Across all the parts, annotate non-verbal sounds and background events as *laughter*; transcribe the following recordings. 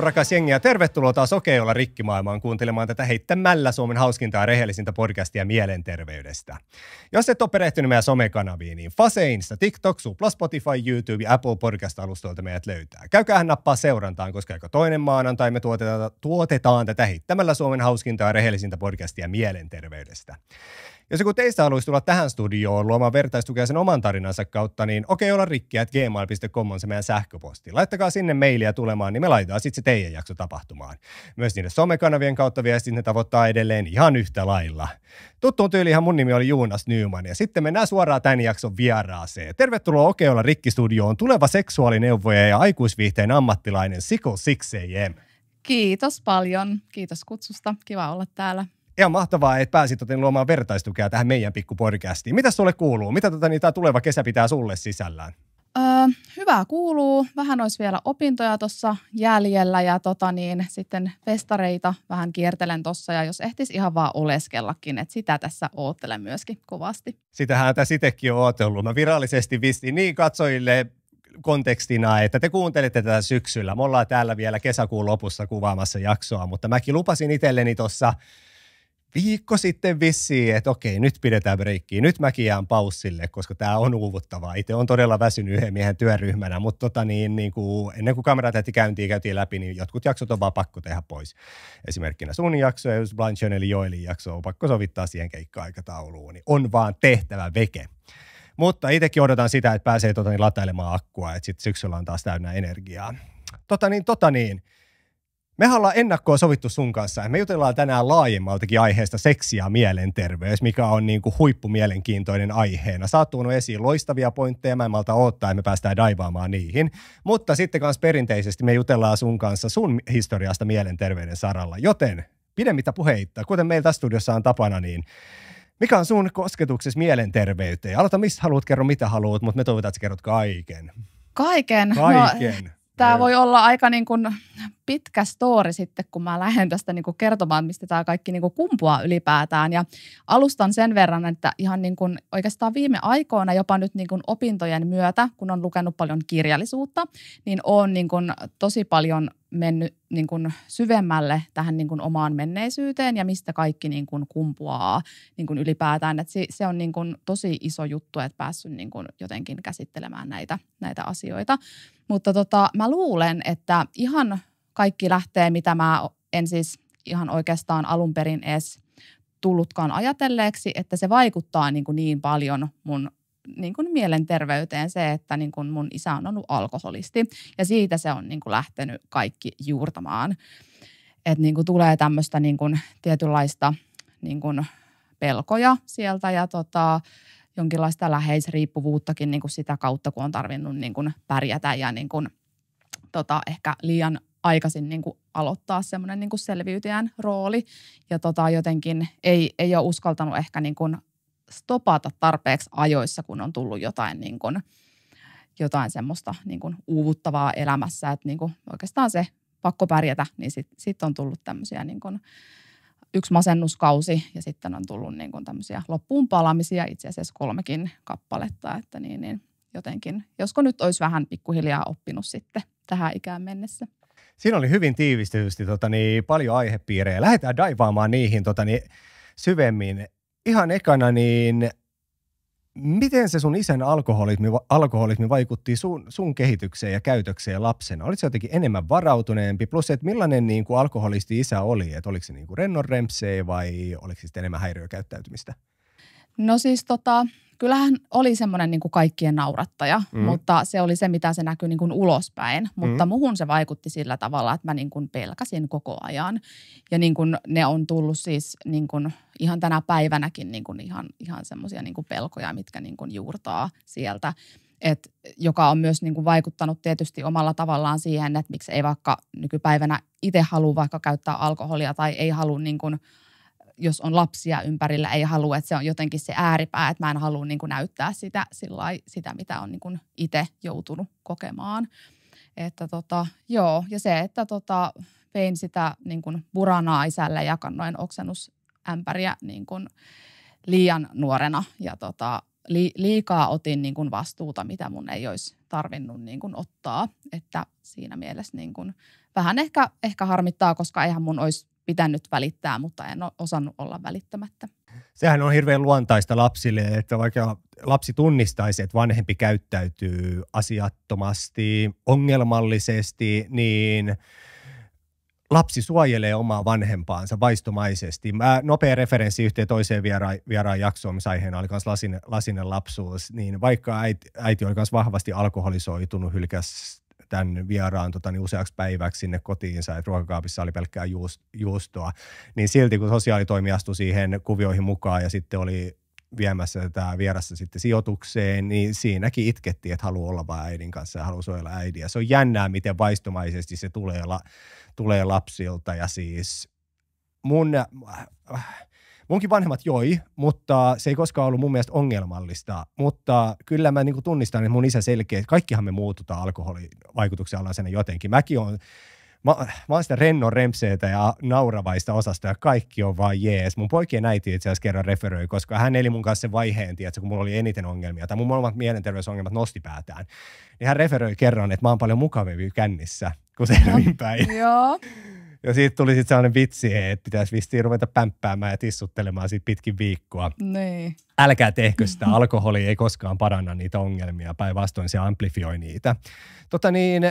Hello rakas jengi ja tervetuloa taas Okeolla rikkimaailmaan kuuntelemaan tätä heittämällä Suomen hauskinta ja rehellisintä podcastia mielenterveydestä. Jos et ole perehtynyt meidän somekanaviin, niin Fase Insta, TikTok, Supla, Spotify, YouTube ja Apple Podcast-alustoilta meidät löytää. Käykää nappaa seurantaan, koska aika toinen maanantai me tuotetaan, tuotetaan tätä heittämällä Suomen hauskinta ja rehellisintä podcastia mielenterveydestä. Jos joku teistä haluaisi tulla tähän studioon luomaan vertaistukea sen oman tarinansa kautta, niin okei olla rikkiä, että gmail.com on se meidän sähköposti. Laittakaa sinne mailia tulemaan, niin me laitetaan sitten se teidän jakso tapahtumaan. Myös niiden somekanavien kautta viestit ne tavoittaa edelleen ihan yhtä lailla. Tuttuun tyyliin mun nimi oli Juunas Nyman ja sitten mennään suoraan tämän jakson vieraaseen. Tervetuloa Okeolla Rikkistudioon tuleva seksuaalineuvoja ja aikuisviihteen ammattilainen Siko 6AM. Kiitos paljon. Kiitos kutsusta. Kiva olla täällä ihan mahtavaa, että pääsit otin luomaan vertaistukea tähän meidän pikkupodcastiin. Mitä sulle kuuluu? Mitä tota, niin tämä tuleva kesä pitää sulle sisällään? Öö, hyvää kuuluu. Vähän olisi vielä opintoja tuossa jäljellä ja tota niin, sitten festareita vähän kiertelen tuossa ja jos ehtis ihan vaan oleskellakin, että sitä tässä oottelen myöskin kovasti. Sitähän tässä itsekin on ootellut. Mä virallisesti vistin niin katsojille kontekstina, että te kuuntelette tätä syksyllä. Me ollaan täällä vielä kesäkuun lopussa kuvaamassa jaksoa, mutta mäkin lupasin itselleni tuossa viikko sitten vissiin, että okei, nyt pidetään breikkiä, nyt mäkin jään paussille, koska tämä on uuvuttavaa. Itse on todella väsynyt yhden miehen työryhmänä, mutta tota niin, niin kuin, ennen kuin kamerat heti käyntiin käytiin läpi, niin jotkut jaksot on vaan pakko tehdä pois. Esimerkkinä sun jakso ja just Blanchon eli Joelin jakso on pakko sovittaa siihen keikka-aikatauluun, niin on vaan tehtävä veke. Mutta itsekin odotan sitä, että pääsee tota niin, latailemaan akkua, että sitten syksyllä on taas täynnä energiaa. Tota niin, tota niin. Me ollaan ennakkoa sovittu sun kanssa, me jutellaan tänään laajemmaltakin aiheesta seksi ja mielenterveys, mikä on niin kuin huippumielenkiintoinen aiheena. Sä oot tuonut esiin loistavia pointteja, mä en malta odottaa, ja me päästään daivaamaan niihin. Mutta sitten kanssa perinteisesti me jutellaan sun kanssa sun historiasta mielenterveyden saralla, joten pidemmittä puheitta, kuten meillä tässä studiossa on tapana, niin mikä on sun kosketuksessa mielenterveyteen? Aloita mistä haluat, kerro mitä haluat, mutta me toivotaan, että sä kerrot kaiken. Kaiken? Kaiken. No, Tämä voi olla aika niin kuin pitkä story sitten, kun mä lähden tästä niin kuin kertomaan, mistä tämä kaikki niin kuin kumpuaa ylipäätään. Ja alustan sen verran, että ihan niin kuin oikeastaan viime aikoina, jopa nyt niin kuin opintojen myötä, kun on lukenut paljon kirjallisuutta, niin on niin kuin tosi paljon mennyt niin kuin syvemmälle tähän niin kuin omaan menneisyyteen ja mistä kaikki niin kuin kumpuaa niin kuin ylipäätään. Et se, se on niin kuin tosi iso juttu, että päässyt niin kuin jotenkin käsittelemään näitä, näitä asioita. Mutta tota, mä luulen, että ihan kaikki lähtee, mitä mä en siis ihan oikeastaan alun perin edes tullutkaan ajatelleeksi, että se vaikuttaa niin, kuin niin paljon mun niin kuin mielenterveyteen se, että niin kuin mun isä on ollut alkoholisti. Ja siitä se on niin kuin lähtenyt kaikki juurtamaan. Että niin kuin tulee tämmöistä niin kuin tietynlaista niin kuin pelkoja sieltä ja tota, jonkinlaista läheisriippuvuuttakin niin kuin sitä kautta, kun on tarvinnut niin kuin pärjätä ja niin kuin, tota, ehkä liian aikaisin niin kuin aloittaa semmoinen niin selviytyjän rooli. Ja tota, jotenkin ei, ei ole uskaltanut ehkä niin kuin stopata tarpeeksi ajoissa, kun on tullut jotain, niin kuin, jotain semmoista niin kuin uuvuttavaa elämässä. Että niin kuin oikeastaan se pakko pärjätä, niin sitten sit on tullut tämmöisiä niin kuin, yksi masennuskausi ja sitten on tullut niin kuin tämmöisiä loppuun palamisia, itse asiassa kolmekin kappaletta, että niin, niin jotenkin, josko nyt olisi vähän pikkuhiljaa oppinut sitten tähän ikään mennessä. Siinä oli hyvin tiivistetysti tota, niin, paljon aihepiirejä. Lähdetään daivaamaan niihin tota, niin, syvemmin. Ihan ekana, niin miten se sun isän alkoholismi, alkoholismi vaikutti sun, sun kehitykseen ja käytökseen lapsena? Olitko jotenkin enemmän varautuneempi? Plus, että millainen niin kuin alkoholisti isä oli? Että oliko se niin kuin rennon vai oliko se enemmän häiriökäyttäytymistä? No siis tota, kyllähän oli semmoinen niin kuin kaikkien naurattaja, mm. mutta se oli se, mitä se näkyi niin kuin ulospäin. Mutta mm. muhun se vaikutti sillä tavalla, että mä niin kuin pelkäsin koko ajan. Ja niin kuin ne on tullut siis niin kuin ihan tänä päivänäkin niin kuin ihan, ihan semmoisia niin pelkoja, mitkä niin kuin juurtaa sieltä. Et, joka on myös niin kuin vaikuttanut tietysti omalla tavallaan siihen, että miksi ei vaikka nykypäivänä itse halua vaikka käyttää alkoholia tai ei halua niin kuin – jos on lapsia ympärillä, ei halua, että se on jotenkin se ääripää, että mä en halua niin kuin näyttää sitä, sillai, sitä, mitä on niin itse joutunut kokemaan. Että tota, joo, ja se, että tota, vein sitä niin kuin buranaa isälle ja kannoin oksennusämpäriä niin kuin liian nuorena ja tota, li, liikaa otin niin kuin vastuuta, mitä mun ei olisi tarvinnut niin kuin ottaa. Että siinä mielessä niin kuin vähän ehkä, ehkä harmittaa, koska eihän mun olisi pitänyt välittää, mutta en ole osannut olla välittämättä. Sehän on hirveän luontaista lapsille, että vaikka lapsi tunnistaisi, että vanhempi käyttäytyy asiattomasti, ongelmallisesti, niin lapsi suojelee omaa vanhempaansa vaistomaisesti. Mä, nopea referenssi yhteen toiseen viera, vieraan jaksoon, missä aiheena oli myös lasinen, lasinen lapsuus, niin vaikka äiti, äiti oli myös vahvasti alkoholisoitunut, hylkäs tämän vieraan tota, niin useaksi päiväksi sinne kotiinsa, että ruokakaapissa oli pelkkää juust, juustoa, niin silti kun sosiaalitoimi astui siihen kuvioihin mukaan ja sitten oli viemässä tätä vierassa sitten sijoitukseen, niin siinäkin itkettiin, että haluaa olla vain äidin kanssa ja haluaa suojella äidiä. Se on jännää, miten vaistomaisesti se tulee, la, tulee lapsilta ja siis mun, munkin vanhemmat joi, mutta se ei koskaan ollut mun mielestä ongelmallista. Mutta kyllä mä niin tunnistan, että mun isä selkeä, kaikkihan me muututaan alkoholivaikutuksen alaisena jotenkin. Mäkin on mä, mä oon sitä rennon remseetä ja nauravaista osasta ja kaikki on vaan jees. Mun poikien äiti itse asiassa kerran referoi, koska hän eli mun kanssa sen vaiheen, tiedätkö, kun mulla oli eniten ongelmia tai mun molemmat mielenterveysongelmat nosti päätään. Niin hän referoi kerran, että mä oon paljon mukavempi kännissä kuin selvinpäin. Joo. Ja siitä tuli sitten sellainen vitsi, että pitäisi vissiin ruveta pämppäämään ja tissuttelemaan siitä pitkin viikkoa. Niin. Älkää tehkö sitä, alkoholi ei koskaan paranna niitä ongelmia, päinvastoin se amplifioi niitä. Tota niin,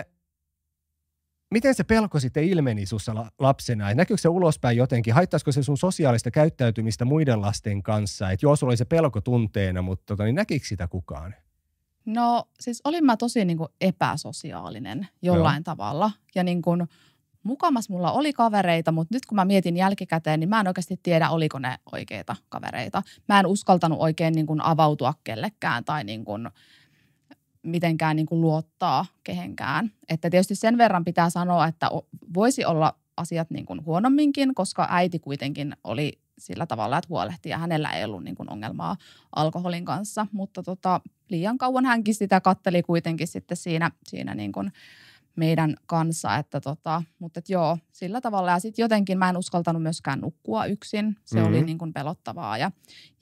miten se pelko sitten ilmeni sussa lapsena? näkyykö se ulospäin jotenkin? Haittaisiko se sun sosiaalista käyttäytymistä muiden lasten kanssa? Että joo, sulla oli se pelko tunteena, mutta tota, niin näkikö sitä kukaan? No siis olin mä tosi niin kuin epäsosiaalinen jollain joo. tavalla. Ja niin kuin, mukamas mulla oli kavereita, mutta nyt kun mä mietin jälkikäteen, niin mä en oikeasti tiedä, oliko ne oikeita kavereita. Mä en uskaltanut oikein niin kuin avautua kellekään tai niin kuin, mitenkään niin kuin luottaa kehenkään. Että tietysti sen verran pitää sanoa, että voisi olla asiat niin kuin huonomminkin, koska äiti kuitenkin oli sillä tavalla, että huolehti ja hänellä ei ollut niin kuin ongelmaa alkoholin kanssa. Mutta tota, liian kauan hänkin sitä katteli kuitenkin sitten siinä, siinä niin kuin meidän kanssa. Että tota, mutta et joo, sillä tavalla. Ja sitten jotenkin mä en uskaltanut myöskään nukkua yksin. Se mm-hmm. oli niin kuin pelottavaa. Ja,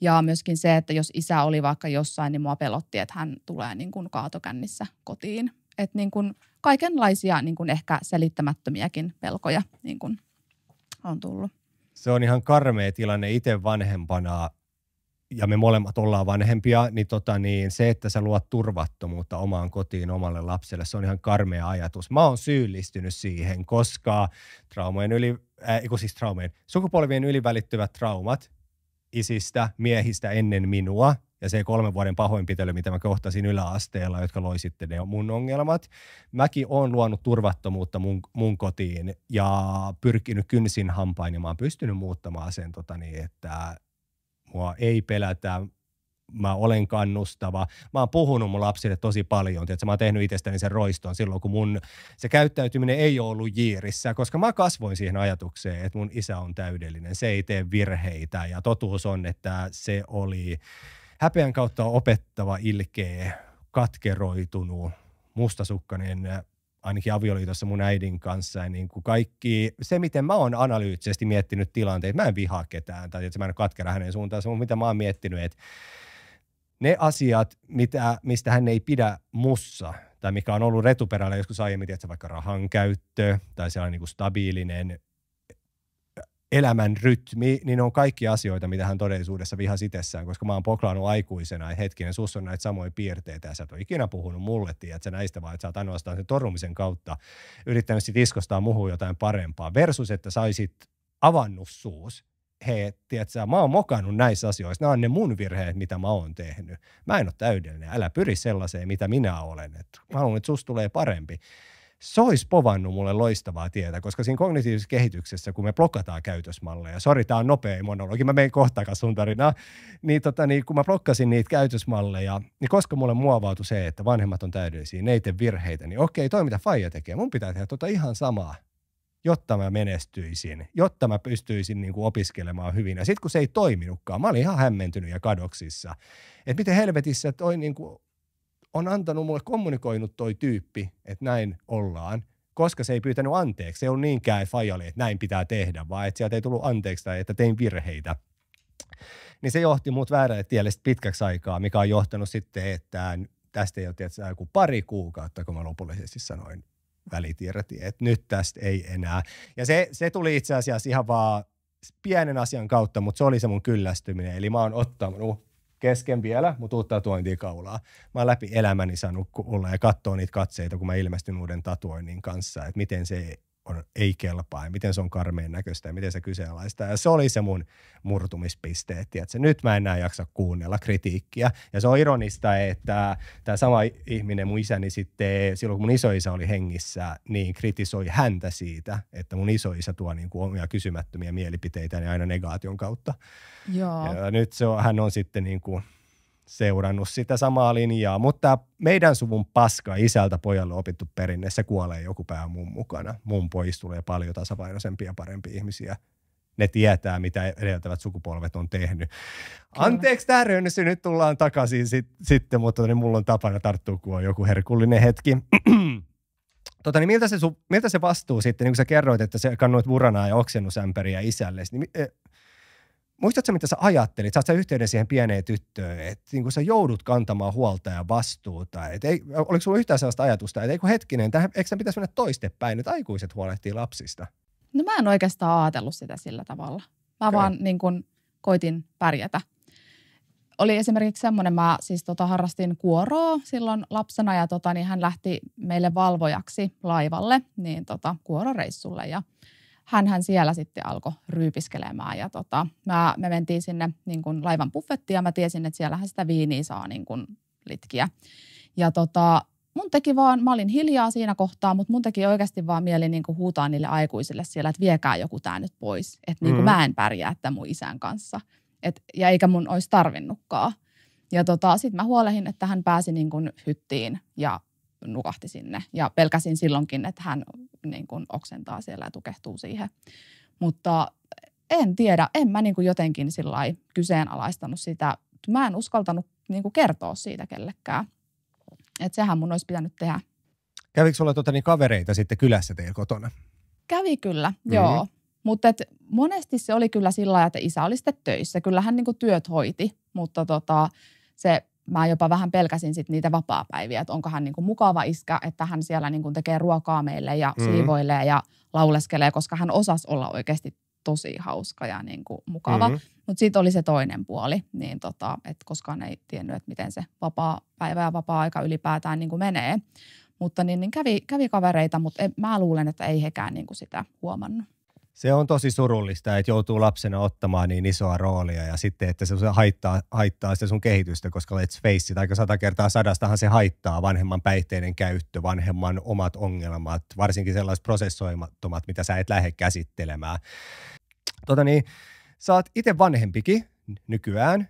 ja myöskin se, että jos isä oli vaikka jossain, niin mua pelotti, että hän tulee niin kuin kaatokännissä kotiin. Että niin kuin kaikenlaisia niin kuin ehkä selittämättömiäkin pelkoja niin kuin on tullut. Se on ihan karmea tilanne itse vanhempana ja me molemmat ollaan vanhempia, niin, tota, niin se, että sä luot turvattomuutta omaan kotiin omalle lapselle, se on ihan karmea ajatus. Mä oon syyllistynyt siihen, koska traumojen yli, äh, siis traumojen, sukupolvien ylivälittyvät traumat isistä, miehistä ennen minua ja se kolmen vuoden pahoinpitely, mitä mä kohtasin yläasteella, jotka loi sitten ne mun ongelmat. Mäkin oon luonut turvattomuutta mun, mun kotiin ja pyrkinyt kynsin hampain ja mä oon pystynyt muuttamaan sen, tota niin, että mua ei pelätä, mä olen kannustava. Mä oon puhunut mun lapsille tosi paljon, että mä oon tehnyt itsestäni sen roiston silloin, kun mun se käyttäytyminen ei ole ollut jiirissä, koska mä kasvoin siihen ajatukseen, että mun isä on täydellinen, se ei tee virheitä ja totuus on, että se oli häpeän kautta opettava, ilkeä, katkeroitunut, mustasukkainen ainakin avioliitossa mun äidin kanssa. Ja niin kuin kaikki, se miten mä oon analyyttisesti miettinyt tilanteet, mä en vihaa ketään tai että mä en katkera hänen suuntaansa, mutta mitä mä oon miettinyt, että ne asiat, mitä, mistä hän ei pidä mussa, tai mikä on ollut retuperällä joskus aiemmin, että vaikka rahan käyttö tai sellainen niin kuin stabiilinen elämän rytmi, niin ne on kaikki asioita, mitä hän todellisuudessa vihasi itsessään, koska mä oon poklaanut aikuisena, että hetkinen, sus on näitä samoja piirteitä ja sä et ole ikinä puhunut mulle, että näistä vaan, että sä oot ainoastaan sen torumisen kautta yrittänyt sit iskostaa muuhun jotain parempaa, versus että saisit avannut suus, hei, tiedätkö, mä oon mokannut näissä asioissa, nämä on ne mun virheet, mitä mä oon tehnyt. Mä en ole täydellinen, älä pyri sellaiseen, mitä minä olen, että mä haluan, että susta tulee parempi se olisi povannut mulle loistavaa tietä, koska siinä kognitiivisessa kehityksessä, kun me blokataan käytösmalleja, sori, tämä on nopea monologi, mä menen kohta sun tarinaa, niin, tota, niin kun mä blokkasin niitä käytösmalleja, niin koska mulle muovautui se, että vanhemmat on täydellisiä, ne ei tee virheitä, niin okei, toi mitä Faija tekee, mun pitää tehdä tota ihan samaa, jotta mä menestyisin, jotta mä pystyisin niin kuin opiskelemaan hyvin. Ja sitten kun se ei toiminutkaan, mä olin ihan hämmentynyt ja kadoksissa, että miten helvetissä toi niin kuin on antanut mulle kommunikoinut toi tyyppi, että näin ollaan, koska se ei pyytänyt anteeksi. Se ollut niinkään fajalle, että näin pitää tehdä, vaan että sieltä ei tullut anteeksi tai että tein virheitä. Niin se johti mut väärälle tielle pitkäksi aikaa, mikä on johtanut sitten, että tästä ei ole tietysti joku pari kuukautta, kun mä lopullisesti sanoin välitiedätin, että nyt tästä ei enää. Ja se, se tuli itse asiassa ihan vaan pienen asian kautta, mutta se oli se mun kyllästyminen. Eli mä oon ottanut kesken vielä, mutta uutta tuontikaulaa. Mä oon läpi elämäni saanut olla ja katsoa niitä katseita, kun mä ilmestyn uuden tatuoinnin kanssa, että miten se on, ei kelpaa ja miten se on karmeen näköistä ja miten se kyseenalaistaa. Ja se oli se mun murtumispiste, että nyt mä enää jaksa kuunnella kritiikkiä. Ja se on ironista, että tämä sama ihminen, mun isäni sitten, silloin kun mun isoisä oli hengissä, niin kritisoi häntä siitä, että mun isoisä tuo niin kuin omia kysymättömiä mielipiteitä niin aina negaation kautta. Joo. Ja nyt se on, hän on sitten niin kuin seurannut sitä samaa linjaa, mutta meidän suvun paska isältä pojalle opittu perinne, se kuolee joku pää mun mukana. Mun pois tulee paljon tasapainoisempia ja parempia ihmisiä. Ne tietää, mitä edeltävät sukupolvet on tehnyt. Kyllä. Anteeksi tämä rönnysy, nyt tullaan takaisin sit, sitten, mutta niin mulla on tapana tarttua, kun on joku herkullinen hetki. *clears throat* tota, niin miltä, se, miltä se vastuu sitten, niin kun sä kerroit, että sä kannoit muranaa ja oksennusämpäriä isälle, niin muistatko mitä sä ajattelit? Sä oot sä yhteyden siihen pieneen tyttöön, että niin kun sä joudut kantamaan huolta ja vastuuta. Et ei, oliko sulla yhtään sellaista ajatusta, että eikö hetkinen, tähän, eikö sen pitäisi mennä toistepäin, että aikuiset huolehtii lapsista? No mä en oikeastaan ajatellut sitä sillä tavalla. Mä okay. vaan niin kun koitin pärjätä. Oli esimerkiksi semmoinen, mä siis tota, harrastin kuoroa silloin lapsena ja tota, niin hän lähti meille valvojaksi laivalle, niin tota, kuororeissulle ja – hän siellä sitten alkoi ryypiskelemään ja tota, mä, me mentiin sinne niin kuin laivan buffettiin ja mä tiesin, että siellähän sitä viiniä saa niin kuin litkiä. Ja tota, mun teki vaan, mä olin hiljaa siinä kohtaa, mutta mun teki oikeasti vaan mieli niin kuin huutaa niille aikuisille siellä, että viekää joku tää nyt pois. Että niin kuin mm. mä en pärjää tämän mun isän kanssa. Et, ja eikä mun olisi tarvinnutkaan. Ja tota, sitten mä huolehin, että hän pääsi niin kuin hyttiin ja nukahti sinne. Ja pelkäsin silloinkin, että hän niin kuin oksentaa siellä ja tukehtuu siihen. Mutta en tiedä, en mä niin kuin jotenkin sillä kyseenalaistanut sitä. Mä en uskaltanut niin kuin kertoa siitä kellekään. Että sehän mun olisi pitänyt tehdä. Kävikö sulla tota, niin kavereita sitten kylässä teillä kotona? Kävi kyllä, mm-hmm. joo. Mutta monesti se oli kyllä sillä että isä oli sitten töissä. Kyllä hän niinku työt hoiti, mutta tota, se mä jopa vähän pelkäsin sit niitä vapaa-päiviä, että onko hän niin kuin mukava iskä, että hän siellä niin kuin tekee ruokaa meille ja mm. siivoilee ja lauleskelee, koska hän osasi olla oikeasti tosi hauska ja niin kuin mukava. Mm-hmm. Mutta sitten oli se toinen puoli, niin tota, että koskaan ei tiennyt, että miten se vapaa-päivä ja vapaa-aika ylipäätään niin kuin menee. Mutta niin, niin kävi, kävi kavereita, mutta en, mä luulen, että ei hekään niin kuin sitä huomannut. Se on tosi surullista, että joutuu lapsena ottamaan niin isoa roolia ja sitten, että se haittaa, haittaa sitä sun kehitystä, koska let's face it, aika sata kertaa sadastahan se haittaa vanhemman päihteiden käyttö, vanhemman omat ongelmat, varsinkin sellaiset prosessoimattomat, mitä sä et lähde käsittelemään. Tota niin, sä oot itse vanhempikin nykyään,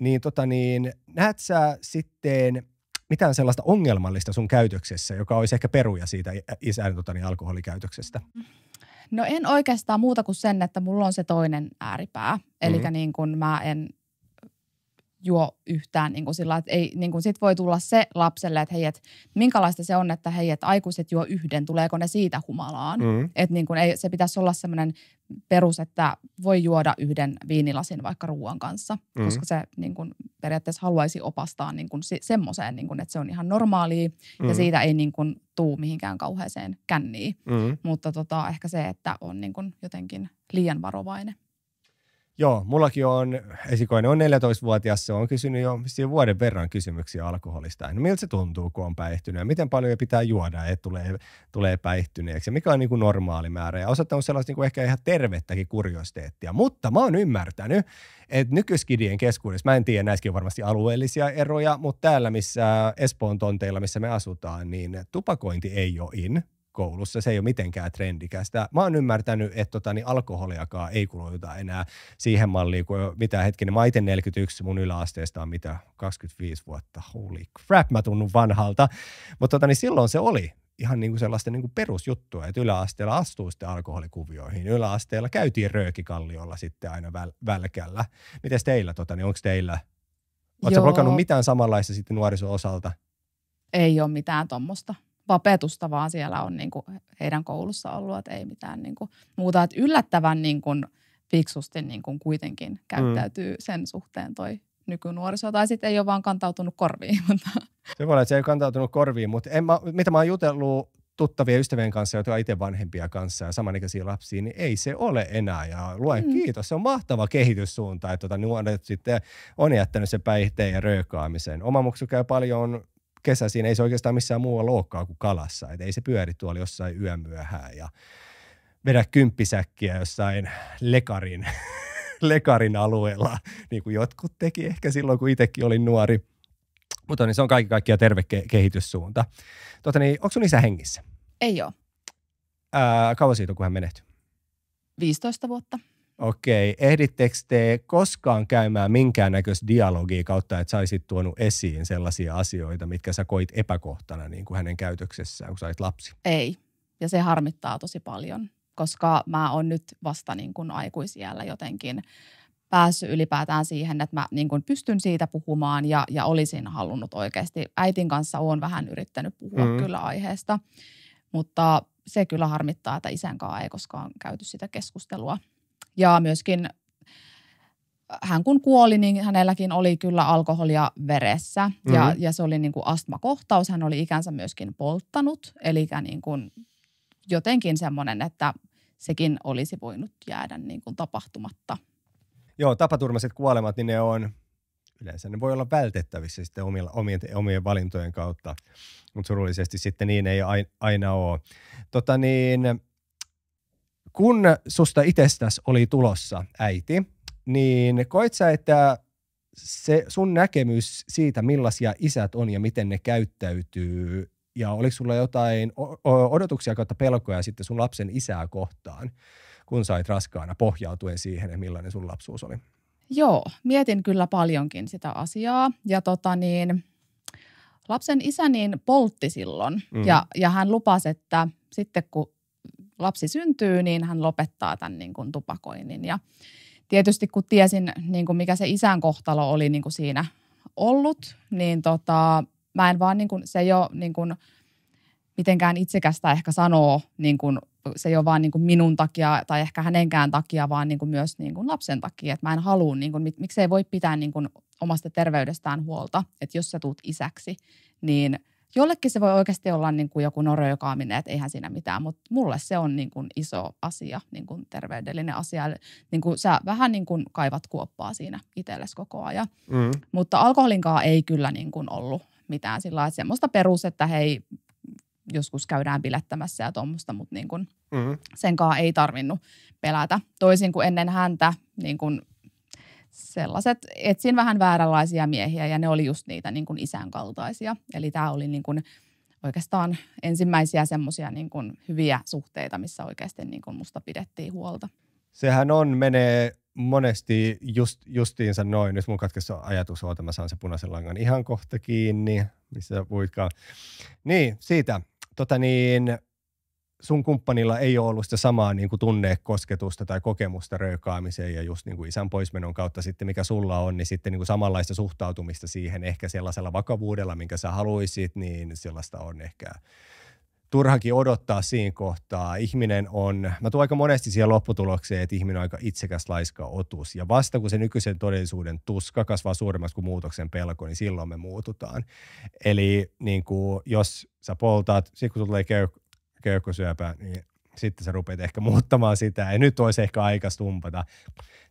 niin, tota niin näet sä sitten mitään sellaista ongelmallista sun käytöksessä, joka olisi ehkä peruja siitä isän tota niin, alkoholikäytöksestä? No en oikeastaan muuta kuin sen, että mulla on se toinen ääripää. Eli mm-hmm. niin kuin mä en juo yhtään niin kuin sillä, että ei, niin kuin sit voi tulla se lapselle, että hei, että minkälaista se on, että hei, että aikuiset juo yhden, tuleeko ne siitä humalaan. Mm. Että niin kuin ei, se pitäisi olla semmoinen perus, että voi juoda yhden viinilasin vaikka ruoan kanssa, mm. koska se niin kuin, periaatteessa haluaisi opastaa niin kuin, se, semmoiseen, niin kuin, että se on ihan normaalia mm. ja siitä ei niin kuin, tuu mihinkään kauheeseen känniin. Mm. Mutta tota, ehkä se, että on niin kuin, jotenkin liian varovainen. Joo, mullakin on, esikoinen on 14-vuotias, se on kysynyt jo vuoden verran kysymyksiä alkoholista. No miltä se tuntuu, kun on päihtynyt ja miten paljon pitää juoda, että tulee, tulee päihtyneeksi ja mikä on niin kuin normaali määrä. Ja osoittanut sellaista niin kuin ehkä ihan tervettäkin kuriositeettia. Mutta mä oon ymmärtänyt, että nykyskidien keskuudessa, mä en tiedä, näissäkin on varmasti alueellisia eroja, mutta täällä, missä Espoon tonteilla, missä me asutaan, niin tupakointi ei ole in koulussa. Se ei ole mitenkään trendikästä. Mä oon ymmärtänyt, että tota, niin alkoholiakaan ei kuluta enää siihen malliin, kuin mitä hetkinen. Mä itse 41, mun yläasteesta on mitä 25 vuotta. Holy crap, mä tunnun vanhalta. Mutta tota, niin silloin se oli ihan niin kuin sellaista niin kuin perusjuttua, että yläasteella astuu sitten alkoholikuvioihin. Yläasteella käytiin röökikalliolla sitten aina väl, välkällä. Miten teillä, tota, niin onko teillä, oletko mitään samanlaista sitten nuorison osalta? Ei ole mitään tuommoista vapetusta, vaan siellä on niin kuin heidän koulussa ollut, että ei mitään niin kuin muuta. Että yllättävän niin kuin fiksusti niin kuin kuitenkin käyttäytyy mm. sen suhteen toi nykynuoriso. Tai sitten ei ole vaan kantautunut korviin. *laughs* Mutta. Se voi olla, että se ei kantautunut korviin, mutta en mä, mitä mä oon jutellut tuttavien ystävien kanssa, jotka on itse vanhempia kanssa ja samanikäisiä lapsia, niin ei se ole enää. Ja luen mm. kiitos, se on mahtava kehityssuunta, että tota, nuoret sitten on jättänyt sen päihteen ja röökaamisen. Oma muksu käy paljon kesäisin, ei se oikeastaan missään muualla olekaan kuin kalassa. Et ei se pyöri tuolla jossain yömyöhään ja vedä kymppisäkkiä jossain lekarin, *laughs* lekarin alueella, niin kuin jotkut teki ehkä silloin, kun itsekin olin nuori. Mutta niin se on kaikki kaikkiaan terve ke- kehityssuunta. Tota niin, onko sun isä hengissä? Ei ole. Ää, kauan siitä kun hän menehtyi? 15 vuotta. Okei, ehdittekö te koskaan käymään minkäännäköistä dialogia kautta, että saisit tuonut esiin sellaisia asioita, mitkä sä koit epäkohtana niin kuin hänen käytöksessään, kun sä olit lapsi? Ei, ja se harmittaa tosi paljon, koska mä oon nyt vasta niin kuin aikuisiellä jotenkin päässyt ylipäätään siihen, että mä niin kuin pystyn siitä puhumaan ja, ja olisin halunnut oikeasti. Äitin kanssa olen vähän yrittänyt puhua mm. kyllä aiheesta, mutta se kyllä harmittaa, että isän kanssa ei koskaan käyty sitä keskustelua. Ja myöskin hän kun kuoli, niin hänelläkin oli kyllä alkoholia veressä mm-hmm. ja, ja se oli niin kuin astmakohtaus. Hän oli ikänsä myöskin polttanut, eli niin kuin jotenkin semmoinen, että sekin olisi voinut jäädä niin kuin tapahtumatta. Joo, tapaturmaiset kuolemat, niin ne on yleensä ne voi olla vältettävissä sitten omilla, omien, omien valintojen kautta, mutta surullisesti sitten niin ei aina ole. Tota niin, kun susta itsestäsi oli tulossa äiti, niin koit sä, että se sun näkemys siitä, millaisia isät on ja miten ne käyttäytyy, ja oliko sulla jotain odotuksia kautta pelkoja sitten sun lapsen isää kohtaan, kun sait raskaana pohjautuen siihen, että millainen sun lapsuus oli? Joo, mietin kyllä paljonkin sitä asiaa. Ja tota niin, lapsen isä niin poltti silloin mm. ja, ja hän lupasi, että sitten kun lapsi syntyy, niin hän lopettaa tämän niin kuin tupakoinnin. Ja tietysti kun tiesin, niin kuin mikä se isän kohtalo oli niin kuin siinä ollut, niin tota, mä en vaan, niin kuin, se ei ole niin kuin, mitenkään itsekästä ehkä sanoa, niin kuin, se ei ole vaan niin kuin minun takia tai ehkä hänenkään takia, vaan niin kuin myös niin kuin lapsen takia. Että mä en halua, niin kuin, miksi ei voi pitää niin kuin omasta terveydestään huolta, että jos sä tuut isäksi, niin – Jollekin se voi oikeasti olla niin kuin joku noröökaaminen, että eihän siinä mitään, mutta mulle se on niin kuin iso asia, niin kuin terveydellinen asia. Niin kuin sä vähän niin kuin kaivat kuoppaa siinä itsellesi koko ajan. Mm. Mutta alkoholinkaan ei kyllä niin kuin ollut mitään sillä lailla, että semmoista perus, että hei, joskus käydään bilettämässä ja tuommoista, mutta niin kuin mm. senkaan ei tarvinnut pelätä. Toisin kuin ennen häntä, niin kuin sellaiset, etsin vähän vääränlaisia miehiä ja ne oli just niitä niin kuin isän kaltaisia. Eli tämä oli niin kuin oikeastaan ensimmäisiä semmoisia niin hyviä suhteita, missä oikeasti niin kuin musta pidettiin huolta. Sehän on, menee monesti just, justiinsa noin. Nyt mun katkessa ajatus että mä saan se punaisen langan ihan kohta kiinni, missä voitkaan. Niin, siitä. Tota niin, sun kumppanilla ei ole ollut sitä samaa niin kuin tunnekosketusta tai kokemusta röykaamiseen ja just niin kuin isän poismenon kautta sitten, mikä sulla on, niin sitten niin kuin samanlaista suhtautumista siihen ehkä sellaisella vakavuudella, minkä sä haluisit, niin sellaista on ehkä turhakin odottaa siinä kohtaa. Ihminen on, mä tuon aika monesti siihen lopputulokseen, että ihminen on aika itsekäs laiska otus. Ja vasta kun se nykyisen todellisuuden tuska kasvaa suuremmaksi kuin muutoksen pelko, niin silloin me muututaan. Eli niin kuin, jos sä poltaat, sitten kun tulee keuhkosyöpä, niin sitten sä rupeat ehkä muuttamaan sitä. Ja nyt olisi ehkä aika stumpata.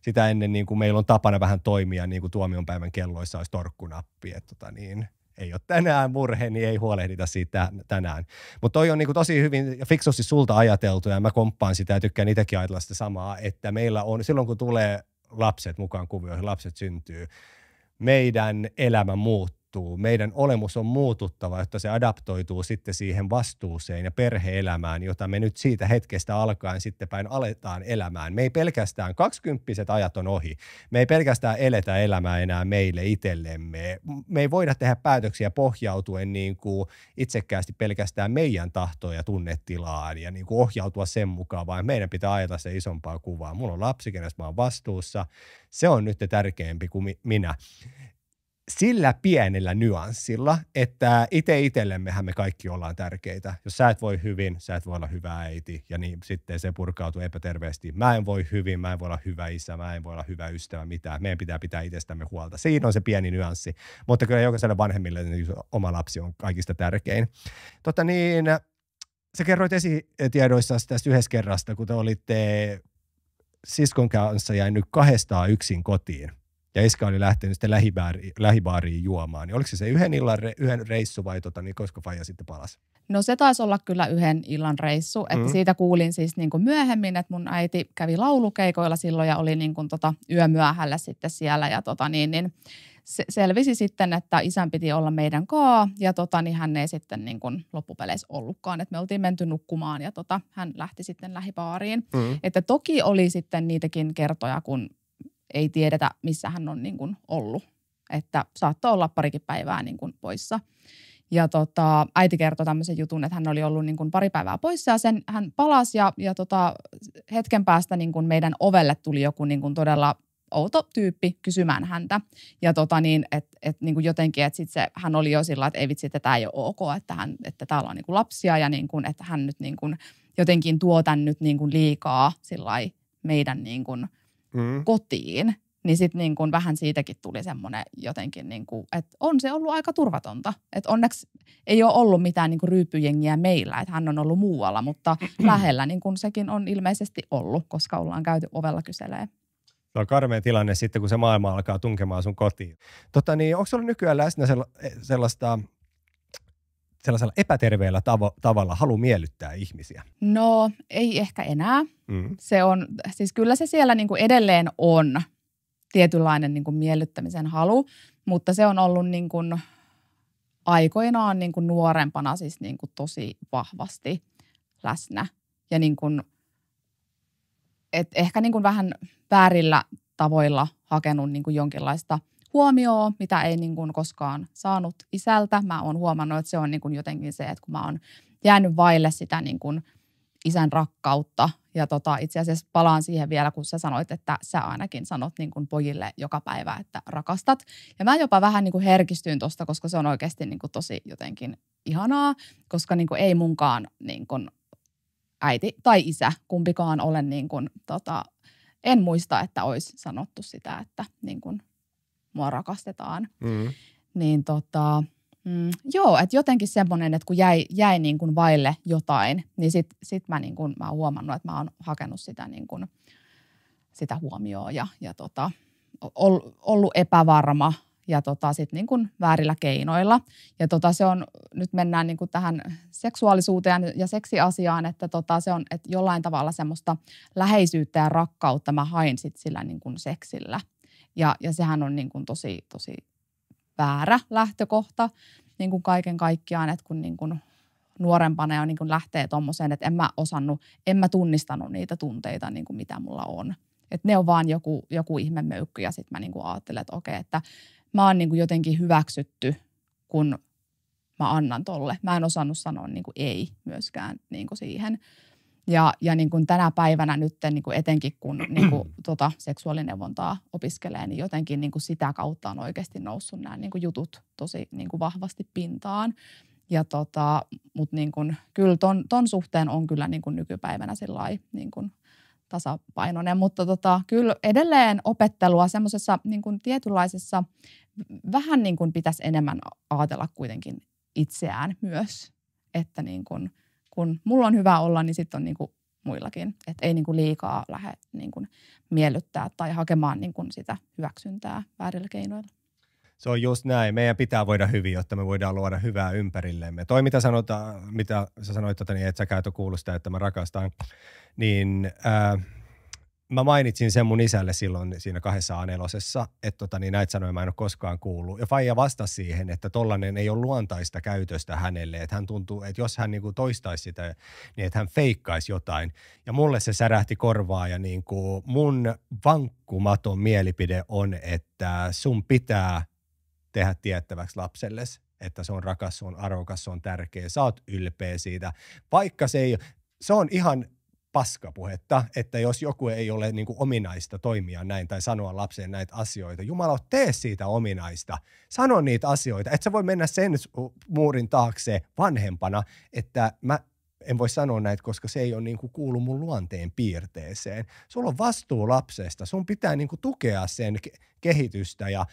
Sitä ennen niin kuin meillä on tapana vähän toimia, niin kuin tuomionpäivän kelloissa olisi torkkunappi. Että tota niin, ei ole tänään murhe, niin ei huolehdita siitä tänään. Mutta toi on niin kuin tosi hyvin ja fiksusti sulta ajateltu ja mä komppaan sitä ja tykkään itsekin ajatella sitä samaa, että meillä on silloin kun tulee lapset mukaan kuvioihin, lapset syntyy, meidän elämä muuttuu muuttuu, meidän olemus on muututtava, että se adaptoituu sitten siihen vastuuseen ja perheelämään, jota me nyt siitä hetkestä alkaen sitten päin aletaan elämään. Me ei pelkästään, kaksikymppiset ajat on ohi, me ei pelkästään eletä elämää enää meille itsellemme. Me ei voida tehdä päätöksiä pohjautuen niin kuin itsekkäästi pelkästään meidän tahtoa ja tunnetilaan ja niin kuin ohjautua sen mukaan, vaan meidän pitää ajatella se isompaa kuvaa. Mulla on lapsi, kenestä mä oon vastuussa. Se on nyt tärkeämpi kuin minä sillä pienellä nyanssilla, että itse itsellemmehän me kaikki ollaan tärkeitä. Jos sä et voi hyvin, sä et voi olla hyvä äiti ja niin sitten se purkautuu epäterveesti. Mä en voi hyvin, mä en voi olla hyvä isä, mä en voi olla hyvä ystävä, mitä. Meidän pitää pitää itsestämme huolta. Siinä on se pieni nyanssi. Mutta kyllä jokaiselle vanhemmille niin oma lapsi on kaikista tärkein. Tota niin, Sä kerroit esitiedoissa tästä yhdessä kerrasta, kun te olitte siskon kanssa jäi nyt kahdestaan yksin kotiin ja Eska oli lähtenyt sitten lähibaariin, lähibaariin juomaan. Niin oliko se se yhden illan yhden reissu vai tota, niin koska Faija sitten palasi? No se taisi olla kyllä yhden illan reissu. Että mm. Siitä kuulin siis niin kuin myöhemmin, että mun äiti kävi laulukeikoilla silloin ja oli niin kuin tota yömyöhällä sitten siellä. Ja tota niin, niin se selvisi sitten, että isän piti olla meidän kaa ja tota, niin hän ei sitten niin kuin loppupeleissä ollutkaan. Että me oltiin menty nukkumaan ja tota, hän lähti sitten lähibaariin. Mm. Että toki oli sitten niitäkin kertoja, kun ei tiedetä, missä hän on niin kuin ollut. Että saattoi olla parikin päivää niin kuin poissa. Ja tota, äiti kertoi tämmöisen jutun, että hän oli ollut niin kuin pari päivää poissa ja sen hän palasi ja, ja tota, hetken päästä niin kuin meidän ovelle tuli joku niin kuin todella outo tyyppi kysymään häntä. Ja tota niin, että et niin jotenkin, että sit se, hän oli jo sillä että ei vitsi, että tämä ei ole ok, että, hän, että täällä on niin kuin lapsia ja niin kuin, että hän nyt niin kuin jotenkin tuo tän nyt niin kuin liikaa meidän niin kuin – mm. kotiin, niin sitten niin kuin vähän siitäkin tuli semmoinen jotenkin, niin kuin, että on se ollut aika turvatonta. Että onneksi ei ole ollut mitään niin kuin ryyppyjengiä meillä, että hän on ollut muualla, mutta *clears throat* lähellä niin kuin sekin on ilmeisesti ollut, koska ollaan käyty ovella kyselee. Se on karmea tilanne sitten, kun se maailma alkaa tunkemaan sun kotiin. Tota niin, onko ollut nykyään läsnä sellaista sellaisella epäterveellä tavo- tavalla halu miellyttää ihmisiä? No ei ehkä enää. Mm. Se on, siis kyllä se siellä niin kuin edelleen on tietynlainen niin kuin miellyttämisen halu, mutta se on ollut niin kuin aikoinaan niin kuin nuorempana siis niin kuin tosi vahvasti läsnä. Ja niin kuin, et ehkä niin kuin vähän väärillä tavoilla hakenut niin kuin jonkinlaista – huomioon, mitä ei niin kuin koskaan saanut isältä. Mä oon huomannut, että se on niin kuin jotenkin se, että kun mä oon jäänyt vaille sitä niin kuin isän rakkautta. Ja tota, itse asiassa palaan siihen vielä, kun sä sanoit, että sä ainakin sanot niin kuin pojille joka päivä, että rakastat. Ja mä jopa vähän niin kuin herkistyin tuosta, koska se on oikeasti niin kuin tosi jotenkin ihanaa, koska niin kuin ei munkaan niin kuin äiti tai isä, kumpikaan ole niin kuin, tota, en muista, että olisi sanottu sitä, että niin kuin mua rakastetaan. Mm. Niin tota, mm, joo, että jotenkin semmoinen, että kun jäi, jäi niin kuin vaille jotain, niin sit, sit mä, niin kuin, mä oon huomannut, että mä oon hakenut sitä, niin kuin, sitä huomioon ja, ja tota, ollut epävarma ja tota, sit niin kuin väärillä keinoilla. Ja tota, se on, nyt mennään niin kuin tähän seksuaalisuuteen ja seksiasiaan, että tota, se on että jollain tavalla semmoista läheisyyttä ja rakkautta mä hain sit sillä niin kuin seksillä – ja, ja sehän on niin kuin tosi, tosi väärä lähtökohta niin kuin kaiken kaikkiaan, että kun niin kuin nuorempana ja niin kuin lähtee tuommoiseen, että en mä osannut, en mä tunnistanut niitä tunteita, niin kuin mitä mulla on. Että ne on vaan joku, joku ihme möykky ja sitten mä niin kuin ajattelen, että okei, että mä oon niin kuin jotenkin hyväksytty, kun mä annan tolle. Mä en osannut sanoa niin kuin ei myöskään niin kuin siihen. Ja, ja niin kuin tänä päivänä nyt niin kuin etenkin kun niin kuin, tota, seksuaalineuvontaa opiskelee, niin jotenkin niin kuin sitä kautta on oikeasti noussut nämä niin kuin jutut tosi niin kuin vahvasti pintaan. Ja tota, mutta niin kuin, kyllä ton, ton suhteen on kyllä niin kuin nykypäivänä niin kuin tasapainoinen, mutta tota, kyllä edelleen opettelua semmoisessa niin kuin tietynlaisessa, vähän niin kuin pitäisi enemmän ajatella kuitenkin itseään myös, että niin kuin – kun mulla on hyvä olla, niin sitten on niin kuin muillakin. Että ei niin kuin liikaa lähde niin kuin miellyttää tai hakemaan niin kuin sitä hyväksyntää väärillä keinoilla. Se on just näin. Meidän pitää voida hyvin, jotta me voidaan luoda hyvää ympärillemme. Toi, mitä, sanota, mitä sä sanoit, niin, että sä käyt kuullut sitä, että mä rakastan, niin äh, mä mainitsin sen mun isälle silloin siinä kahdessa a että tota, niin näitä sanoja mä en ole koskaan kuullut. Ja Faija vastasi siihen, että tollanen ei ole luontaista käytöstä hänelle, että hän tuntuu, että jos hän niinku toistaisi sitä, niin että hän feikkaisi jotain. Ja mulle se särähti korvaa ja niinku mun vankkumaton mielipide on, että sun pitää tehdä tiettäväksi lapselles, että se on rakas, se on arvokas, se on tärkeä, sä oot ylpeä siitä. Vaikka se ei, se on ihan paskapuhetta, että jos joku ei ole niin kuin ominaista toimia näin tai sanoa lapseen näitä asioita, Jumala, tee siitä ominaista. Sano niitä asioita. että sä voi mennä sen muurin taakse vanhempana, että mä en voi sanoa näitä, koska se ei ole niin kuin kuulu mun luonteen piirteeseen. Sulla on vastuu lapsesta. Sun pitää niin kuin tukea sen kehitystä ja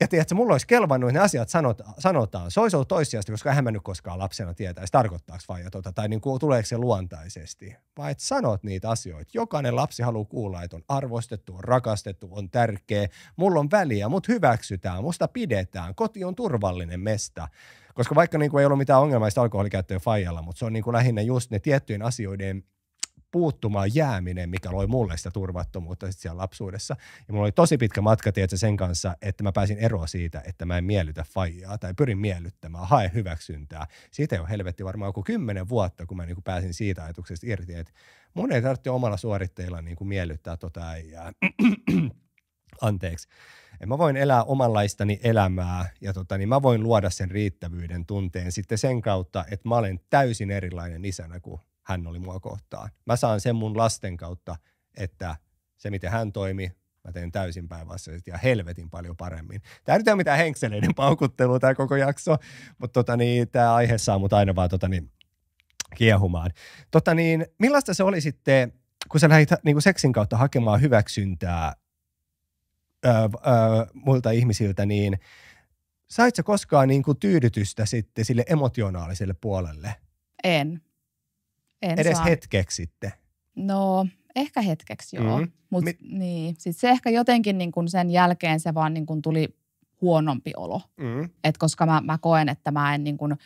ja tiedätkö, mulla olisi kelvannut, että ne asiat sanota, sanotaan. Se olisi ollut toissijasta, koska eihän mä nyt koskaan lapsena tietäisi, tarkoittaako vai tota, tai niin kuin, tuleeko se luontaisesti. Vai että sanot niitä asioita. Jokainen lapsi haluaa kuulla, että on arvostettu, on rakastettu, on tärkeä. Mulla on väliä, mut hyväksytään, musta pidetään. Koti on turvallinen mesta. Koska vaikka niin kuin ei ollut mitään ongelmaista alkoholikäyttöä Fajalla, mutta se on niin kuin lähinnä just ne tiettyjen asioiden puuttumaan jääminen, mikä loi mulle sitä turvattomuutta sit siellä lapsuudessa. Ja mulla oli tosi pitkä matka tietysti sen kanssa, että mä pääsin eroa siitä, että mä en miellytä faijaa tai pyrin miellyttämään, hae hyväksyntää. Siitä ei ole helvetti varmaan joku kymmenen vuotta, kun mä niin kuin pääsin siitä ajatuksesta irti, että mun ei tarvitse omalla suoritteilla niin kuin miellyttää tota äijää. *clears throat* Anteeksi. Et mä voin elää omanlaistani elämää ja tota, niin mä voin luoda sen riittävyyden tunteen sitten sen kautta, että mä olen täysin erilainen isänä kuin hän oli mua kohtaan. Mä saan sen mun lasten kautta, että se miten hän toimi, mä teen täysin päinvastaisesti ja helvetin paljon paremmin. Tämä ei ole mitään henkseleiden paukuttelua tämä koko jakso, mutta tota niin, tämä aihe saa mut aina vaan tota niin, kiehumaan. Tota niin, millaista se oli sitten, kun sä lähdit niin kuin seksin kautta hakemaan hyväksyntää öö, öö, muilta ihmisiltä, niin sait sä koskaan niin kuin tyydytystä sitten sille emotionaaliselle puolelle? En. En Edes saa. hetkeksi sitten. No, ehkä hetkeksi joo. Mm. Mm. Mutta Mi- niin, sit se ehkä jotenkin niin kun sen jälkeen se vaan niin kun tuli huonompi olo. Mm. Et koska mä, mä koen, että mä en niin kun,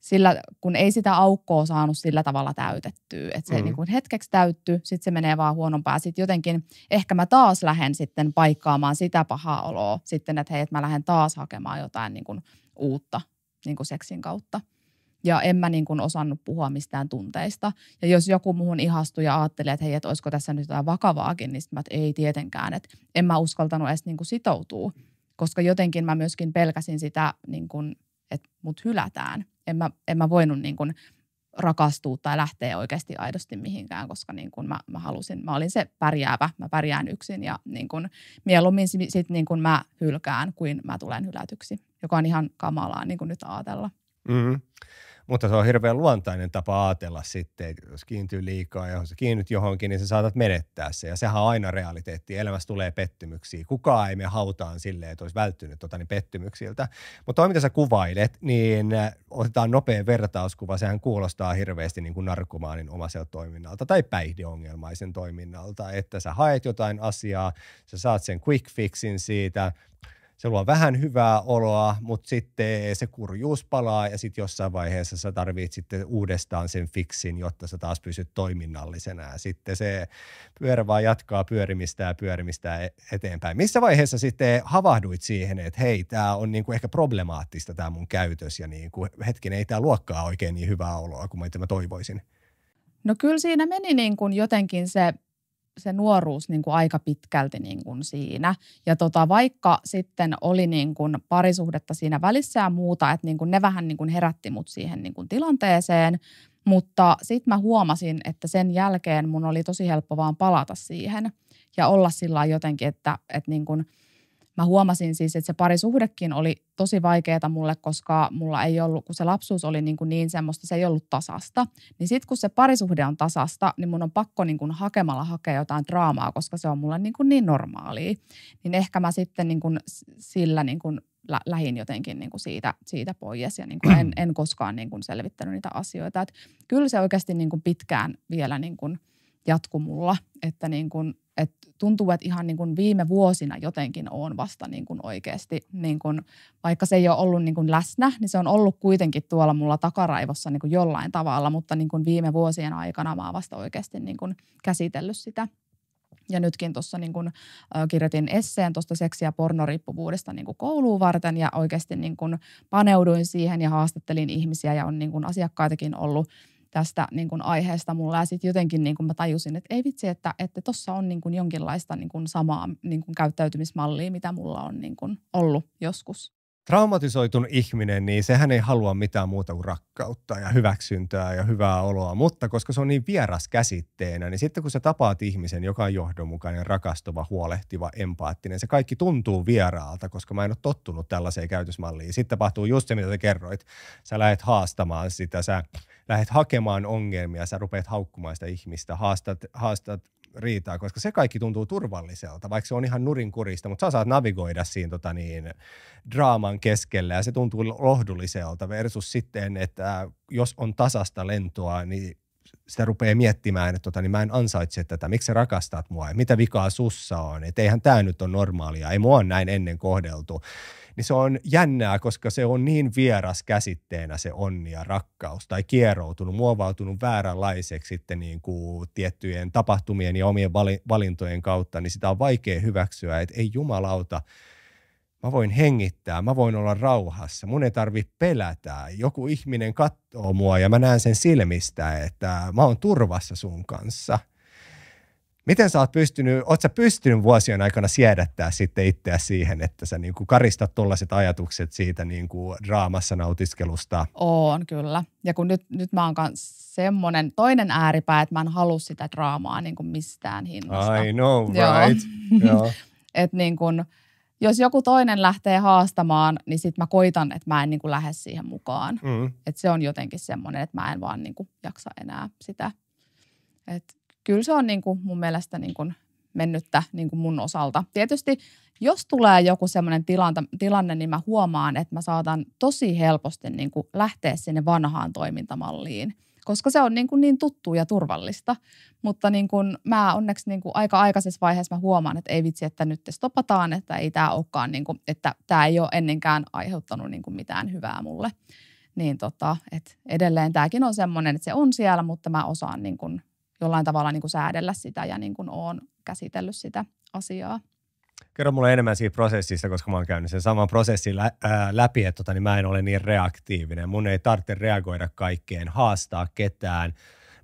sillä, kun ei sitä aukkoa saanut sillä tavalla täytettyä. Että se Mm. mm. niin kun hetkeksi täyttyy, sitten se menee vaan huonompaa. Sitten jotenkin ehkä mä taas lähden sitten paikkaamaan sitä pahaa oloa sitten, että hei, että mä lähden taas hakemaan jotain niin kun uutta niin kun seksin kautta. Ja en mä niin kuin osannut puhua mistään tunteista. Ja jos joku muhun ihastui ja ajatteli, että hei, että olisiko tässä nyt jotain vakavaakin, niin mä, että ei tietenkään. Että en mä uskaltanut edes niin kuin sitoutua, koska jotenkin mä myöskin pelkäsin sitä, niin kuin, että mut hylätään. En mä, en mä voinut niin kuin rakastua tai lähteä oikeasti aidosti mihinkään, koska niin kuin mä, mä halusin, mä olin se pärjäävä, mä pärjään yksin ja niin kuin mieluummin sit, niin kuin mä hylkään, kuin mä tulen hylätyksi, joka on ihan kamalaa niin kuin nyt ajatella. Mm. Mutta se on hirveän luontainen tapa ajatella sitten, että jos kiintyy liikaa ja jos kiinnyt johonkin, niin sä saatat menettää se. Ja sehän on aina realiteetti. Elämässä tulee pettymyksiä. Kukaan ei me hautaan silleen, että olisi välttynyt tota, niin pettymyksiltä. Mutta toi, mitä sä kuvailet, niin äh, otetaan nopea vertauskuva. Sehän kuulostaa hirveästi niin kuin narkomaanin omaiselta toiminnalta tai päihdeongelmaisen toiminnalta. Että sä haet jotain asiaa, sä saat sen quick fixin siitä – se luo vähän hyvää oloa, mutta sitten se kurjuus palaa ja sitten jossain vaiheessa sä tarvitset sitten uudestaan sen fiksin, jotta sä taas pysyt toiminnallisena. Ja sitten se pyörä vaan jatkaa pyörimistä ja pyörimistä e- eteenpäin. Missä vaiheessa sitten havahduit siihen, että hei, tämä on niinku ehkä problemaattista tämä mun käytös ja niinku, hetken ei tämä luokkaa oikein niin hyvää oloa kuin mä toivoisin. No kyllä siinä meni niin kuin jotenkin se, se nuoruus niin kuin aika pitkälti niin kuin siinä. Ja tota, vaikka sitten oli niin kuin parisuhdetta siinä välissä ja muuta, että niin kuin ne vähän niin kuin herätti mut siihen niin kuin tilanteeseen, mutta sitten mä huomasin, että sen jälkeen mun oli tosi helppo vaan palata siihen ja olla sillä jotenkin, että, että niin kuin, mä huomasin siis, että se parisuhdekin oli tosi vaikeaa mulle, koska mulla ei ollut, kun se lapsuus oli niin, kuin niin semmoista, se ei ollut tasasta. Niin sitten kun se parisuhde on tasasta, niin mun on pakko niin kuin hakemalla hakea jotain draamaa, koska se on mulle niin, kuin niin normaalia. Niin ehkä mä sitten niin kuin sillä niin kuin lä- lähin jotenkin niin kuin siitä, siitä pois ja niin kuin en, en koskaan niin kuin selvittänyt niitä asioita. Et kyllä se oikeasti niin kuin pitkään vielä niin kuin jatku mulla, että niin kuin, et tuntuu, että ihan niin kuin viime vuosina jotenkin on vasta niin kuin oikeasti, niin kuin, vaikka se ei ole ollut niin kuin läsnä, niin se on ollut kuitenkin tuolla mulla takaraivossa niin kuin jollain tavalla, mutta niin kuin viime vuosien aikana mä oon vasta oikeasti niin kuin käsitellyt sitä. Ja nytkin tuossa niin kun, kirjoitin esseen tuosta seksi- ja pornoriippuvuudesta niin kouluun varten ja oikeasti niin kun paneuduin siihen ja haastattelin ihmisiä ja on niin kun asiakkaitakin ollut tästä niin kun aiheesta mulla. Ja sitten jotenkin niin kun mä tajusin, että ei vitsi, että tuossa on niin kun jonkinlaista niin kun samaa niin kun käyttäytymismallia, mitä mulla on niin kun ollut joskus. Traumatisoitunut ihminen, niin sehän ei halua mitään muuta kuin rakkautta ja hyväksyntää ja hyvää oloa, mutta koska se on niin vieras käsitteenä, niin sitten kun sä tapaat ihmisen, joka on johdonmukainen, rakastuva, huolehtiva, empaattinen, se kaikki tuntuu vieraalta, koska mä en ole tottunut tällaiseen käytösmalliin. Sitten tapahtuu just se, mitä sä kerroit. Sä lähdet haastamaan sitä, sä lähdet hakemaan ongelmia, sä rupeat haukkumaan sitä ihmistä, haastat, haastat riitaa, koska se kaikki tuntuu turvalliselta, vaikka se on ihan nurinkurista, mutta sä saat navigoida siinä tota niin, draaman keskellä ja se tuntuu lohdulliselta versus sitten, että jos on tasasta lentoa, niin sitä rupeaa miettimään, että tota, niin mä en ansaitse tätä, miksi sä rakastat mua, mitä vikaa sussa on, että eihän tämä nyt ole normaalia, ei mua ole näin ennen kohdeltu. Niin se on jännää, koska se on niin vieras käsitteenä se onni ja rakkaus, tai kieroutunut, muovautunut vääränlaiseksi sitten niin kuin tiettyjen tapahtumien ja omien valintojen kautta, niin sitä on vaikea hyväksyä, että ei jumalauta, Mä voin hengittää, mä voin olla rauhassa, mun ei tarvi pelätä. Joku ihminen katsoo mua ja mä näen sen silmistä, että mä oon turvassa sun kanssa. Miten sä oot pystynyt, oot sä pystynyt vuosien aikana siedättää sitten itseä siihen, että sä niin kuin karistat tollaiset ajatukset siitä niin kuin draamassa nautiskelusta? On kyllä. Ja kun nyt, nyt mä oon semmoinen toinen ääripää, että mä en halua sitä draamaa niin kuin mistään hinnasta. I know, right. *laughs* Joo. että niin kuin, jos joku toinen lähtee haastamaan, niin sitten mä koitan, että mä en niin kuin lähde siihen mukaan. Mm. Että se on jotenkin semmoinen, että mä en vaan niin kuin jaksa enää sitä. Et kyllä se on niin kuin mun mielestä niin kuin mennyttä niin kuin mun osalta. Tietysti jos tulee joku semmoinen tilanne, niin mä huomaan, että mä saatan tosi helposti niin kuin lähteä sinne vanhaan toimintamalliin – koska se on niin, kuin niin tuttu ja turvallista. Mutta niin kuin mä onneksi niin kuin aika aikaisessa vaiheessa mä huomaan, että ei vitsi, että nyt stopataan, että ei tämä olekaan, niin kuin, että tämä ei ole ennenkään aiheuttanut niin kuin mitään hyvää mulle. Niin tota, että edelleen tämäkin on semmoinen, että se on siellä, mutta mä osaan niin kuin jollain tavalla niin kuin säädellä sitä ja niin kuin oon käsitellyt sitä asiaa. Kerro mulle enemmän siitä prosessista, koska mä oon käynyt sen saman prosessin lä- ää, läpi, että tota, niin mä en ole niin reaktiivinen. Mun ei tarvitse reagoida kaikkeen, haastaa ketään.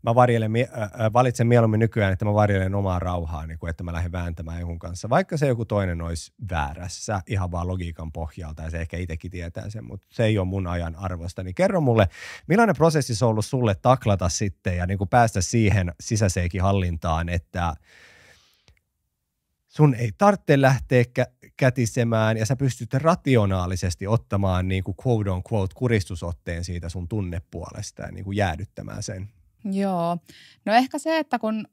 Mä varjelen, äh, valitsen mieluummin nykyään, että mä varjelen omaa rauhaa, niin kuin että mä lähden vääntämään jonkun kanssa. Vaikka se joku toinen olisi väärässä ihan vaan logiikan pohjalta ja se ehkä itsekin tietää sen, mutta se ei ole mun ajan arvosta. Niin kerro mulle, millainen prosessi se on ollut sulle taklata sitten ja niin kuin päästä siihen sisäiseenkin hallintaan, että – sun ei tarvitse lähteä kä- kätisemään ja sä pystyt rationaalisesti ottamaan niin kuin quote on quote kuristusotteen siitä sun tunnepuolesta ja niin kuin jäädyttämään sen. Joo. No ehkä se, että kun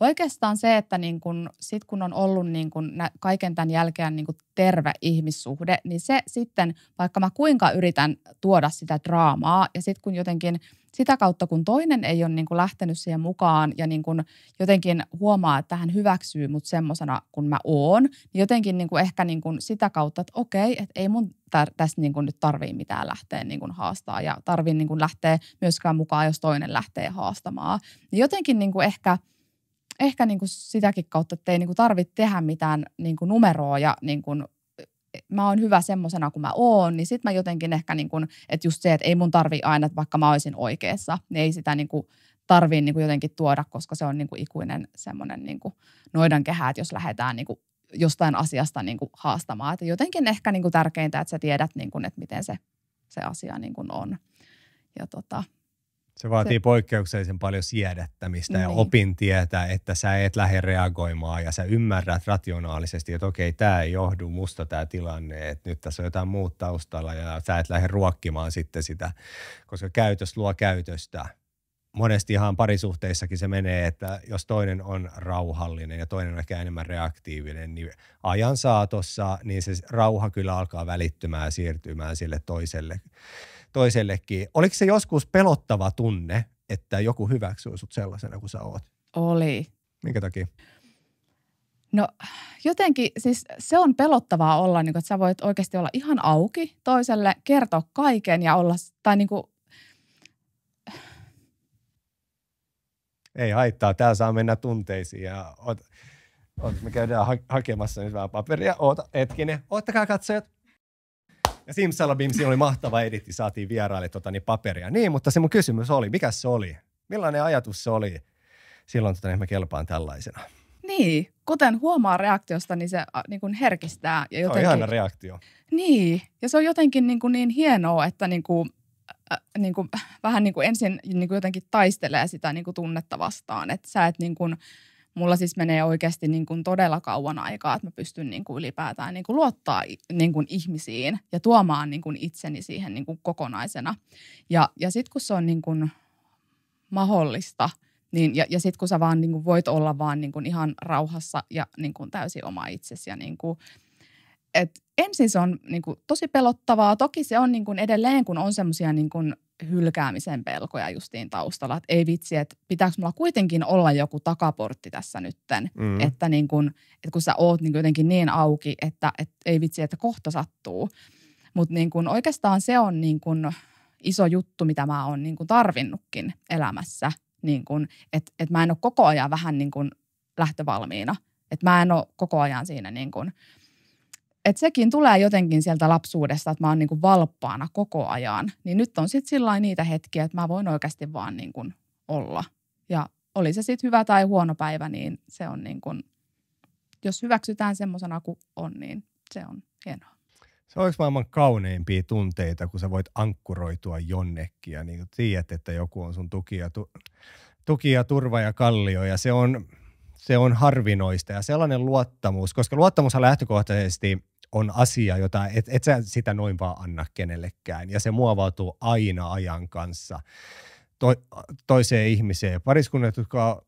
oikeastaan se, että niin kun, sit kun on ollut niin kun kaiken tämän jälkeen niin kun terve ihmissuhde, niin se sitten, vaikka mä kuinka yritän tuoda sitä draamaa ja sitten kun jotenkin sitä kautta, kun toinen ei ole niin kuin lähtenyt siihen mukaan ja niin kuin jotenkin huomaa, että hän hyväksyy mut semmoisena kuin mä oon, niin jotenkin niin kuin ehkä niin kuin sitä kautta, että okei, että ei mun tä- tässä niin nyt tarvii mitään lähteä niin kuin haastaa ja tarvii niin kuin lähteä myöskään mukaan, jos toinen lähtee haastamaan. Niin jotenkin niin kuin ehkä, ehkä niin kuin sitäkin kautta, että ei niin kuin tarvitse tehdä mitään niin kuin numeroa ja niin kuin mä oon hyvä semmoisena kuin mä oon, niin sitten mä jotenkin ehkä niin kuin, että just se, että ei mun tarvi aina, että vaikka mä olisin oikeassa, niin ei sitä niin kuin tarvii niin kuin jotenkin tuoda, koska se on niin kuin ikuinen semmoinen niin kuin noidan kehä, että jos lähdetään niin kuin jostain asiasta niin kuin haastamaan. Että jotenkin ehkä niin kuin tärkeintä, että sä tiedät, niin kuin, että miten se, se asia niin kuin on. Ja tota, se vaatii se, poikkeuksellisen paljon siedättämistä niin. ja opintietä, että sä et lähde reagoimaan ja sä ymmärrät rationaalisesti, että okei, tämä ei johdu musta tämä tilanne, että nyt tässä on jotain muuta taustalla ja sä et lähde ruokkimaan sitten sitä, koska käytös luo käytöstä. Monesti ihan parisuhteissakin se menee, että jos toinen on rauhallinen ja toinen on ehkä enemmän reaktiivinen, niin ajan saatossa niin se rauha kyllä alkaa välittymään ja siirtymään sille toiselle toisellekin. Oliko se joskus pelottava tunne, että joku hyväksyy sut sellaisena kuin sä oot? Oli. Minkä takia? No jotenkin, siis se on pelottavaa olla, niin kuin, että sä voit oikeasti olla ihan auki toiselle, kertoa kaiken ja olla, tai niin kuin... Ei haittaa, tää saa mennä tunteisiin ja oot, oot, me käydään ha- hakemassa nyt vähän paperia. Oota, hetkinen, oottakaa katsojat. Ja Simsalabim, siinä oli mahtava editti, saatiin vieraille tota, niin paperia. Niin, mutta se mun kysymys oli, mikä se oli? Millainen ajatus se oli silloin, tota, että mä kelpaan tällaisena? Niin, kuten huomaa reaktiosta, niin se niin kuin herkistää. Ja jotenkin, on ihana reaktio. Niin, ja se on jotenkin niin, kuin niin hienoa, että niin kuin, äh, niin kuin, vähän niin kuin ensin niin kuin jotenkin taistelee sitä niin kuin tunnetta vastaan. Että sä et niin kuin, mulla siis menee oikeasti niin kuin todella kauan aikaa, että mä pystyn niin kuin ylipäätään niin kuin luottaa niin kuin ihmisiin ja tuomaan niin kuin itseni siihen niin kuin kokonaisena. Ja, ja sitten kun se on niin kuin mahdollista, Niin, ja ja sitten kun sä vaan niin kuin voit olla vaan niin kuin ihan rauhassa ja niin kuin täysin oma itsesi ja niin kuin, et ensin se on niin kuin, tosi pelottavaa. Toki se on niin kuin, edelleen, kun on semmoisia niin hylkäämisen pelkoja justiin taustalla. Että ei vitsi, että pitääkö mulla kuitenkin olla joku takaportti tässä nytten. Mm. Että, niin kun, että kun sä oot niin jotenkin niin auki, että, että ei vitsi, että kohta sattuu. Mutta niin kun oikeastaan se on niin kun iso juttu, mitä mä oon niin kun tarvinnutkin elämässä. Niin kun, että, että mä en ole koko ajan vähän niin kun lähtövalmiina. Että mä en ole koko ajan siinä niin kun, että sekin tulee jotenkin sieltä lapsuudesta, että mä oon niinku valppaana koko ajan. Niin nyt on sitten sillä niitä hetkiä, että mä voin oikeasti vaan niinku olla. Ja oli se sitten hyvä tai huono päivä, niin se on niin kuin, jos hyväksytään semmoisena kuin on, niin se on hienoa. Se on maailman kauneimpia tunteita, kun sä voit ankkuroitua jonnekin ja niin tiedät, että joku on sun tuki ja, tu, tuki ja turva ja kallio. Ja se on, se on harvinoista ja sellainen luottamus, koska luottamushan lähtökohtaisesti on asia, jota et, et sä sitä noin vaan anna kenellekään. Ja se muovautuu aina ajan kanssa to, toiseen ihmiseen. Pariskunnat, jotka on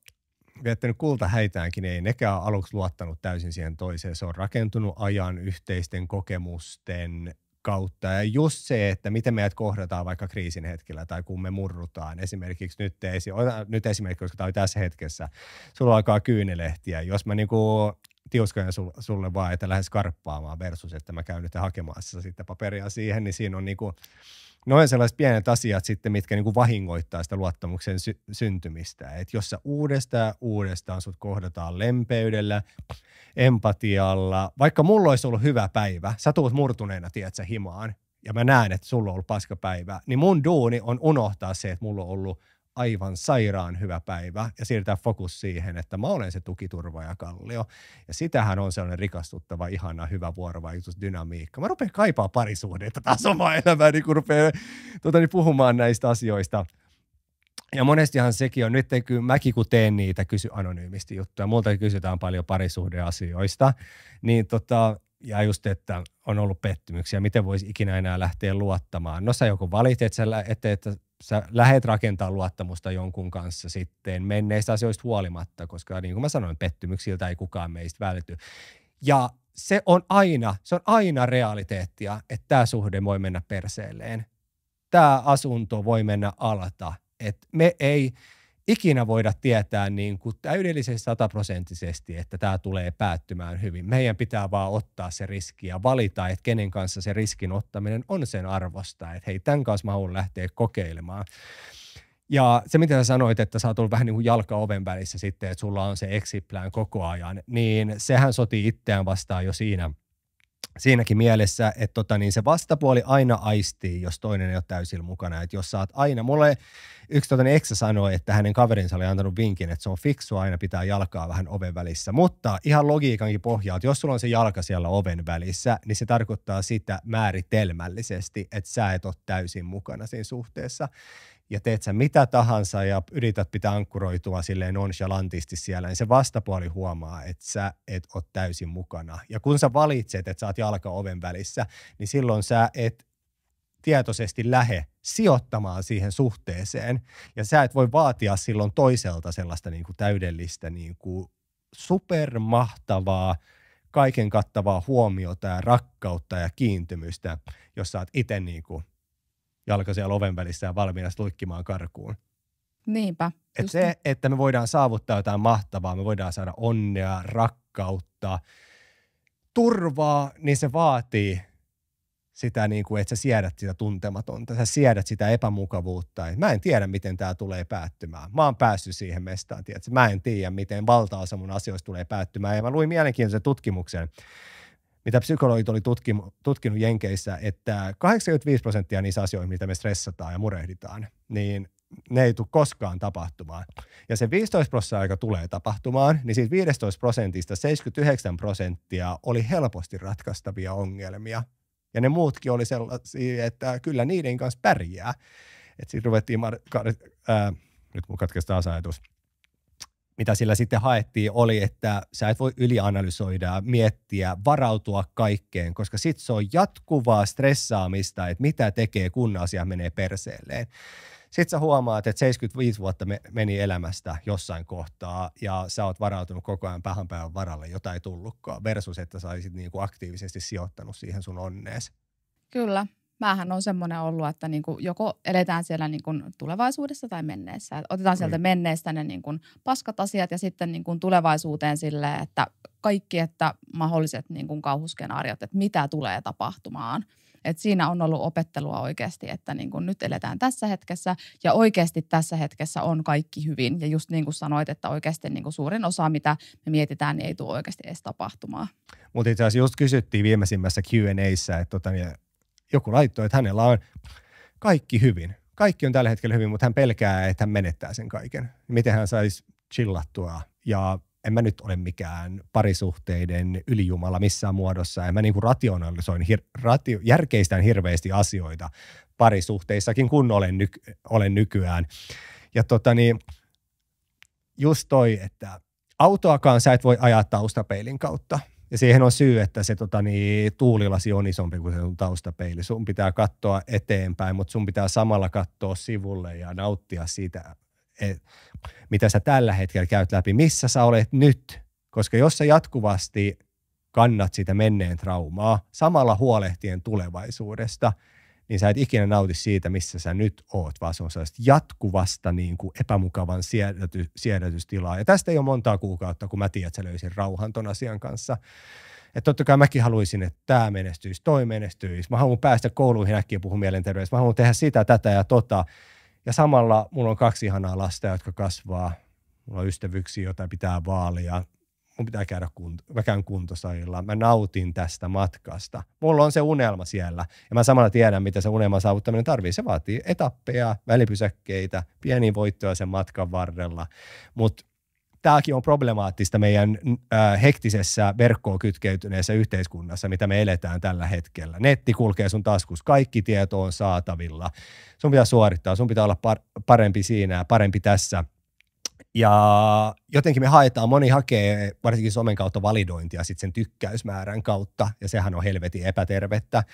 viettänyt kultahäitäänkin, ei nekään aluksi luottanut täysin siihen toiseen. Se on rakentunut ajan yhteisten kokemusten kautta. Ja just se, että miten meidät kohdataan vaikka kriisin hetkellä tai kun me murrutaan. Esimerkiksi nyt, esi- nyt esimerkiksi, koska tämä on tässä hetkessä, sulla alkaa kyynelehtiä. Jos mä niinku tiuskojen sulle vaan, että lähdes karppaamaan versus, että mä käyn nyt hakemassa sitten paperia siihen, niin siinä on niinku, noin sellaiset pienet asiat sitten, mitkä niinku vahingoittaa sitä luottamuksen sy- syntymistä. Että jos sä uudestaan uudestaan sut kohdataan lempeydellä, empatialla, vaikka mulla olisi ollut hyvä päivä, sä tuut murtuneena, tiedätkö, himaan, ja mä näen, että sulla on ollut paska päivä, niin mun duuni on unohtaa se, että mulla on ollut aivan sairaan hyvä päivä ja siirtää fokus siihen, että mä olen se tukiturva ja kallio. Ja sitähän on sellainen rikastuttava, ihana, hyvä vuorovaikutusdynamiikka. Mä rupean kaipaa parisuhdetta taas omaa elämääni, kun rupean tuota, niin puhumaan näistä asioista. Ja monestihan sekin on, nyt kyllä mäkin kun teen niitä, kysy anonyymisti juttuja, multa kysytään paljon parisuhdeasioista, niin tota, ja just, että on ollut pettymyksiä, miten voisi ikinä enää lähteä luottamaan. No sä joku valitet, että, että, että sä lähet rakentaa luottamusta jonkun kanssa sitten menneistä asioista huolimatta, koska niin kuin mä sanoin, pettymyksiltä ei kukaan meistä välty. Ja se on aina, se on aina realiteettia, että tämä suhde voi mennä perseelleen. Tämä asunto voi mennä alta. Että me ei, ikinä voida tietää niin kuin täydellisesti sataprosenttisesti, että tämä tulee päättymään hyvin. Meidän pitää vaan ottaa se riski ja valita, että kenen kanssa se riskin ottaminen on sen arvosta. Että hei, tämän kanssa mä haluan lähteä kokeilemaan. Ja se, mitä sä sanoit, että sä oot ollut vähän niin kuin jalka oven välissä sitten, että sulla on se exit plan koko ajan, niin sehän sotii itseään vastaan jo siinä – siinäkin mielessä, että tota, niin se vastapuoli aina aistii, jos toinen ei ole täysillä mukana. Että jos saat aina, mulle yksi tota, niin eksä sanoi, että hänen kaverinsa oli antanut vinkin, että se on fiksu aina pitää jalkaa vähän oven välissä. Mutta ihan logiikankin pohjalta, jos sulla on se jalka siellä oven välissä, niin se tarkoittaa sitä määritelmällisesti, että sä et ole täysin mukana siinä suhteessa ja teet sä mitä tahansa ja yrität pitää ankkuroitua silleen nonchalantisti siellä, niin se vastapuoli huomaa, että sä et ole täysin mukana. Ja kun sä valitset, että sä oot jalka oven välissä, niin silloin sä et tietoisesti lähe sijoittamaan siihen suhteeseen. Ja sä et voi vaatia silloin toiselta sellaista niin kuin täydellistä niin kuin supermahtavaa, kaiken kattavaa huomiota ja rakkautta ja kiintymystä, jos sä oot itse niin jalka siellä oven välissä ja valmiina luikkimaan karkuun. Niinpä. Et se, niin. että me voidaan saavuttaa jotain mahtavaa, me voidaan saada onnea, rakkautta, turvaa, niin se vaatii sitä, niin kuin, että sä siedät sitä tuntematonta, sä siedät sitä epämukavuutta. Mä en tiedä, miten tämä tulee päättymään. Mä oon päässyt siihen mestaan, tiedätkö? Mä en tiedä, miten valtaosa mun asioista tulee päättymään. Ja mä luin mielenkiintoisen tutkimuksen, mitä psykologit oli tutkinut, tutkinut Jenkeissä, että 85 prosenttia niissä asioissa, mitä me stressataan ja murehditaan, niin ne ei tule koskaan tapahtumaan. Ja se 15 prosenttia aika tulee tapahtumaan, niin siitä 15 prosentista 79 prosenttia oli helposti ratkaistavia ongelmia. Ja ne muutkin oli sellaisia, että kyllä niiden kanssa pärjää. Että sitten ruvettiin, mar- ää, nyt mun katkaisi ajatus, mitä sillä sitten haettiin, oli, että sä et voi ylianalysoida, miettiä, varautua kaikkeen, koska sitten se on jatkuvaa stressaamista, että mitä tekee, kun asia menee perseelleen. Sitten sä huomaat, että 75 vuotta me, meni elämästä jossain kohtaa ja sä oot varautunut koko ajan pahan päivän varalle, jota ei tullutkaan, versus että sä olisit niin kuin aktiivisesti sijoittanut siihen sun onnees. Kyllä. Mähän on semmoinen ollut, että niin kuin joko eletään siellä niin kuin tulevaisuudessa tai menneessä. Otetaan sieltä mm. menneestä ne niin kuin paskat asiat ja sitten niin kuin tulevaisuuteen silleen, että kaikki että mahdolliset niin kuin kauhuskenaariot, että mitä tulee tapahtumaan – et siinä on ollut opettelua oikeasti, että niin nyt eletään tässä hetkessä ja oikeasti tässä hetkessä on kaikki hyvin. Ja just niin kuin sanoit, että oikeasti niin kuin suurin osa, mitä me mietitään, niin ei tule oikeasti edes tapahtumaan. Mutta itse asiassa just kysyttiin viimeisimmässä Q&Aissa, että tota, niin joku laittoi, että hänellä on kaikki hyvin. Kaikki on tällä hetkellä hyvin, mutta hän pelkää, että hän menettää sen kaiken. Miten hän saisi chillattua ja en mä nyt ole mikään parisuhteiden ylijumala missään muodossa. En mä niin kuin rationalisoin, hir, ratio, järkeistän hirveästi asioita parisuhteissakin, kun olen, nyky, olen nykyään. Ja tota niin, just toi, että autoakaan sä et voi ajaa taustapeilin kautta. Ja siihen on syy, että se tota, niin, tuulilasi on isompi kuin se sun taustapeili. Sun pitää katsoa eteenpäin, mutta sun pitää samalla katsoa sivulle ja nauttia siitä et, mitä sä tällä hetkellä käyt läpi, missä sä olet nyt. Koska jos sä jatkuvasti kannat sitä menneen traumaa, samalla huolehtien tulevaisuudesta, niin sä et ikinä nauti siitä, missä sä nyt oot, vaan se on sellaista jatkuvasta niin kuin epämukavan siedäty, siedätystilaa. Ja tästä ei ole montaa kuukautta, kun mä tiedän, että sä löysin rauhan ton asian kanssa. Että totta kai mäkin haluaisin, että tämä menestyisi, toi menestyisi. Mä haluan päästä kouluihin äkkiä puhua mielenterveydestä. Mä haluan tehdä sitä, tätä ja tota. Ja samalla mulla on kaksi ihanaa lasta, jotka kasvaa. Mulla on ystävyksiä, joita pitää vaalia. Mun pitää käydä kunto, mä käyn kuntosalilla. Mä nautin tästä matkasta. Mulla on se unelma siellä. Ja mä samalla tiedän, mitä se unelman saavuttaminen tarvii. Se vaatii etappeja, välipysäkkeitä, pieniä voittoja sen matkan varrella. Mutta tämäkin on problemaattista meidän äh, hektisessä verkkoon kytkeytyneessä yhteiskunnassa, mitä me eletään tällä hetkellä. Netti kulkee sun taskus, kaikki tieto on saatavilla. Sun pitää suorittaa, sun pitää olla par- parempi siinä ja parempi tässä. Ja jotenkin me haetaan, moni hakee varsinkin somen kautta validointia sitten sen tykkäysmäärän kautta, ja sehän on helvetin epätervettä.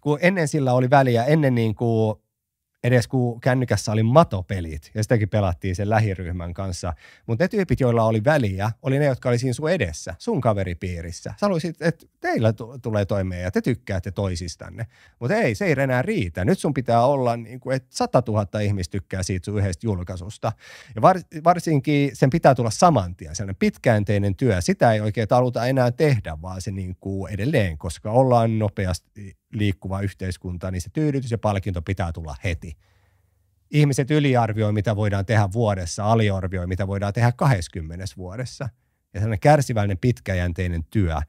Kun ennen sillä oli väliä, ennen niin kuin edes kun kännykässä oli matopelit, ja sitäkin pelattiin sen lähiryhmän kanssa. Mutta ne tyypit, joilla oli väliä, oli ne, jotka oli siinä sun edessä, sun kaveripiirissä. Sä haluaisit, että teillä t- tulee toimeen ja te tykkäätte toisistanne. Mutta ei, se ei enää riitä. Nyt sun pitää olla, niin kuin, että 100 000 ihmistä tykkää siitä sun yhdestä julkaisusta. Ja var, varsinkin sen pitää tulla saman tien, sellainen pitkäänteinen työ. Sitä ei oikein haluta enää tehdä, vaan se niin kuin edelleen, koska ollaan nopeasti liikkuva yhteiskunta, niin se tyydytys ja palkinto pitää tulla heti. Ihmiset yliarvioi, mitä voidaan tehdä vuodessa, aliarvioi, mitä voidaan tehdä 20 vuodessa. Ja sellainen kärsivällinen pitkäjänteinen työ,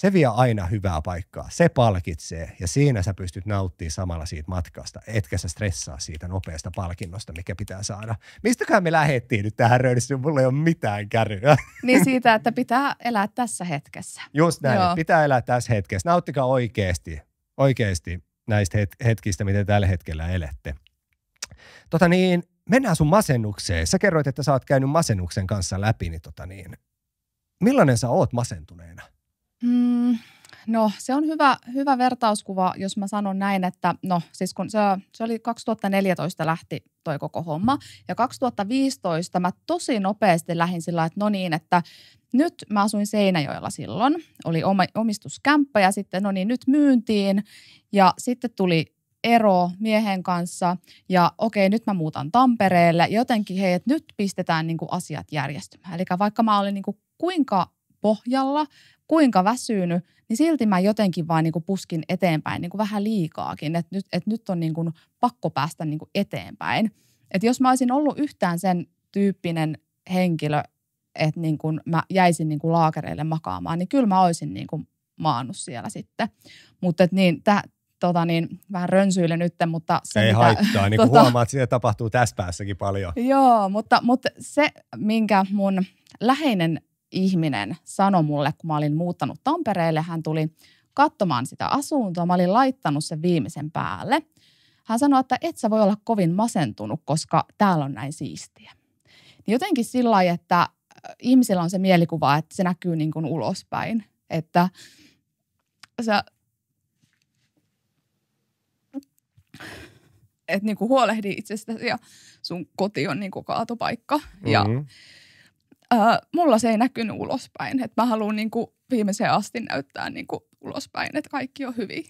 se vie aina hyvää paikkaa. Se palkitsee ja siinä sä pystyt nauttimaan samalla siitä matkasta, etkä sä stressaa siitä nopeasta palkinnosta, mikä pitää saada. Mistäkään me lähettiin nyt tähän röydistyyn? Mulla ei ole mitään kärryä. Niin siitä, että pitää elää tässä hetkessä. Just näin, Joo. pitää elää tässä hetkessä. Nauttikaa oikeasti, oikeasti näistä hetkistä, miten tällä hetkellä elette. Tota niin, mennään sun masennukseen. Sä kerroit, että sä oot käynyt masennuksen kanssa läpi, niin, tota niin millainen sä oot masentuneena? Mm, no se on hyvä, hyvä vertauskuva, jos mä sanon näin, että no siis kun se, se oli 2014 lähti toi koko homma ja 2015 mä tosi nopeasti lähdin sillä, että no niin, että nyt mä asuin Seinäjoella silloin, oli omistuskämppä ja sitten no niin nyt myyntiin ja sitten tuli ero miehen kanssa ja okei, nyt mä muutan Tampereelle. Jotenkin hei, että nyt pistetään niin kuin asiat järjestymään. Eli vaikka mä olin niin kuin kuinka pohjalla, kuinka väsynyt, niin silti mä jotenkin vaan niin kuin puskin eteenpäin niin kuin vähän liikaakin, että nyt, että nyt on niin kuin pakko päästä niin kuin eteenpäin. Että jos mä olisin ollut yhtään sen tyyppinen henkilö, että niin kuin mä jäisin niin kuin laakereille makaamaan, niin kyllä mä olisin niin kuin maannut siellä sitten. Mutta niin, tä, tota niin, vähän rönsyille nyt, mutta... Se ei mitä, haittaa, niin kuin *laughs* tota, huomaat, että tapahtuu tässä päässäkin paljon. Joo, mutta, mutta se, minkä mun läheinen ihminen sanoi mulle, kun mä olin muuttanut Tampereelle, hän tuli katsomaan sitä asuntoa, mä olin laittanut sen viimeisen päälle. Hän sanoi, että et sä voi olla kovin masentunut, koska täällä on näin siistiä. Niin jotenkin sillä lailla, että ihmisillä on se mielikuva, että se näkyy niin kuin ulospäin, että sä että niin kuin huolehdi itsestäsi ja sun koti on niin kuin kaatopaikka. Mm-hmm. Ja ää, mulla se ei näkynyt ulospäin. Että mä haluan niin kuin viimeiseen asti näyttää niin kuin ulospäin, että kaikki on hyvin.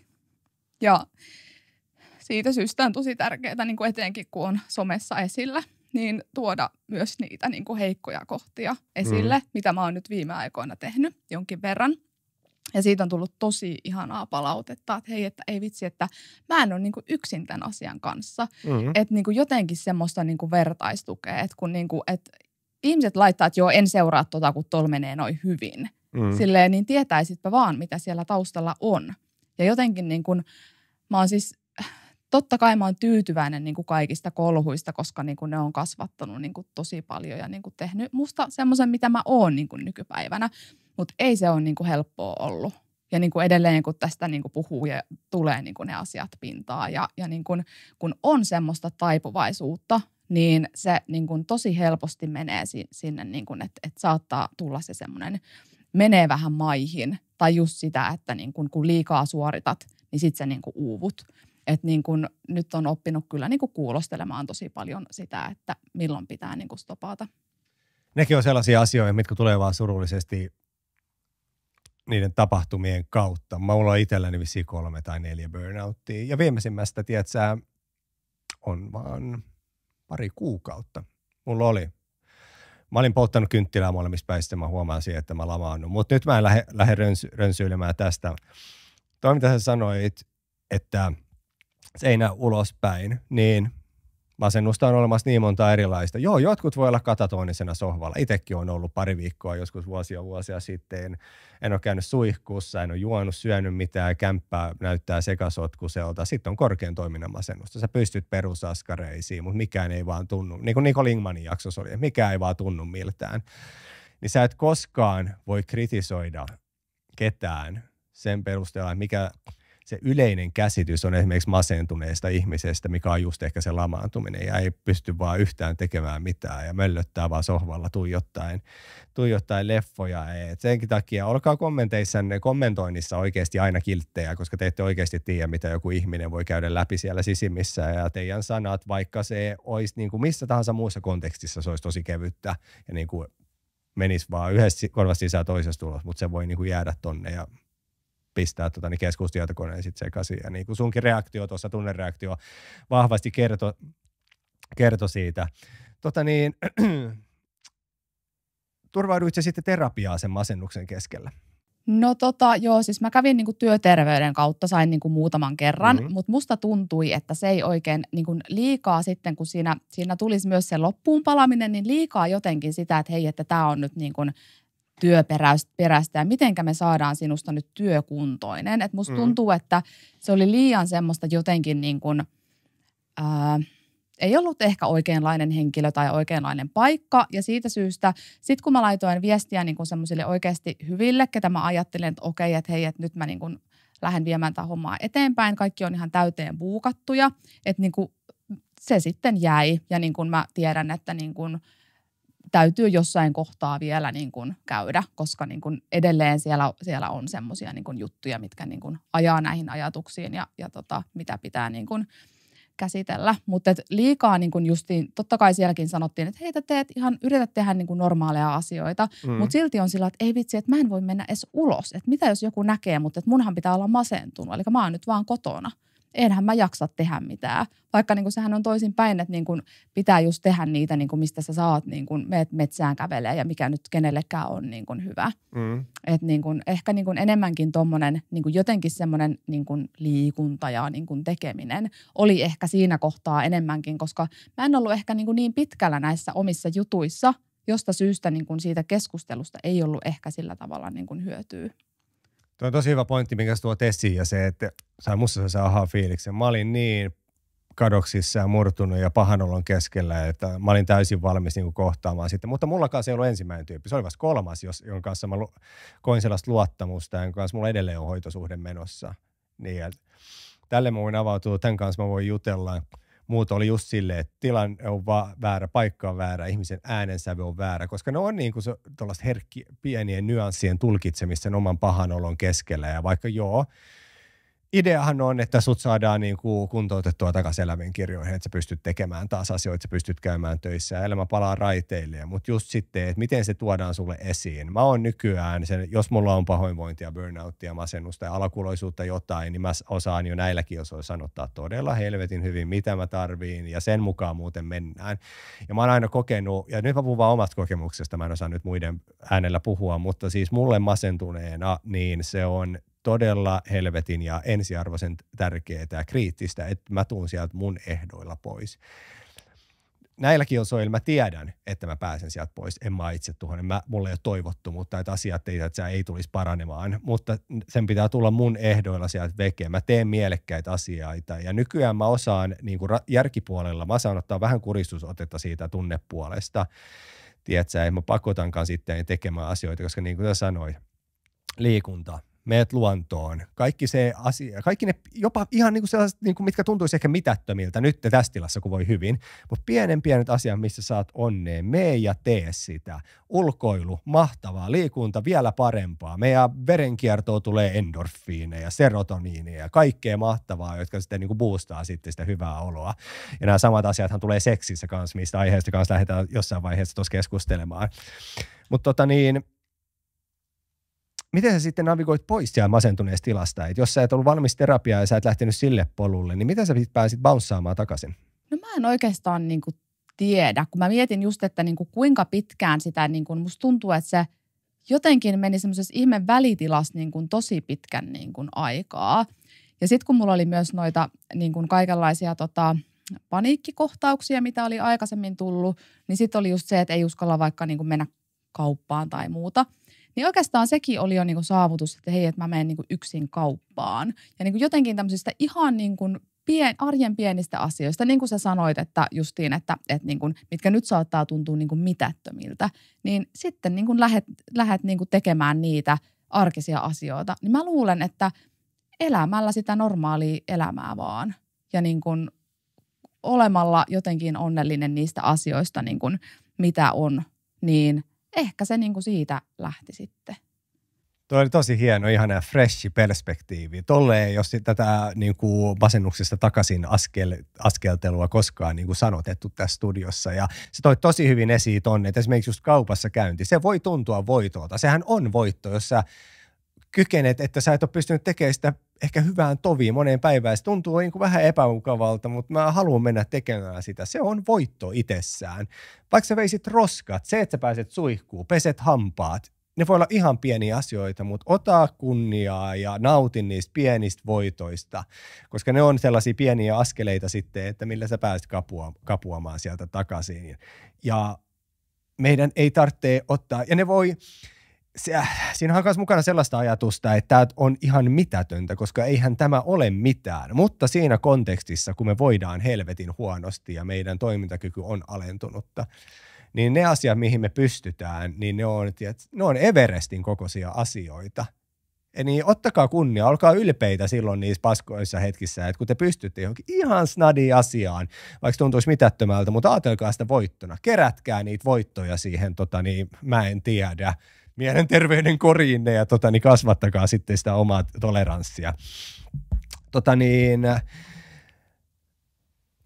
Ja siitä syystä on tosi tärkeää, niin kuin etenkin kun on somessa esillä, niin tuoda myös niitä niin kuin heikkoja kohtia esille, mm. mitä mä oon nyt viime aikoina tehnyt jonkin verran. Ja siitä on tullut tosi ihanaa palautetta, että hei, että ei vitsi, että mä en ole niin yksin tämän asian kanssa. Mm-hmm. Että niin jotenkin semmoista niin vertaistukea, että kun niin kuin, että ihmiset laittaa, että joo, en seuraa tota, kun tol menee noin hyvin. Mm. Silleen, niin tietäisitpä vaan, mitä siellä taustalla on. Ja jotenkin niin kuin, mä oon siis totta kai mä oon tyytyväinen niin kuin kaikista kolhuista, koska niin kuin ne on kasvattanut niin kuin tosi paljon ja niin kuin tehnyt musta semmoisen, mitä mä oon niin kuin nykypäivänä. Mutta ei se ole niin kuin helppoa ollut. Ja niin kuin edelleen, kun tästä niin kuin puhuu ja tulee niin kuin ne asiat pintaa ja, ja niin kuin, kun on semmoista taipuvaisuutta, niin se niin kuin tosi helposti menee sinne, niin kuin, että, että saattaa tulla se semmoinen, menee vähän maihin. Tai just sitä, että niin kuin, kun liikaa suoritat, niin sitten se niin kuin uuvut. Et niin kun, nyt on oppinut kyllä niin kuin kuulostelemaan tosi paljon sitä, että milloin pitää niin kuin stopata. Nekin on sellaisia asioita, mitkä tulee vaan surullisesti niiden tapahtumien kautta. Mulla on itselläni vissiin kolme tai neljä burnouttia. Ja viimeisimmästä, tiedätkö, on vaan pari kuukautta. Mulla oli. Mä olin polttanut kynttilää molemmissa päissä, mä huomasin, että mä lamaannut. Mutta nyt mä en lähde, lähde rönsy, rönsyilemään tästä. Toi, mitä sä sanoit, että se ei näy ulospäin, niin masennusta on olemassa niin monta erilaista. Joo, jotkut voi olla katatonisena sohvalla. Itekin on ollut pari viikkoa joskus vuosia vuosia sitten. En ole käynyt suihkussa, en ole juonut, syönyt mitään, kämppää näyttää sekasotkuselta. Sitten on korkean toiminnan masennusta. Sä pystyt perusaskareisiin, mutta mikään ei vaan tunnu. Niin kuin Niko Lingmanin jaksossa oli, mikään ei vaan tunnu miltään. Niin sä et koskaan voi kritisoida ketään sen perusteella, mikä se yleinen käsitys on esimerkiksi masentuneesta ihmisestä, mikä on just ehkä se lamaantuminen ja ei pysty vaan yhtään tekemään mitään ja möllöttää vaan sohvalla tuijottaen, tuijottaen leffoja. Et senkin takia olkaa kommenteissanne, kommentoinnissa oikeasti aina kilttejä, koska te ette oikeasti tiedä, mitä joku ihminen voi käydä läpi siellä sisimmissä ja teidän sanat, vaikka se olisi niin kuin missä tahansa muussa kontekstissa, se olisi tosi kevyttä ja niin kuin menisi vaan yhdessä korvassa sisään toisesta tulos, mutta se voi niin kuin jäädä tonne ja pistää tota, niin keskustietokoneen sitten sekaisin. Ja niin kuin sunkin reaktio tuossa, tunnereaktio, vahvasti kertoi kerto siitä. Tota niin, *clears throat* turvauduitko sitten terapiaa sen masennuksen keskellä? No tota, joo, siis mä kävin niinku työterveyden kautta, sain niinku muutaman kerran, mm-hmm. mutta musta tuntui, että se ei oikein niinku liikaa sitten, kun siinä, siinä tulisi myös se loppuun palaminen, niin liikaa jotenkin sitä, että hei, että tämä on nyt niinku työperäistä ja mitenkä me saadaan sinusta nyt työkuntoinen. Et musta mm. tuntuu, että se oli liian semmoista jotenkin niin kuin, ää, ei ollut ehkä oikeanlainen henkilö tai oikeanlainen paikka. Ja siitä syystä, sitten kun mä laitoin viestiä niin semmoisille oikeasti hyville, ketä mä ajattelin, että okei, että hei, että nyt mä niin kuin lähden viemään tätä hommaa eteenpäin. Kaikki on ihan täyteen buukattuja. Että niin kuin se sitten jäi. Ja niin kuin mä tiedän, että niin kuin – täytyy jossain kohtaa vielä niin kuin käydä, koska niin kuin edelleen siellä, siellä on semmoisia niin juttuja, mitkä niin kuin ajaa näihin ajatuksiin ja, ja tota, mitä pitää niin kuin käsitellä. Mutta liikaa niin kuin justiin, totta kai sielläkin sanottiin, että hei, teet ihan, yrität tehdä niin kuin normaaleja asioita, mm. mutta silti on sillä, että ei vitsi, että mä en voi mennä edes ulos. Että mitä jos joku näkee, mutta että munhan pitää olla masentunut, eli mä oon nyt vaan kotona – enhän mä jaksa tehdä mitään. Vaikka niin kuin sehän on toisin päin, että niin kuin pitää just tehdä niitä, niin kuin mistä sä saat, niin kuin meet metsään kävelee ja mikä nyt kenellekään on niin kuin hyvä. Mm. Et niin kuin, ehkä niin kuin enemmänkin tuommoinen niin kuin jotenkin semmoinen niin kuin liikunta ja niin kuin tekeminen oli ehkä siinä kohtaa enemmänkin, koska mä en ollut ehkä niin, kuin niin pitkällä näissä omissa jutuissa, josta syystä niin kuin siitä keskustelusta ei ollut ehkä sillä tavalla niin kuin hyötyä. Tuo on tosi hyvä pointti, minkä sä tuot esiin ja se, että sai musta se aha fiiliksen. Mä olin niin kadoksissa ja murtunut ja pahan olon keskellä, että mä olin täysin valmis niin kohtaamaan sitten. Mutta mulla kanssa ei ollut ensimmäinen tyyppi. Se oli vasta kolmas, jos, jonka kanssa mä koin sellaista luottamusta, jonka kanssa mulla edelleen on hoitosuhde menossa. Niin, tälle mä voin avautua, tämän kanssa mä voin jutella – muut oli just silleen, että tilanne on va- väärä, paikka on väärä, ihmisen äänensävy on väärä, koska ne on niin kuin tuollaista herkki, pienien nyanssien tulkitsemista oman pahan olon keskellä. Ja vaikka joo, ideahan on, että sut saadaan niin kuin kuntoutettua takaisin eläviin kirjoihin, että sä pystyt tekemään taas asioita, sä pystyt käymään töissä ja elämä palaa raiteille. Mutta just sitten, että miten se tuodaan sulle esiin. Mä oon nykyään, sen, jos mulla on pahoinvointia, burnouttia, masennusta ja alakuloisuutta jotain, niin mä osaan jo näilläkin osoilla sanottaa todella helvetin hyvin, mitä mä tarviin ja sen mukaan muuten mennään. Ja mä oon aina kokenut, ja nyt mä puhun vaan omasta kokemuksesta, mä en osaa nyt muiden äänellä puhua, mutta siis mulle masentuneena, niin se on todella helvetin ja ensiarvoisen tärkeää ja kriittistä, että mä tuun sieltä mun ehdoilla pois. Näilläkin osoilla mä tiedän, että mä pääsen sieltä pois. En mä itse tuohon, mä, mulle ei ole toivottu, mutta että asiat ei, että ei tulisi paranemaan. Mutta sen pitää tulla mun ehdoilla sieltä vekeen. Mä teen mielekkäitä asioita ja nykyään mä osaan niin kuin järkipuolella, mä osaan ottaa vähän kuristusotetta siitä tunnepuolesta. Tiedätkö, mä pakotankaan sitten tekemään asioita, koska niin kuin sä sanoit, liikunta, meet luontoon. Kaikki se asia, kaikki ne jopa ihan niin kuin sellaiset, niin kuin mitkä tuntuisi ehkä mitättömiltä nyt tässä tilassa, kun voi hyvin, mutta pienen pienet asiat, missä saat onneen, mee ja tee sitä. Ulkoilu, mahtavaa, liikunta vielä parempaa. Meidän verenkiertoon tulee endorfiineja, serotoniinia ja kaikkea mahtavaa, jotka sitten niin kuin boostaa sitten sitä hyvää oloa. Ja nämä samat asiathan tulee seksissä kanssa, mistä aiheesta kanssa lähdetään jossain vaiheessa tuossa keskustelemaan. Mutta tota niin, miten sä sitten navigoit pois siellä masentuneesta tilasta? Et jos sä et ollut valmis terapiaa ja sä et lähtenyt sille polulle, niin miten sä pääsit bounsaamaan takaisin? No mä en oikeastaan niin kuin tiedä, kun mä mietin just, että niin kuin kuinka pitkään sitä, niin kuin musta tuntuu, että se jotenkin meni semmoisessa ihme välitilassa niin kuin tosi pitkän niin kuin aikaa. Ja sitten kun mulla oli myös noita niin kuin kaikenlaisia tota, paniikkikohtauksia, mitä oli aikaisemmin tullut, niin sitten oli just se, että ei uskalla vaikka niin kuin mennä kauppaan tai muuta – niin oikeastaan sekin oli jo niin kuin saavutus, että hei, että mä menen niin kuin yksin kauppaan. Ja niin kuin jotenkin tämmöisistä ihan niin kuin pien, arjen pienistä asioista, niin kuin sä sanoit, että justiin, että, että niin kuin, mitkä nyt saattaa tuntua niin kuin mitättömiltä, niin sitten niin kuin lähet, lähet niin kuin tekemään niitä arkisia asioita. Niin mä luulen, että elämällä sitä normaalia elämää vaan ja niin kuin olemalla jotenkin onnellinen niistä asioista, niin kuin mitä on, niin ehkä se niin kuin siitä lähti sitten. Tuo oli tosi hieno, ihana freshi perspektiivi. Tolleen, jos tätä niin kuin masennuksesta takaisin askel, askeltelua koskaan niin kuin sanotettu tässä studiossa. Ja se toi tosi hyvin esiin tonne, että esimerkiksi just kaupassa käynti, se voi tuntua voitolta. Sehän on voitto, jos sä kykenet, että sä et ole pystynyt tekemään sitä ehkä hyvään toviin moneen päivään. Se tuntuu niin kuin vähän epämukavalta, mutta mä haluan mennä tekemään sitä. Se on voitto itsessään. Vaikka sä veisit roskat, se, että sä pääset suihkuun, peset hampaat, ne voi olla ihan pieniä asioita, mutta ota kunniaa ja nautin niistä pienistä voitoista, koska ne on sellaisia pieniä askeleita sitten, että millä sä pääset kapua, kapuamaan sieltä takaisin. Ja meidän ei tarvitse ottaa, ja ne voi, se, siinä on myös mukana sellaista ajatusta, että tämä on ihan mitätöntä, koska eihän tämä ole mitään. Mutta siinä kontekstissa, kun me voidaan helvetin huonosti ja meidän toimintakyky on alentunutta, niin ne asiat, mihin me pystytään, niin ne on, tiedät, ne on Everestin kokoisia asioita. Eli ottakaa kunnia, olkaa ylpeitä silloin niissä paskoissa hetkissä, että kun te pystytte johonkin ihan snadi asiaan, vaikka tuntuisi mitättömältä, mutta ajatelkaa sitä voittona. Kerätkää niitä voittoja siihen, tota, niin, mä en tiedä, mielenterveyden koriinne ja tota, niin kasvattakaa sitten sitä omaa toleranssia. Tota niin,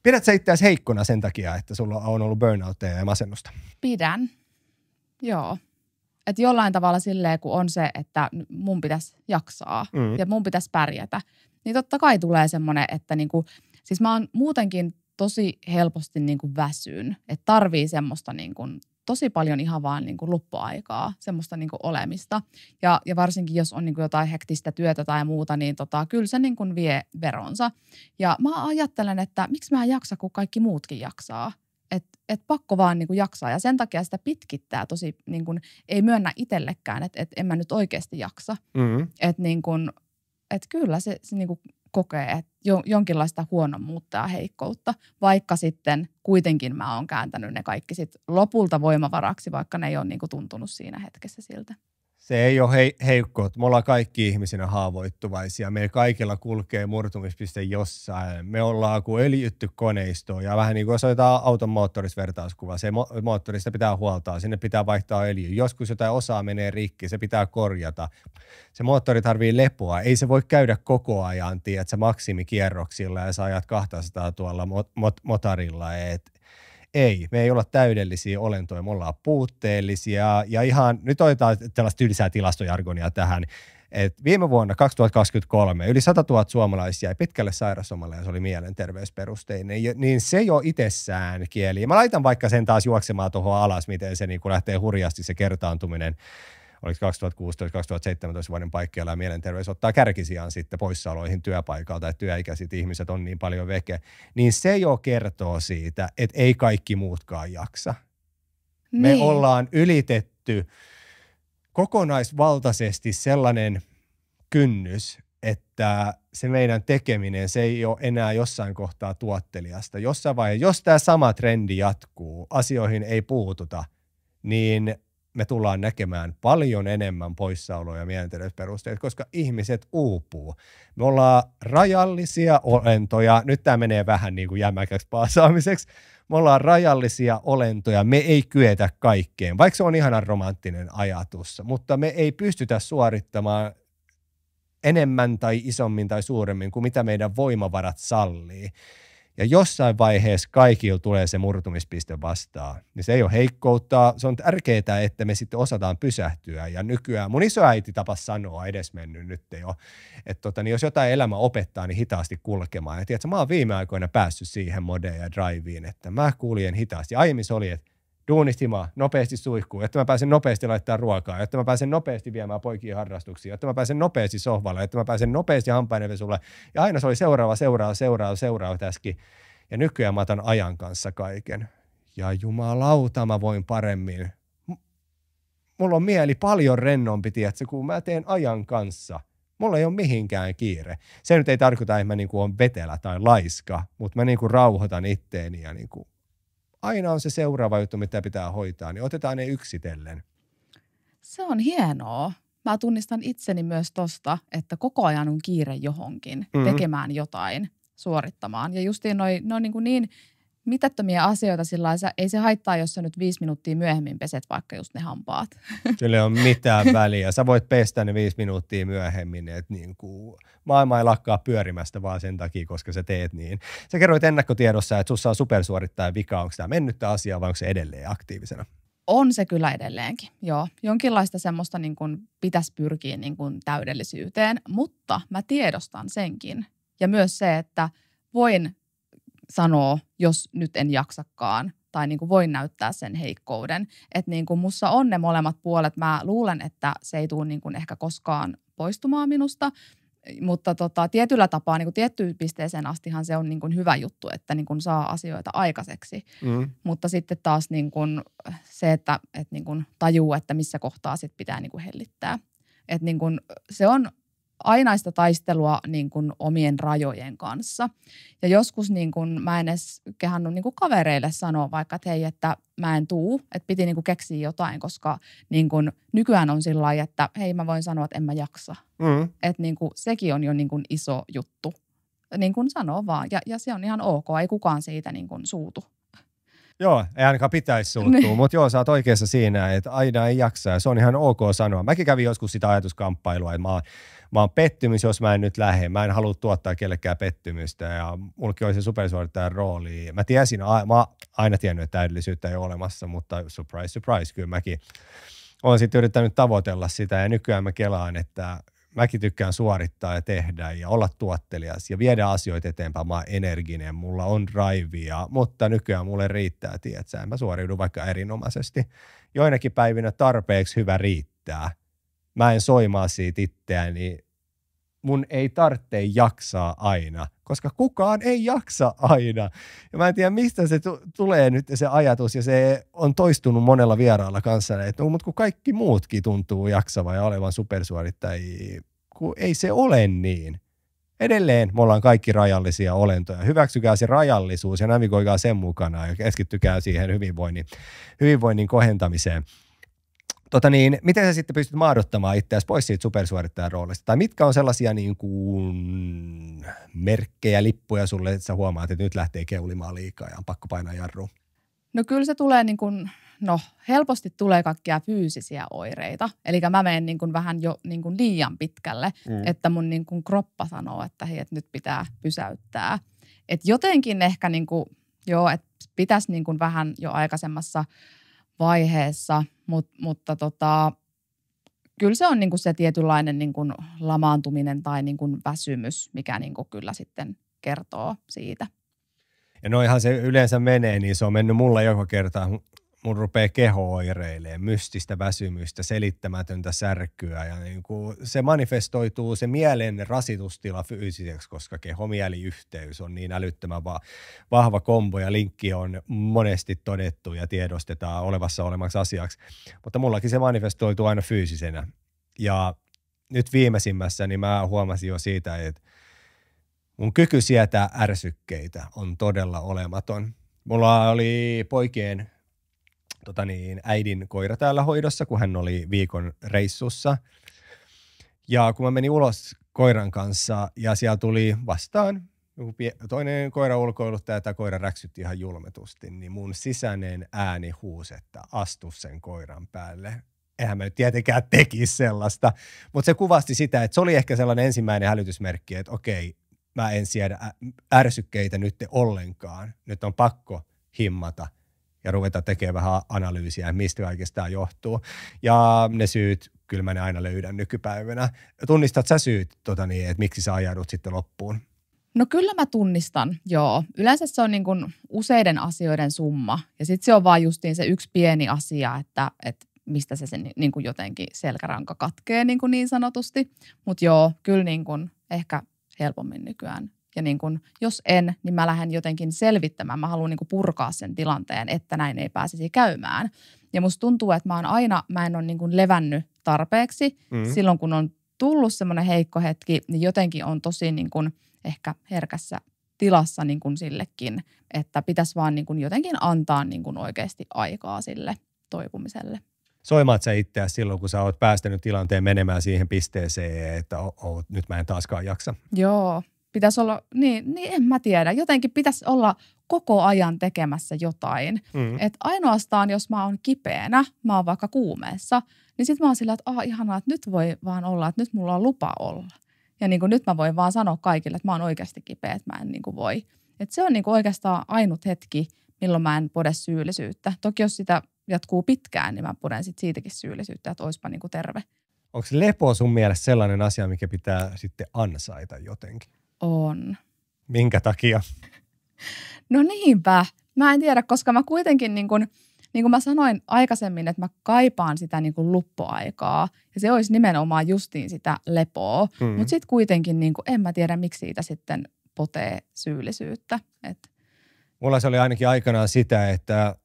pidät sä itseäsi heikkona sen takia, että sulla on ollut burnoutteja ja masennusta? Pidän, joo. Että jollain tavalla silleen, kun on se, että mun pitäisi jaksaa mm. ja mun pitäisi pärjätä, niin totta kai tulee semmoinen, että niinku, siis mä oon muutenkin tosi helposti niinku väsyn, että tarvii semmoista niinku tosi paljon ihan vaan niin kuin luppuaikaa, semmoista niin kuin olemista. Ja, ja varsinkin, jos on niin kuin jotain hektistä työtä tai muuta, niin tota, kyllä se niin kuin vie veronsa. Ja mä ajattelen, että miksi mä en jaksa, kun kaikki muutkin jaksaa. Että et pakko vaan niin kuin jaksaa ja sen takia sitä pitkittää tosi, niin kuin, ei myönnä itsellekään, että et en mä nyt oikeasti jaksa. Mm-hmm. Että niin kuin, et kyllä se, se niin kuin kokee että jo, jonkinlaista huonommuutta ja heikkoutta, vaikka sitten kuitenkin mä oon kääntänyt ne kaikki sit lopulta voimavaraksi, vaikka ne ei ole niinku tuntunut siinä hetkessä siltä. Se ei ole hei, heikko. Me ollaan kaikki ihmisinä haavoittuvaisia. Meillä kaikilla kulkee murtumispiste jossain. Me ollaan kuin öljytty koneisto ja vähän niin kuin jos otetaan auton moottorista vertauskuva. Se mo- moottorista pitää huoltaa, sinne pitää vaihtaa öljy. Joskus jotain osaa menee rikki, se pitää korjata. Se moottori tarvii lepoa. Ei se voi käydä koko ajan, tiedät, maksimikierroksilla ja sä ajat 200 tuolla mot- mot- motorilla. Et ei, me ei olla täydellisiä olentoja, me ollaan puutteellisia. Ja ihan, nyt otetaan tällaista tylsää tilastojargonia tähän, et viime vuonna 2023 yli 100 000 suomalaisia jäi pitkälle sairasomalle ja se oli mielenterveysperusteinen, niin se jo itsessään kieli. Mä laitan vaikka sen taas juoksemaan tuohon alas, miten se niin lähtee hurjasti se kertaantuminen oliko 2016-2017 vuoden paikkeilla ja mielenterveys ottaa kärkisiaan sitten poissaoloihin työpaikalta, että työikäiset ihmiset on niin paljon veke, niin se jo kertoo siitä, että ei kaikki muutkaan jaksa. Niin. Me ollaan ylitetty kokonaisvaltaisesti sellainen kynnys, että se meidän tekeminen, se ei ole enää jossain kohtaa tuottelijasta. Jossain vaiheessa, jos tämä sama trendi jatkuu, asioihin ei puututa, niin me tullaan näkemään paljon enemmän poissaoloja ja mielenterveysperusteita, koska ihmiset uupuu. Me ollaan rajallisia olentoja, nyt tämä menee vähän niin kuin jämäkäksi paasaamiseksi, me ollaan rajallisia olentoja, me ei kyetä kaikkeen, vaikka se on ihan romanttinen ajatus, mutta me ei pystytä suorittamaan enemmän tai isommin tai suuremmin kuin mitä meidän voimavarat sallii ja jossain vaiheessa kaikilla tulee se murtumispiste vastaan, niin se ei ole heikkoutta. Se on tärkeää, että me sitten osataan pysähtyä. Ja nykyään mun isoäiti tapas sanoa edesmennyt nyt jo, että tota, niin jos jotain elämä opettaa, niin hitaasti kulkemaan. Ja tiedätkö, mä oon viime aikoina päässyt siihen modeen ja driveen, että mä kuljen hitaasti. Aiemmin se oli, että duunistima, nopeasti suihkuu, että mä pääsen nopeasti laittaa ruokaa, että mä pääsen nopeasti viemään poikia harrastuksia, että mä pääsen nopeasti sohvalle, että mä pääsen nopeasti hampainevesulle. Ja aina se oli seuraava, seuraava, seuraava, seuraava täskin. Ja nykyään mä otan ajan kanssa kaiken. Ja jumalauta, mä voin paremmin. Mulla on mieli paljon rennompi, tiedätkö, kun mä teen ajan kanssa. Mulla ei ole mihinkään kiire. Se nyt ei tarkoita, että mä niin on vetelä tai laiska, mutta mä niin kuin rauhoitan itteeni ja niin kuin aina on se seuraava juttu, mitä pitää hoitaa, niin otetaan ne yksitellen. Se on hienoa. Mä tunnistan itseni myös tosta, että koko ajan on kiire johonkin, mm-hmm. tekemään jotain, suorittamaan. Ja justiin noin no niin, kuin niin mitättömiä asioita sillä lailla, ei se haittaa, jos sä nyt viisi minuuttia myöhemmin peset vaikka just ne hampaat. *laughs* Ei ole mitään väliä. Sä voit pestä ne viisi minuuttia myöhemmin, että niin kuin maailma ei lakkaa pyörimästä vaan sen takia, koska sä teet niin. Sä kerroit ennakkotiedossa, että sussa on supersuorittaja vika. Onko tämä mennyttä asiaa vai onko se edelleen aktiivisena? On se kyllä edelleenkin, joo. Jonkinlaista semmoista niin kuin pitäisi pyrkiä niin kuin täydellisyyteen, mutta mä tiedostan senkin. Ja myös se, että voin sanoa, jos nyt en jaksakaan tai niin kuin voin näyttää sen heikkouden. Että niin kuin mussa on ne molemmat puolet. Mä luulen, että se ei tule niin kuin ehkä koskaan poistumaan minusta, mutta tota, tietyllä tapaa niin kuin tiettyyn pisteeseen astihan se on niin kuin hyvä juttu, että niin kuin saa asioita aikaiseksi. Mm. Mutta sitten taas niin kuin se, että, että niin kuin tajuu, että missä kohtaa sit pitää niin kuin hellittää. Että niin kuin se on ainaista taistelua niin kuin omien rajojen kanssa. Ja joskus niin kuin mä en edes kehannut niin kuin kavereille sanoa vaikka, että hei, että mä en tuu, että piti niin kuin keksiä jotain, koska niin kuin nykyään on sillä lailla, että hei mä voin sanoa, että en mä jaksa. Mm. Että niin kuin sekin on jo niin kuin iso juttu. Niin kuin sanoo vaan. Ja, ja se on ihan ok, ei kukaan siitä niin kuin suutu. Joo, ei ainakaan pitäisi suuttua, niin. mutta joo, sä oot oikeassa siinä, että aina ei jaksa ja se on ihan ok sanoa. Mäkin kävin joskus sitä ajatuskamppailua, että mä oon, mä oon pettymys, jos mä en nyt lähde. Mä en halua tuottaa kellekään pettymystä ja mulki oli se supersuorittajan rooli. Mä tiesin, mä oon aina tiennyt, että täydellisyyttä ei ole olemassa, mutta surprise, surprise, kyllä mäkin olen sitten yrittänyt tavoitella sitä ja nykyään mä kelaan, että mäkin tykkään suorittaa ja tehdä ja olla tuottelias ja viedä asioita eteenpäin. Mä oon energinen, mulla on drivea, mutta nykyään mulle riittää, tiedätkö, mä suoriudun vaikka erinomaisesti. Joinakin päivinä tarpeeksi hyvä riittää. Mä en soimaa siitä itseäni. Mun ei tarvitse jaksaa aina, koska kukaan ei jaksa aina. Ja mä en tiedä, mistä se t- tulee nyt se ajatus, ja se on toistunut monella vieraalla kanssa, että no, mutta kun kaikki muutkin tuntuu jaksava ja olevan supersuorittajia, kun ei se ole niin. Edelleen me ollaan kaikki rajallisia olentoja. Hyväksykää se rajallisuus ja navigoikaa sen mukana ja keskittykää siihen hyvinvoinnin, hyvinvoinnin kohentamiseen. Tota niin, miten sä sitten pystyt maadottamaan itseäsi pois siitä supersuorittajan roolista? Tai mitkä on sellaisia niin kuin merkkejä, lippuja sulle, että sä huomaat, että nyt lähtee keulimaan liikaa ja on pakko painaa jarruun? No kyllä se tulee niin kuin, no helposti tulee kaikkia fyysisiä oireita. Eli mä menen niin kuin vähän jo niin kuin liian pitkälle, mm. että mun niin kuin kroppa sanoo, että hei, että nyt pitää pysäyttää. Et jotenkin ehkä niin kuin, joo, että pitäisi niin kuin vähän jo aikaisemmassa vaiheessa, mut, mutta tota, kyllä se on niin kuin se tietynlainen niin lamaantuminen tai niin väsymys, mikä niin kuin kyllä sitten kertoo siitä. Ja noihan se yleensä menee, niin se on mennyt mulla joka kerta mun rupeaa keho oireilemaan, mystistä väsymystä, selittämätöntä särkyä ja niin kuin se manifestoituu se mielen rasitustila fyysiseksi, koska keho-mieli-yhteys on niin älyttömän va- vahva kombo ja linkki on monesti todettu ja tiedostetaan olevassa olemaksi asiaksi. Mutta mullakin se manifestoituu aina fyysisenä. Ja nyt viimeisimmässä niin mä huomasin jo siitä, että mun kyky sietää ärsykkeitä on todella olematon. Mulla oli poikien tota niin, äidin koira täällä hoidossa, kun hän oli viikon reissussa. Ja kun mä menin ulos koiran kanssa ja siellä tuli vastaan toinen koira ulkoiluttaja ja koira räksytti ihan julmetusti, niin mun sisäinen ääni huusi, että astu sen koiran päälle. Eihän mä nyt tietenkään tekisi sellaista, mutta se kuvasti sitä, että se oli ehkä sellainen ensimmäinen hälytysmerkki, että okei, mä en siedä ärsykkeitä nyt ollenkaan. Nyt on pakko himmata – ja ruveta tekemään vähän analyysiä, mistä kaikesta tämä johtuu. Ja ne syyt, kyllä mä ne aina löydän nykypäivänä. Tunnistat sä syyt, tota niin, että miksi sä ajaudut sitten loppuun? No kyllä mä tunnistan, joo. Yleensä se on niin kuin useiden asioiden summa. Ja sitten se on vaan justiin se yksi pieni asia, että, että mistä se, se niin kuin jotenkin selkäranka katkee niin, kuin niin sanotusti. Mutta joo, kyllä niin kuin ehkä helpommin nykyään ja niin kun, jos en, niin mä lähden jotenkin selvittämään. Mä haluan niin purkaa sen tilanteen, että näin ei pääsisi käymään. Ja musta tuntuu, että mä oon aina, mä en ole niin levännyt tarpeeksi. Mm. Silloin kun on tullut semmoinen heikko hetki, niin jotenkin on tosi niin kun ehkä herkässä tilassa niin kuin sillekin, että pitäisi vaan niin kuin jotenkin antaa niin kuin oikeasti aikaa sille toipumiselle. Soimaat sä itseäsi silloin, kun sä oot päästänyt tilanteen menemään siihen pisteeseen, että oh, nyt mä en taaskaan jaksa? Joo, pitäisi olla, niin, niin en mä tiedä, jotenkin pitäisi olla koko ajan tekemässä jotain. Mm. Et ainoastaan, jos mä oon kipeänä, mä oon vaikka kuumeessa, niin sitten mä oon sillä, että ah, ihanaa, että nyt voi vaan olla, että nyt mulla on lupa olla. Ja niin kuin nyt mä voin vaan sanoa kaikille, että mä oon oikeasti kipeä, että mä en niin kuin voi. Et se on niin kuin oikeastaan ainut hetki, milloin mä en pode syyllisyyttä. Toki jos sitä jatkuu pitkään, niin mä poden sit siitäkin syyllisyyttä, että oispa niin kuin terve. Onko lepo sun mielestä sellainen asia, mikä pitää sitten ansaita jotenkin? On. Minkä takia? No niinpä. Mä en tiedä, koska mä kuitenkin niin kuin, niin kuin mä sanoin aikaisemmin, että mä kaipaan sitä niin kuin luppuaikaa. Ja se olisi nimenomaan justiin sitä lepoa. Mm. Mutta sitten kuitenkin niin kuin, en mä tiedä, miksi siitä sitten potee syyllisyyttä. Et. Mulla se oli ainakin aikanaan sitä, että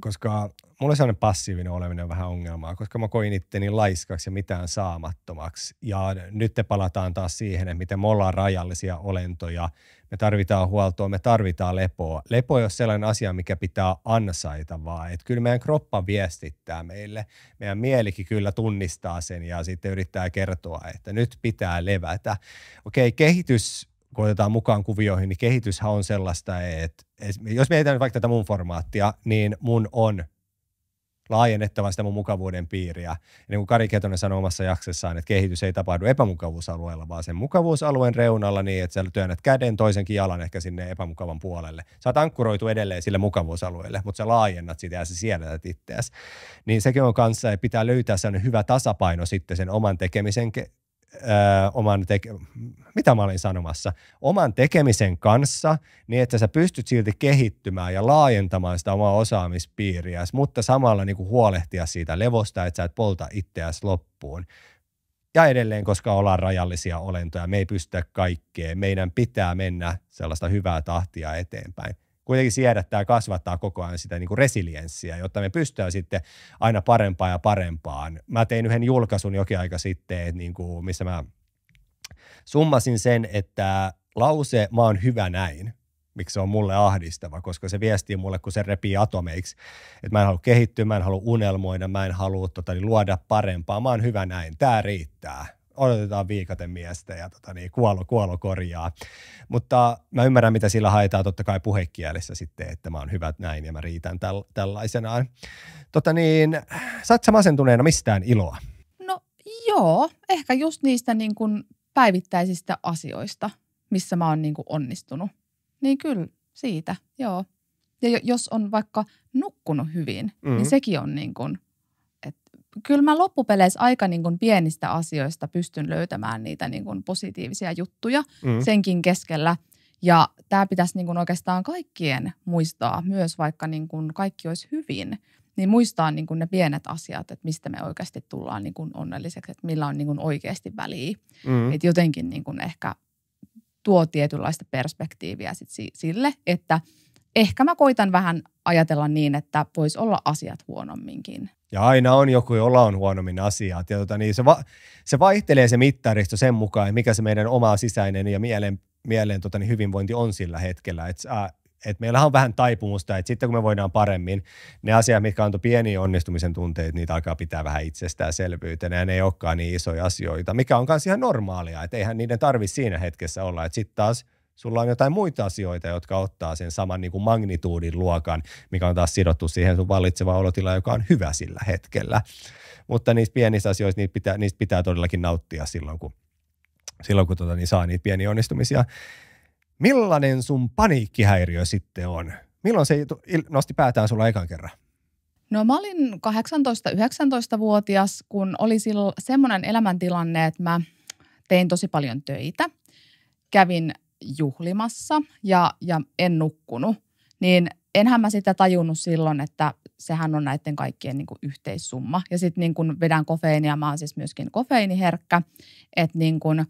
koska mulla sellainen passiivinen oleminen on vähän ongelmaa, koska mä koin itteni laiskaksi ja mitään saamattomaksi. Ja nyt te palataan taas siihen, että miten me ollaan rajallisia olentoja, me tarvitaan huoltoa, me tarvitaan lepoa. Lepo ei ole sellainen asia, mikä pitää ansaita, vaan että kyllä meidän kroppa viestittää meille. Meidän mielikin kyllä tunnistaa sen ja sitten yrittää kertoa, että nyt pitää levätä. Okei, kehitys kun otetaan mukaan kuvioihin, niin kehityshän on sellaista, että jos mietitään vaikka tätä mun formaattia, niin mun on laajennettava sitä mun mukavuuden piiriä. Ja niin kuin Kari Ketonen sanoi omassa jaksessaan, että kehitys ei tapahdu epämukavuusalueella, vaan sen mukavuusalueen reunalla niin, että sä työnnät käden toisenkin jalan ehkä sinne epämukavan puolelle. Sä oot ankkuroitu edelleen sille mukavuusalueelle, mutta sä laajennat sitä ja sä siedät itseäsi. Niin sekin on kanssa, että pitää löytää sellainen hyvä tasapaino sitten sen oman tekemisen ö, oman teke- mitä mä olin sanomassa, oman tekemisen kanssa niin, että sä pystyt silti kehittymään ja laajentamaan sitä omaa osaamispiiriä, mutta samalla niin kuin huolehtia siitä levosta, että sä et polta itseäsi loppuun. Ja edelleen, koska ollaan rajallisia olentoja, me ei pystytä kaikkeen, meidän pitää mennä sellaista hyvää tahtia eteenpäin kuitenkin siedättää ja kasvattaa koko ajan sitä niin kuin resilienssiä, jotta me pystytään sitten aina parempaan ja parempaan. Mä tein yhden julkaisun jokin aika sitten, että niin kuin, missä mä summasin sen, että lause mä oon hyvä näin miksi se on mulle ahdistava, koska se viestii mulle, kun se repii atomeiksi, että mä en halua kehittyä, mä en halua unelmoida, mä en halua tota, niin luoda parempaa, mä oon hyvä näin, tämä riittää odotetaan viikatemiestä ja tota niin, kuolo, kuolo korjaa. Mutta mä ymmärrän, mitä sillä haetaan totta kai puhekielessä sitten, että mä oon hyvät näin ja mä riitän täl, tällaisenaan. Tota niin, saat sä masentuneena mistään iloa? No joo, ehkä just niistä niin kuin päivittäisistä asioista, missä mä oon niin kuin onnistunut. Niin kyllä, siitä, joo. Ja jos on vaikka nukkunut hyvin, niin mm-hmm. niin sekin on niin kuin – kyllä mä loppupeleissä aika niin kuin pienistä asioista pystyn löytämään niitä niin kuin positiivisia juttuja mm. senkin keskellä. Ja tämä pitäisi niin kuin oikeastaan kaikkien muistaa, myös vaikka niin kuin kaikki olisi hyvin, niin muistaa niin kuin ne pienet asiat, että mistä me oikeasti tullaan niin kuin onnelliseksi, että millä on niin kuin oikeasti väliä. Mm. Että jotenkin niin kuin ehkä tuo tietynlaista perspektiiviä sit sille, että ehkä mä koitan vähän ajatella niin, että voisi olla asiat huonomminkin. Ja aina on joku, jolla on huonommin asiat. Ja tota, niin se, va, se vaihtelee se mittaristo sen mukaan, mikä se meidän oma sisäinen ja mielen, mielen tota, niin hyvinvointi on sillä hetkellä. Et, äh, et meillähän on vähän taipumusta, että sitten kun me voidaan paremmin, ne asiat, mitkä antoi pieniä onnistumisen tunteita, niitä alkaa pitää vähän itsestäänselvyytenä ja ne ei olekaan niin isoja asioita, mikä on myös ihan normaalia, että eihän niiden tarvitse siinä hetkessä olla. Sitten taas – sulla on jotain muita asioita, jotka ottaa sen saman niin kuin magnituudin luokan, mikä on taas sidottu siihen sun vallitsevaan olotilaan, joka on hyvä sillä hetkellä. Mutta niistä pienistä asioista niistä pitää, niistä pitää todellakin nauttia silloin, kun, silloin, kun tota, niin saa niitä pieniä onnistumisia. Millainen sun paniikkihäiriö sitten on? Milloin se nosti päätään sulla ekan kerran? No mä olin 18-19-vuotias, kun oli semmoinen elämäntilanne, että mä tein tosi paljon töitä. Kävin juhlimassa ja, ja en nukkunut, niin enhän mä sitä tajunnut silloin, että sehän on näiden kaikkien niin kuin yhteissumma. Ja sitten niin kun vedän kofeiinia, mä oon siis myöskin kofeiiniherkkä, että niin kun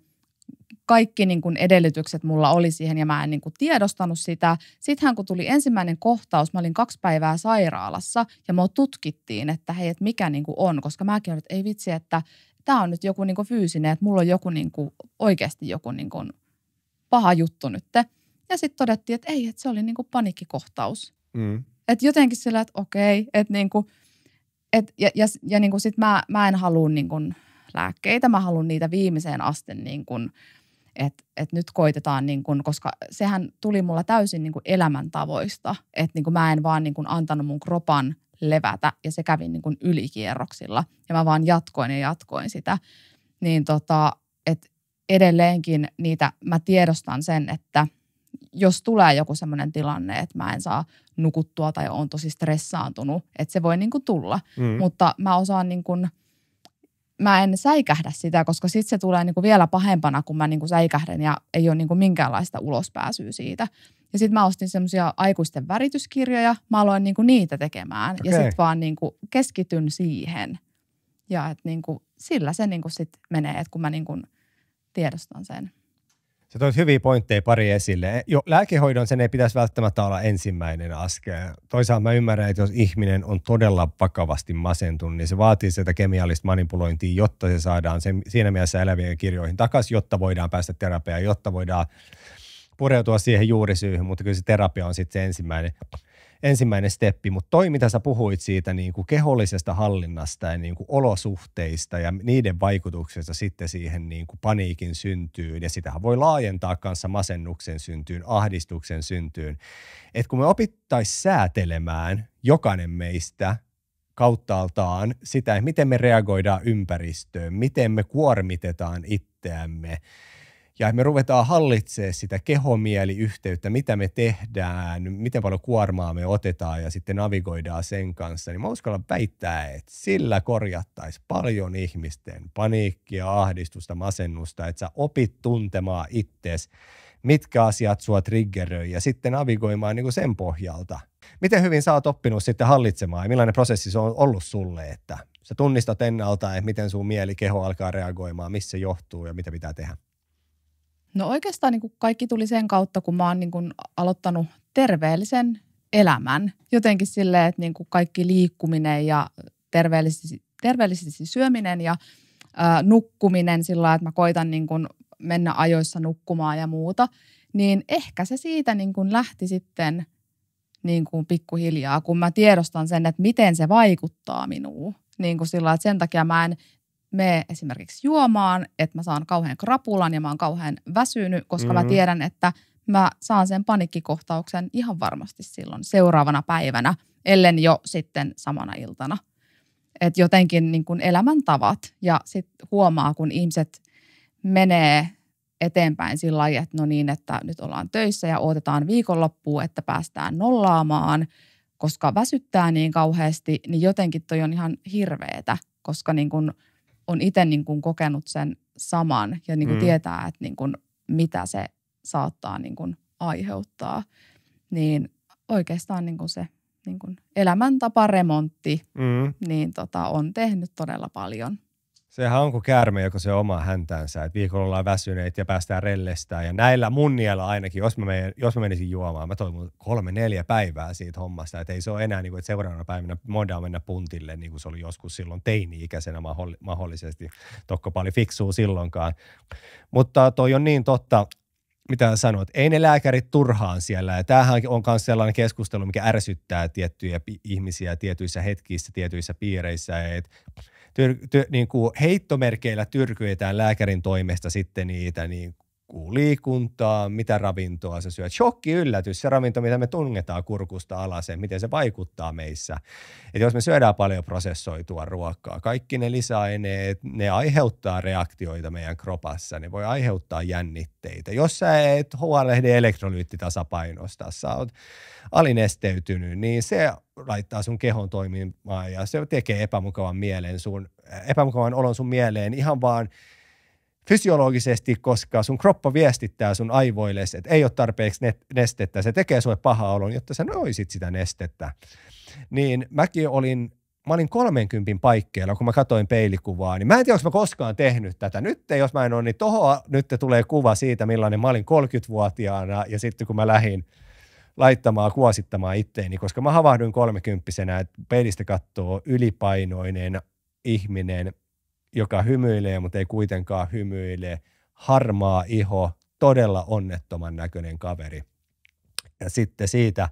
kaikki niin kun edellytykset mulla oli siihen ja mä en niin kun tiedostanut sitä. Sittenhän kun tuli ensimmäinen kohtaus, mä olin kaksi päivää sairaalassa ja mua tutkittiin, että hei, että mikä niin on, koska mäkin olin, että ei vitsi, että tämä on nyt joku niin fyysinen, että mulla on joku niin oikeasti joku niin paha juttu nyt. Ja sitten todettiin, että ei, että se oli niinku paniikkikohtaus. Mm. Että jotenkin sillä, että okei, että niinku, et, ja, ja, ja niinku sit mä, mä en halua niinku lääkkeitä, mä haluan niitä viimeiseen asti niinku, että et nyt koitetaan, niin kun, koska sehän tuli mulla täysin niin elämäntavoista, että niin mä en vaan niin antanut mun kropan levätä ja se kävi niin ylikierroksilla ja mä vaan jatkoin ja jatkoin sitä. Niin tota, edelleenkin niitä, mä tiedostan sen, että jos tulee joku semmoinen tilanne, että mä en saa nukuttua tai on tosi stressaantunut, että se voi niin kuin tulla. Mm. Mutta mä osaan niin kuin, mä en säikähdä sitä, koska sitten se tulee niin kuin vielä pahempana, kun mä niin kuin säikähdän ja ei ole niin kuin minkäänlaista ulospääsyä siitä. Ja sitten mä ostin semmoisia aikuisten värityskirjoja, mä aloin niin kuin niitä tekemään okay. ja sitten vaan niin kuin keskityn siihen. Ja että niin kuin sillä se niin kuin sit menee, että kun mä niin kuin – tiedostan sen. Se toit hyviä pointteja pari esille. Jo, lääkehoidon sen ei pitäisi välttämättä olla ensimmäinen askel. Toisaalta mä ymmärrän, että jos ihminen on todella vakavasti masentunut, niin se vaatii sitä kemiallista manipulointia, jotta se saadaan sen, siinä mielessä elävien kirjoihin takaisin, jotta voidaan päästä terapiaan, jotta voidaan pureutua siihen juurisyyhyn, mutta kyllä se terapia on sitten se ensimmäinen ensimmäinen steppi, mutta toi, mitä sä puhuit siitä niin kuin kehollisesta hallinnasta ja niin kuin olosuhteista ja niiden vaikutuksesta sitten siihen niin kuin paniikin syntyyn, ja sitähän voi laajentaa kanssa masennuksen syntyyn, ahdistuksen syntyyn. Et kun me opittaisiin säätelemään jokainen meistä kauttaaltaan sitä, miten me reagoidaan ympäristöön, miten me kuormitetaan itseämme, ja me ruvetaan hallitsemaan sitä kehomieliyhteyttä, mitä me tehdään, miten paljon kuormaa me otetaan ja sitten navigoidaan sen kanssa, niin mä uskallan väittää, että sillä korjattaisiin paljon ihmisten paniikkia, ahdistusta, masennusta, että sä opit tuntemaan itses, mitkä asiat sua triggeröi ja sitten navigoimaan niin kuin sen pohjalta. Miten hyvin sä oot oppinut sitten hallitsemaan ja millainen prosessi se on ollut sulle, että sä tunnistat ennalta, että miten sun mieli, keho alkaa reagoimaan, missä se johtuu ja mitä pitää tehdä? No oikeastaan niin kuin kaikki tuli sen kautta, kun mä oon niin kuin aloittanut terveellisen elämän. Jotenkin silleen, että niin kuin kaikki liikkuminen ja terveellisesti, terveellisesti syöminen ja ää, nukkuminen sillä että mä koitan niin kuin mennä ajoissa nukkumaan ja muuta, Niin ehkä se siitä niin kuin lähti sitten niin kuin pikkuhiljaa, kun mä tiedostan sen, että miten se vaikuttaa minuun. Niin kuin sillä, että sen takia mä en mene esimerkiksi juomaan, että mä saan kauhean krapulan ja mä oon kauhean väsynyt, koska mm-hmm. mä tiedän, että mä saan sen panikkikohtauksen ihan varmasti silloin seuraavana päivänä, ellen jo sitten samana iltana. Että jotenkin niin kuin elämäntavat ja sitten huomaa, kun ihmiset menee eteenpäin sillä lailla, että no niin, että nyt ollaan töissä ja odotetaan viikonloppuun, että päästään nollaamaan, koska väsyttää niin kauheasti, niin jotenkin toi on ihan hirveetä, koska niin kuin on itse niin kuin kokenut sen saman ja niin kuin mm. tietää, että niin kuin mitä se saattaa niin kuin aiheuttaa. Niin oikeastaan niin kuin se niin kuin elämäntaparemontti mm. niin tota, on tehnyt todella paljon – Sehän on kuin käärme, joko se oma häntäänsä, että viikolla ollaan väsyneet ja päästään rellestään. Ja näillä munniella ainakin, jos mä, menen, jos mä menisin juomaan, mä toivon kolme, neljä päivää siitä hommasta. Että ei se ole enää niin kuin, että seuraavana päivänä voidaan mennä puntille, niin kuin se oli joskus silloin teini-ikäisenä mahdollisesti. Tokko paljon fiksuu silloinkaan. Mutta toi on niin totta, mitä sanoit, ei ne lääkärit turhaan siellä. Ja tämähän on myös sellainen keskustelu, mikä ärsyttää tiettyjä ihmisiä tietyissä hetkissä, tietyissä piireissä. Että tyr, tyr, niin kuin heittomerkeillä tyrkyetään lääkärin toimesta sitten niitä niin kuin liikuntaa, mitä ravintoa sä syöt. Shokki yllätys, se ravinto, mitä me tungetaan kurkusta alas, miten se vaikuttaa meissä. Että jos me syödään paljon prosessoitua ruokaa, kaikki ne lisäaineet, ne aiheuttaa reaktioita meidän kropassa, ne voi aiheuttaa jännitteitä. Jos sä et huolehdi elektrolyyttitasapainosta, sä oot alinesteytynyt, niin se laittaa sun kehon toimimaan ja se tekee epämukavan mielen sun, epämukavan olon sun mieleen ihan vaan fysiologisesti, koska sun kroppa viestittää sun aivoille, että ei ole tarpeeksi nestettä. Se tekee sulle paha olon, jotta sä noisit sitä nestettä. Niin mäkin olin mä olin 30 paikkeilla, kun mä katsoin peilikuvaa, niin mä en tiedä, onko mä koskaan tehnyt tätä. Nyt jos mä en ole, niin tohon nyt tulee kuva siitä, millainen mä olin 30-vuotiaana ja sitten kun mä lähdin – laittamaan, kuosittamaan itteeni, koska mä havahduin kolmekymppisenä, että peilistä katsoo ylipainoinen ihminen, joka hymyilee, mutta ei kuitenkaan hymyile, harmaa iho, todella onnettoman näköinen kaveri. Ja sitten siitä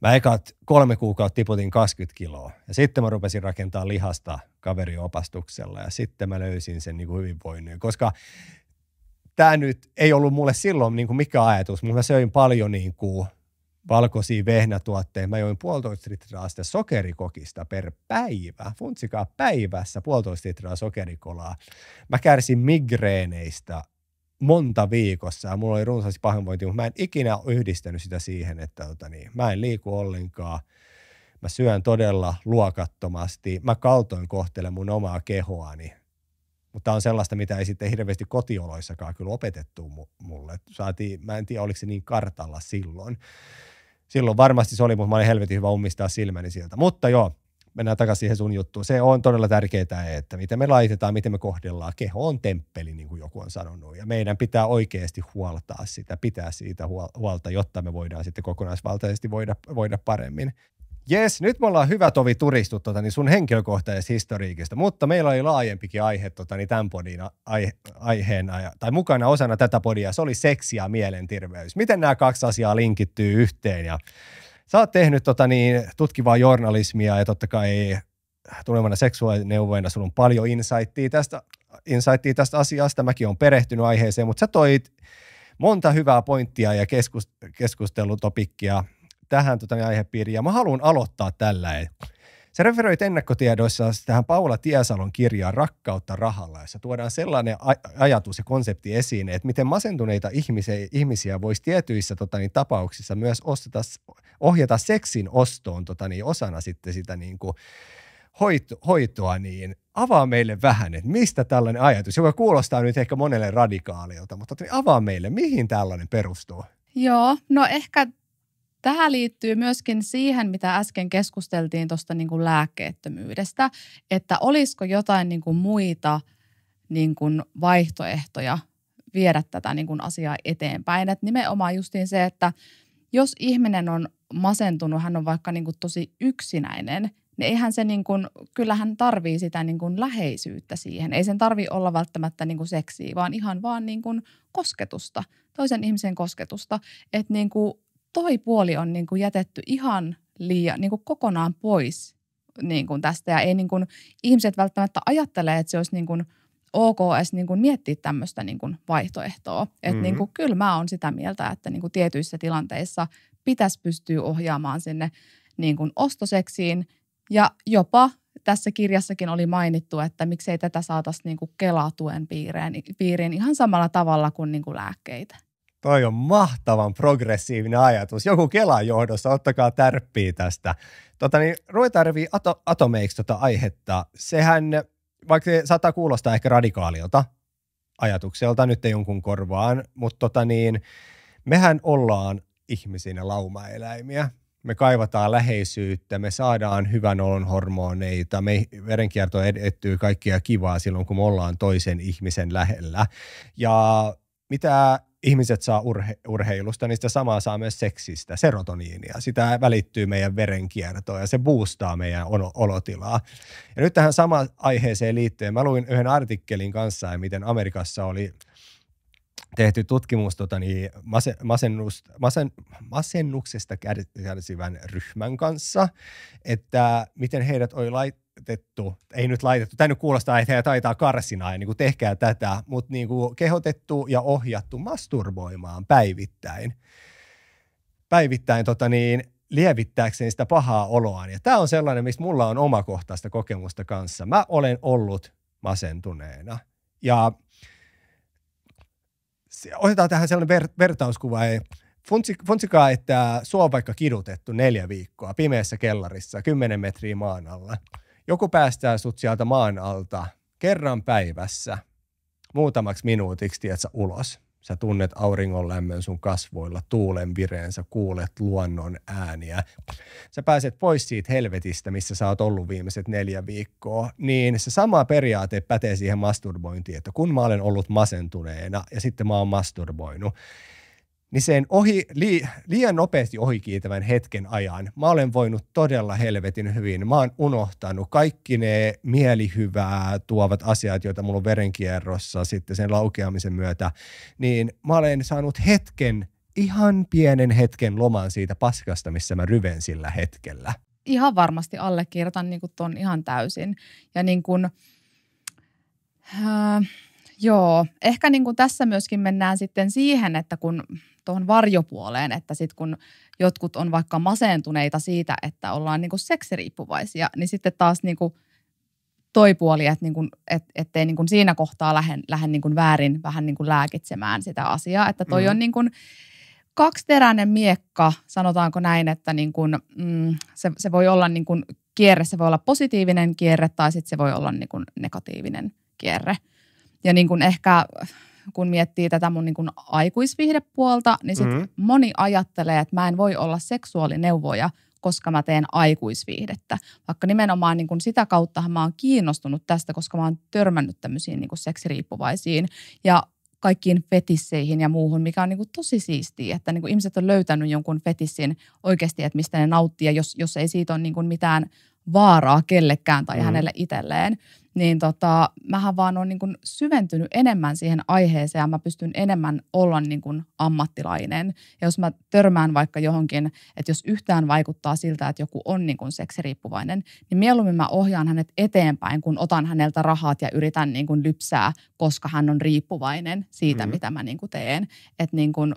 mä ekat kolme kuukautta tiputin 20 kiloa. Ja sitten mä rupesin rakentaa lihasta kaveriopastuksella ja sitten mä löysin sen niin kuin hyvinvoinnin. Koska tämä nyt ei ollut mulle silloin niin kuin mikä ajatus, mutta mä söin paljon niin kuin valkoisia vehnätuotteita. Mä join puolitoista litraa sitä sokerikokista per päivä. Funtsikaa päivässä puolitoista litraa sokerikolaa. Mä kärsin migreeneistä monta viikossa ja mulla oli runsaasti pahoinvointia, mutta mä en ikinä yhdistänyt sitä siihen, että tota niin, mä en liiku ollenkaan. Mä syön todella luokattomasti. Mä kaltoin kohtelen mun omaa kehoani. Mutta on sellaista, mitä ei sitten hirveästi kotioloissakaan kyllä opetettu mulle. Saatiin, mä en tiedä, oliko se niin kartalla silloin silloin varmasti se oli, mutta mä olin helvetin hyvä ummistaa silmäni sieltä. Mutta joo, mennään takaisin siihen sun juttuun. Se on todella tärkeää, että miten me laitetaan, miten me kohdellaan. Keho on temppeli, niin kuin joku on sanonut, ja meidän pitää oikeasti huoltaa sitä, pitää siitä huolta, jotta me voidaan sitten kokonaisvaltaisesti voida, voida paremmin. Jes, nyt me ollaan hyvä tovi turistut tota, niin sun henkilökohtaisesta historiikista, mutta meillä oli laajempikin aihe tota, niin tämän podin aihe, aiheena ja, tai mukana osana tätä podia. Se oli seksi ja mielenterveys. Miten nämä kaksi asiaa linkittyy yhteen? Ja sä oot tehnyt tota, niin, tutkivaa journalismia ja totta kai tulevana seksuaalineuvoina sulla on paljon insightia tästä, insightia tästä asiasta. Mäkin olen perehtynyt aiheeseen, mutta sä toit monta hyvää pointtia ja keskus, keskustelutopikkia tähän tota, niin aihepiiriin. Ja mä haluan aloittaa tällä. Sä referoit ennakkotiedoissa tähän Paula Tiesalon kirjaan Rakkautta rahalla, jossa tuodaan sellainen ajatus ja konsepti esiin, että miten masentuneita ihmisiä, ihmisiä voisi tietyissä tota, niin, tapauksissa myös ostata, ohjata seksin ostoon tota, niin, osana sitten sitä niin kuin, hoito, hoitoa, niin avaa meille vähän, että mistä tällainen ajatus, joka kuulostaa nyt ehkä monelle radikaalilta, mutta niin avaa meille, mihin tällainen perustuu? Joo, no ehkä Tähän liittyy myöskin siihen, mitä äsken keskusteltiin tuosta niin lääkkeettömyydestä, että olisiko jotain niin kuin muita niin kuin vaihtoehtoja viedä tätä niin kuin asiaa eteenpäin. Et nimenomaan justiin se, että jos ihminen on masentunut, hän on vaikka niin kuin tosi yksinäinen, niin eihän se niin kuin, kyllähän tarvii sitä niin kuin läheisyyttä siihen. Ei sen tarvi olla välttämättä niin kuin seksiä, vaan ihan vaan niin kuin kosketusta toisen ihmisen kosketusta. Että niin kuin toi puoli on niin kuin jätetty ihan liian niin kuin kokonaan pois niin kuin tästä. Ja ei niin kuin, ihmiset välttämättä ajattele, että se olisi niin kuin ok edes niin kuin miettiä tämmöistä niin kuin vaihtoehtoa. Että mm-hmm. niin kuin, kyllä mä oon sitä mieltä, että niin kuin tietyissä tilanteissa pitäisi pystyä ohjaamaan sinne niin kuin ostoseksiin. Ja jopa tässä kirjassakin oli mainittu, että miksei tätä saataisiin niin kuin Kela-tuen piiriin, piiriin ihan samalla tavalla kuin, niin kuin lääkkeitä. Toi on mahtavan progressiivinen ajatus. Joku Kelan johdossa, ottakaa tärppiä tästä. Tota niin, ruvetaan reviä ato, atomeiksi tota aihetta. Sehän, vaikka se saattaa kuulostaa ehkä radikaalilta ajatukselta nyt jonkun korvaan, mutta tota niin, mehän ollaan ihmisinä laumaeläimiä. Me kaivataan läheisyyttä, me saadaan hyvän olon hormoneita, me verenkierto edettyy kaikkia kivaa silloin, kun me ollaan toisen ihmisen lähellä. Ja mitä ihmiset saa urhe- urheilusta, niin sitä samaa saa myös seksistä, serotoniinia. Sitä välittyy meidän verenkiertoon ja se boostaa meidän olotilaa. Ja nyt tähän samaan aiheeseen liittyen, mä luin yhden artikkelin kanssa, miten Amerikassa oli tehty tutkimus tota, niin, masennus, masen, masennuksesta kärsivän ryhmän kanssa, että miten heidät oli lait, laitettu, ei nyt laitettu, tämä nyt kuulostaa, että he taitaa karsinaa, niin kuin tehkää tätä, mutta niin kuin kehotettu ja ohjattu masturboimaan päivittäin. Päivittäin tota niin, lievittääkseen sitä pahaa oloaan. Ja tämä on sellainen, missä mulla on omakohtaista kokemusta kanssa. Mä olen ollut masentuneena. Ja otetaan tähän sellainen ver- vertauskuva. Funtsikaa, että sua on vaikka kidutettu neljä viikkoa pimeässä kellarissa, kymmenen metriä maan alla – joku päästää sut sieltä maan alta kerran päivässä muutamaksi minuutiksi, tiedätkö, ulos. Sä tunnet auringon lämmön sun kasvoilla, tuulen vireen, sä kuulet luonnon ääniä. Sä pääset pois siitä helvetistä, missä sä oot ollut viimeiset neljä viikkoa. Niin se sama periaate pätee siihen masturbointiin, että kun mä olen ollut masentuneena ja sitten mä oon masturboinut, niin sen ohi, li, liian nopeasti ohikiitävän hetken ajan mä olen voinut todella helvetin hyvin. Mä oon unohtanut kaikki ne mielihyvää tuovat asiat, joita mulla on verenkierrossa sitten sen laukeamisen myötä, niin mä olen saanut hetken, ihan pienen hetken loman siitä paskasta, missä mä ryven sillä hetkellä. Ihan varmasti allekirjoitan niin ton ihan täysin. Ja niin kuin, äh, joo, ehkä niin kuin tässä myöskin mennään sitten siihen, että kun tuohon varjopuoleen, että sitten kun jotkut on vaikka masentuneita siitä, että ollaan niin kuin seksiriippuvaisia, niin sitten taas niin kuin toi puoli, että niin kuin, et, ettei niin kuin siinä kohtaa lähde, niin kuin väärin vähän niin kuin lääkitsemään sitä asiaa. Että toi mm. on niin kuin kaksiteräinen miekka, sanotaanko näin, että niin kuin, mm, se, se voi olla niin kuin kierre, se voi olla positiivinen kierre tai sitten se voi olla niin kuin negatiivinen kierre. Ja niin kuin ehkä kun miettii tätä mun niin kuin aikuisvihdepuolta, niin sit mm-hmm. moni ajattelee, että mä en voi olla seksuaalineuvoja, koska mä teen aikuisviihdettä. Vaikka nimenomaan niin kuin sitä kautta mä oon kiinnostunut tästä, koska mä oon törmännyt tämmöisiin niin kuin seksiriippuvaisiin ja kaikkiin fetisseihin ja muuhun, mikä on niin kuin tosi siistiä, että niin kuin ihmiset on löytänyt jonkun fetissin oikeasti, että mistä ne nauttii, ja jos, jos ei siitä ole niin kuin mitään vaaraa kellekään tai mm. hänelle itselleen, niin tota, mähän vaan on niin kuin syventynyt enemmän siihen aiheeseen ja mä pystyn enemmän olla niin kuin ammattilainen. Ja jos mä törmään vaikka johonkin, että jos yhtään vaikuttaa siltä, että joku on niin kuin seksiriippuvainen, niin mieluummin mä ohjaan hänet eteenpäin, kun otan häneltä rahat ja yritän niin kuin lypsää, koska hän on riippuvainen siitä, mm. mitä mä niin kuin teen. Että niin kuin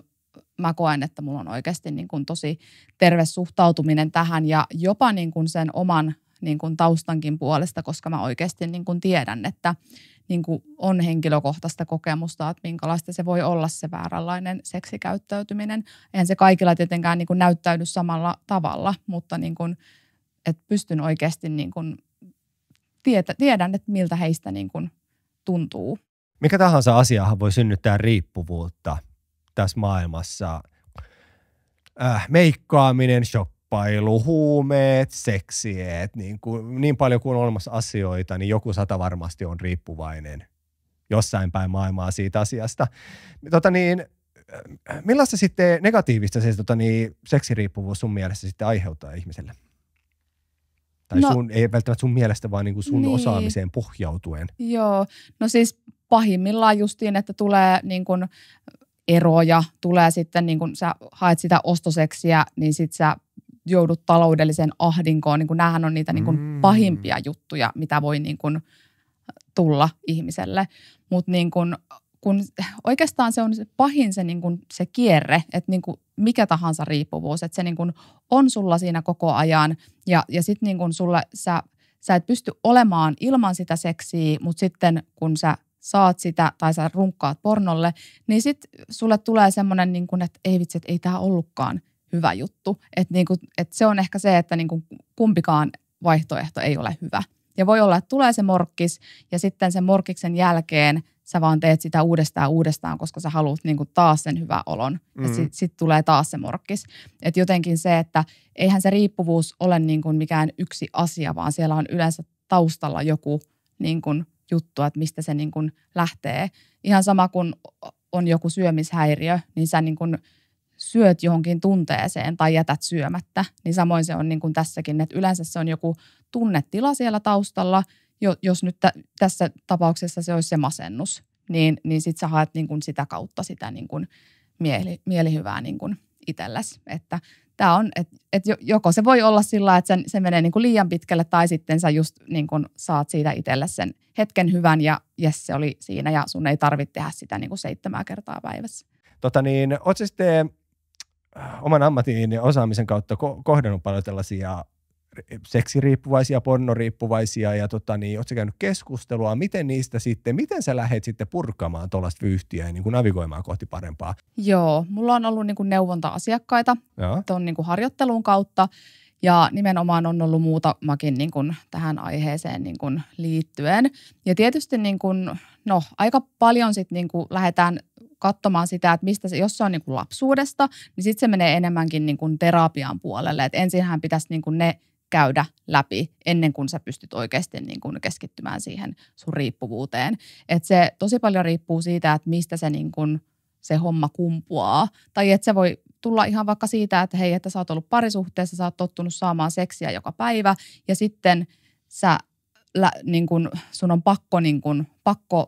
mä koen, että mulla on oikeasti niin kuin tosi terve suhtautuminen tähän ja jopa niin kuin sen oman niin kuin taustankin puolesta, koska mä oikeasti niin kuin tiedän, että niin kuin on henkilökohtaista kokemusta, että minkälaista se voi olla se vääränlainen seksikäyttäytyminen. Eihän se kaikilla tietenkään niin kuin näyttäydy samalla tavalla, mutta niin kuin, että pystyn oikeasti niin kuin tietä, tiedän, että miltä heistä niin kuin tuntuu. Mikä tahansa asiahan voi synnyttää riippuvuutta tässä maailmassa. Äh, meikkaaminen, shoppailu, huumeet, seksiet, niin, kuin, niin paljon kuin on olemassa asioita, niin joku sata varmasti on riippuvainen jossain päin maailmaa siitä asiasta. Tota niin, äh, millaista sitten negatiivista se tota niin, seksiriippuvuus sun mielestä sitten aiheuttaa ihmiselle? Tai no, sun, ei välttämättä sun mielestä, vaan niin kuin sun niin. osaamiseen pohjautuen. Joo, no siis pahimmillaan justiin, että tulee niin kuin eroja, tulee sitten niin kun sä haet sitä ostoseksiä, niin sit sä joudut taloudelliseen ahdinkoon. Niin kun näähän on niitä niin kun mm. pahimpia juttuja, mitä voi niin kun tulla ihmiselle. Mutta niin kun, kun oikeastaan se on se pahin se, niin kun se kierre, että niin kun mikä tahansa riippuvuus, että se niin kun on sulla siinä koko ajan ja, ja sitten niin kun sulle sä, sä et pysty olemaan ilman sitä seksiä, mutta sitten kun sä saat sitä tai sä runkkaat pornolle, niin sitten sulle tulee semmoinen, niin kuin, että ei vitsi, että ei tämä ollutkaan hyvä juttu. Että niin kuin, että se on ehkä se, että niin kuin kumpikaan vaihtoehto ei ole hyvä. Ja voi olla, että tulee se morkkis ja sitten sen morkkiksen jälkeen sä vaan teet sitä uudestaan uudestaan, koska sä haluat niin kuin taas sen hyvän olon. Mm. Ja sitten sit tulee taas se morkkis. Että jotenkin se, että eihän se riippuvuus ole niin kuin mikään yksi asia, vaan siellä on yleensä taustalla joku niin kuin juttua, että mistä se niin kuin lähtee. Ihan sama kuin on joku syömishäiriö, niin sä niin kuin syöt johonkin tunteeseen tai jätät syömättä. Niin samoin se on niin kuin tässäkin, että yleensä se on joku tunnetila siellä taustalla. Jos nyt t- tässä tapauksessa se olisi se masennus, niin, niin sit sä haet niin kuin sitä kautta sitä niin kuin mieli, mielihyvää niin kuin itsellesi. Että tämä on, että et joko se voi olla sillä, että sen, se menee niin kuin liian pitkälle tai sitten sä just niin kuin saat siitä itselle sen hetken hyvän ja jes se oli siinä ja sun ei tarvitse tehdä sitä niin kuin seitsemää kertaa päivässä. Tota niin, sitten oman ammatin ja osaamisen kautta ko- kohdannut paljon tällaisia seksiriippuvaisia, pornoriippuvaisia ja tota, niin, ootko käynyt keskustelua, miten niistä sitten, miten sä lähdet sitten purkamaan tuollaista vyyhtiä ja niin kuin navigoimaan kohti parempaa? Joo, mulla on ollut niin kuin neuvonta-asiakkaita tuon niin kuin harjoittelun kautta ja nimenomaan on ollut muutamakin niin kuin tähän aiheeseen niin kuin liittyen. Ja tietysti niin kuin, no, aika paljon sitten niin kuin lähdetään katsomaan sitä, että mistä se, jos se on niin kuin lapsuudesta, niin sitten se menee enemmänkin niin kuin terapian puolelle. Et ensinhän pitäisi niin kuin ne käydä läpi ennen kuin sä pystyt oikeasti niin kuin keskittymään siihen sun riippuvuuteen. Et se tosi paljon riippuu siitä, että mistä se, niin kuin, se homma kumpuaa. Tai että se voi tulla ihan vaikka siitä, että hei, että sä oot ollut parisuhteessa, sä oot tottunut saamaan seksiä joka päivä ja sitten sä, lä, niin kun, sun on pakko, niin kun, pakko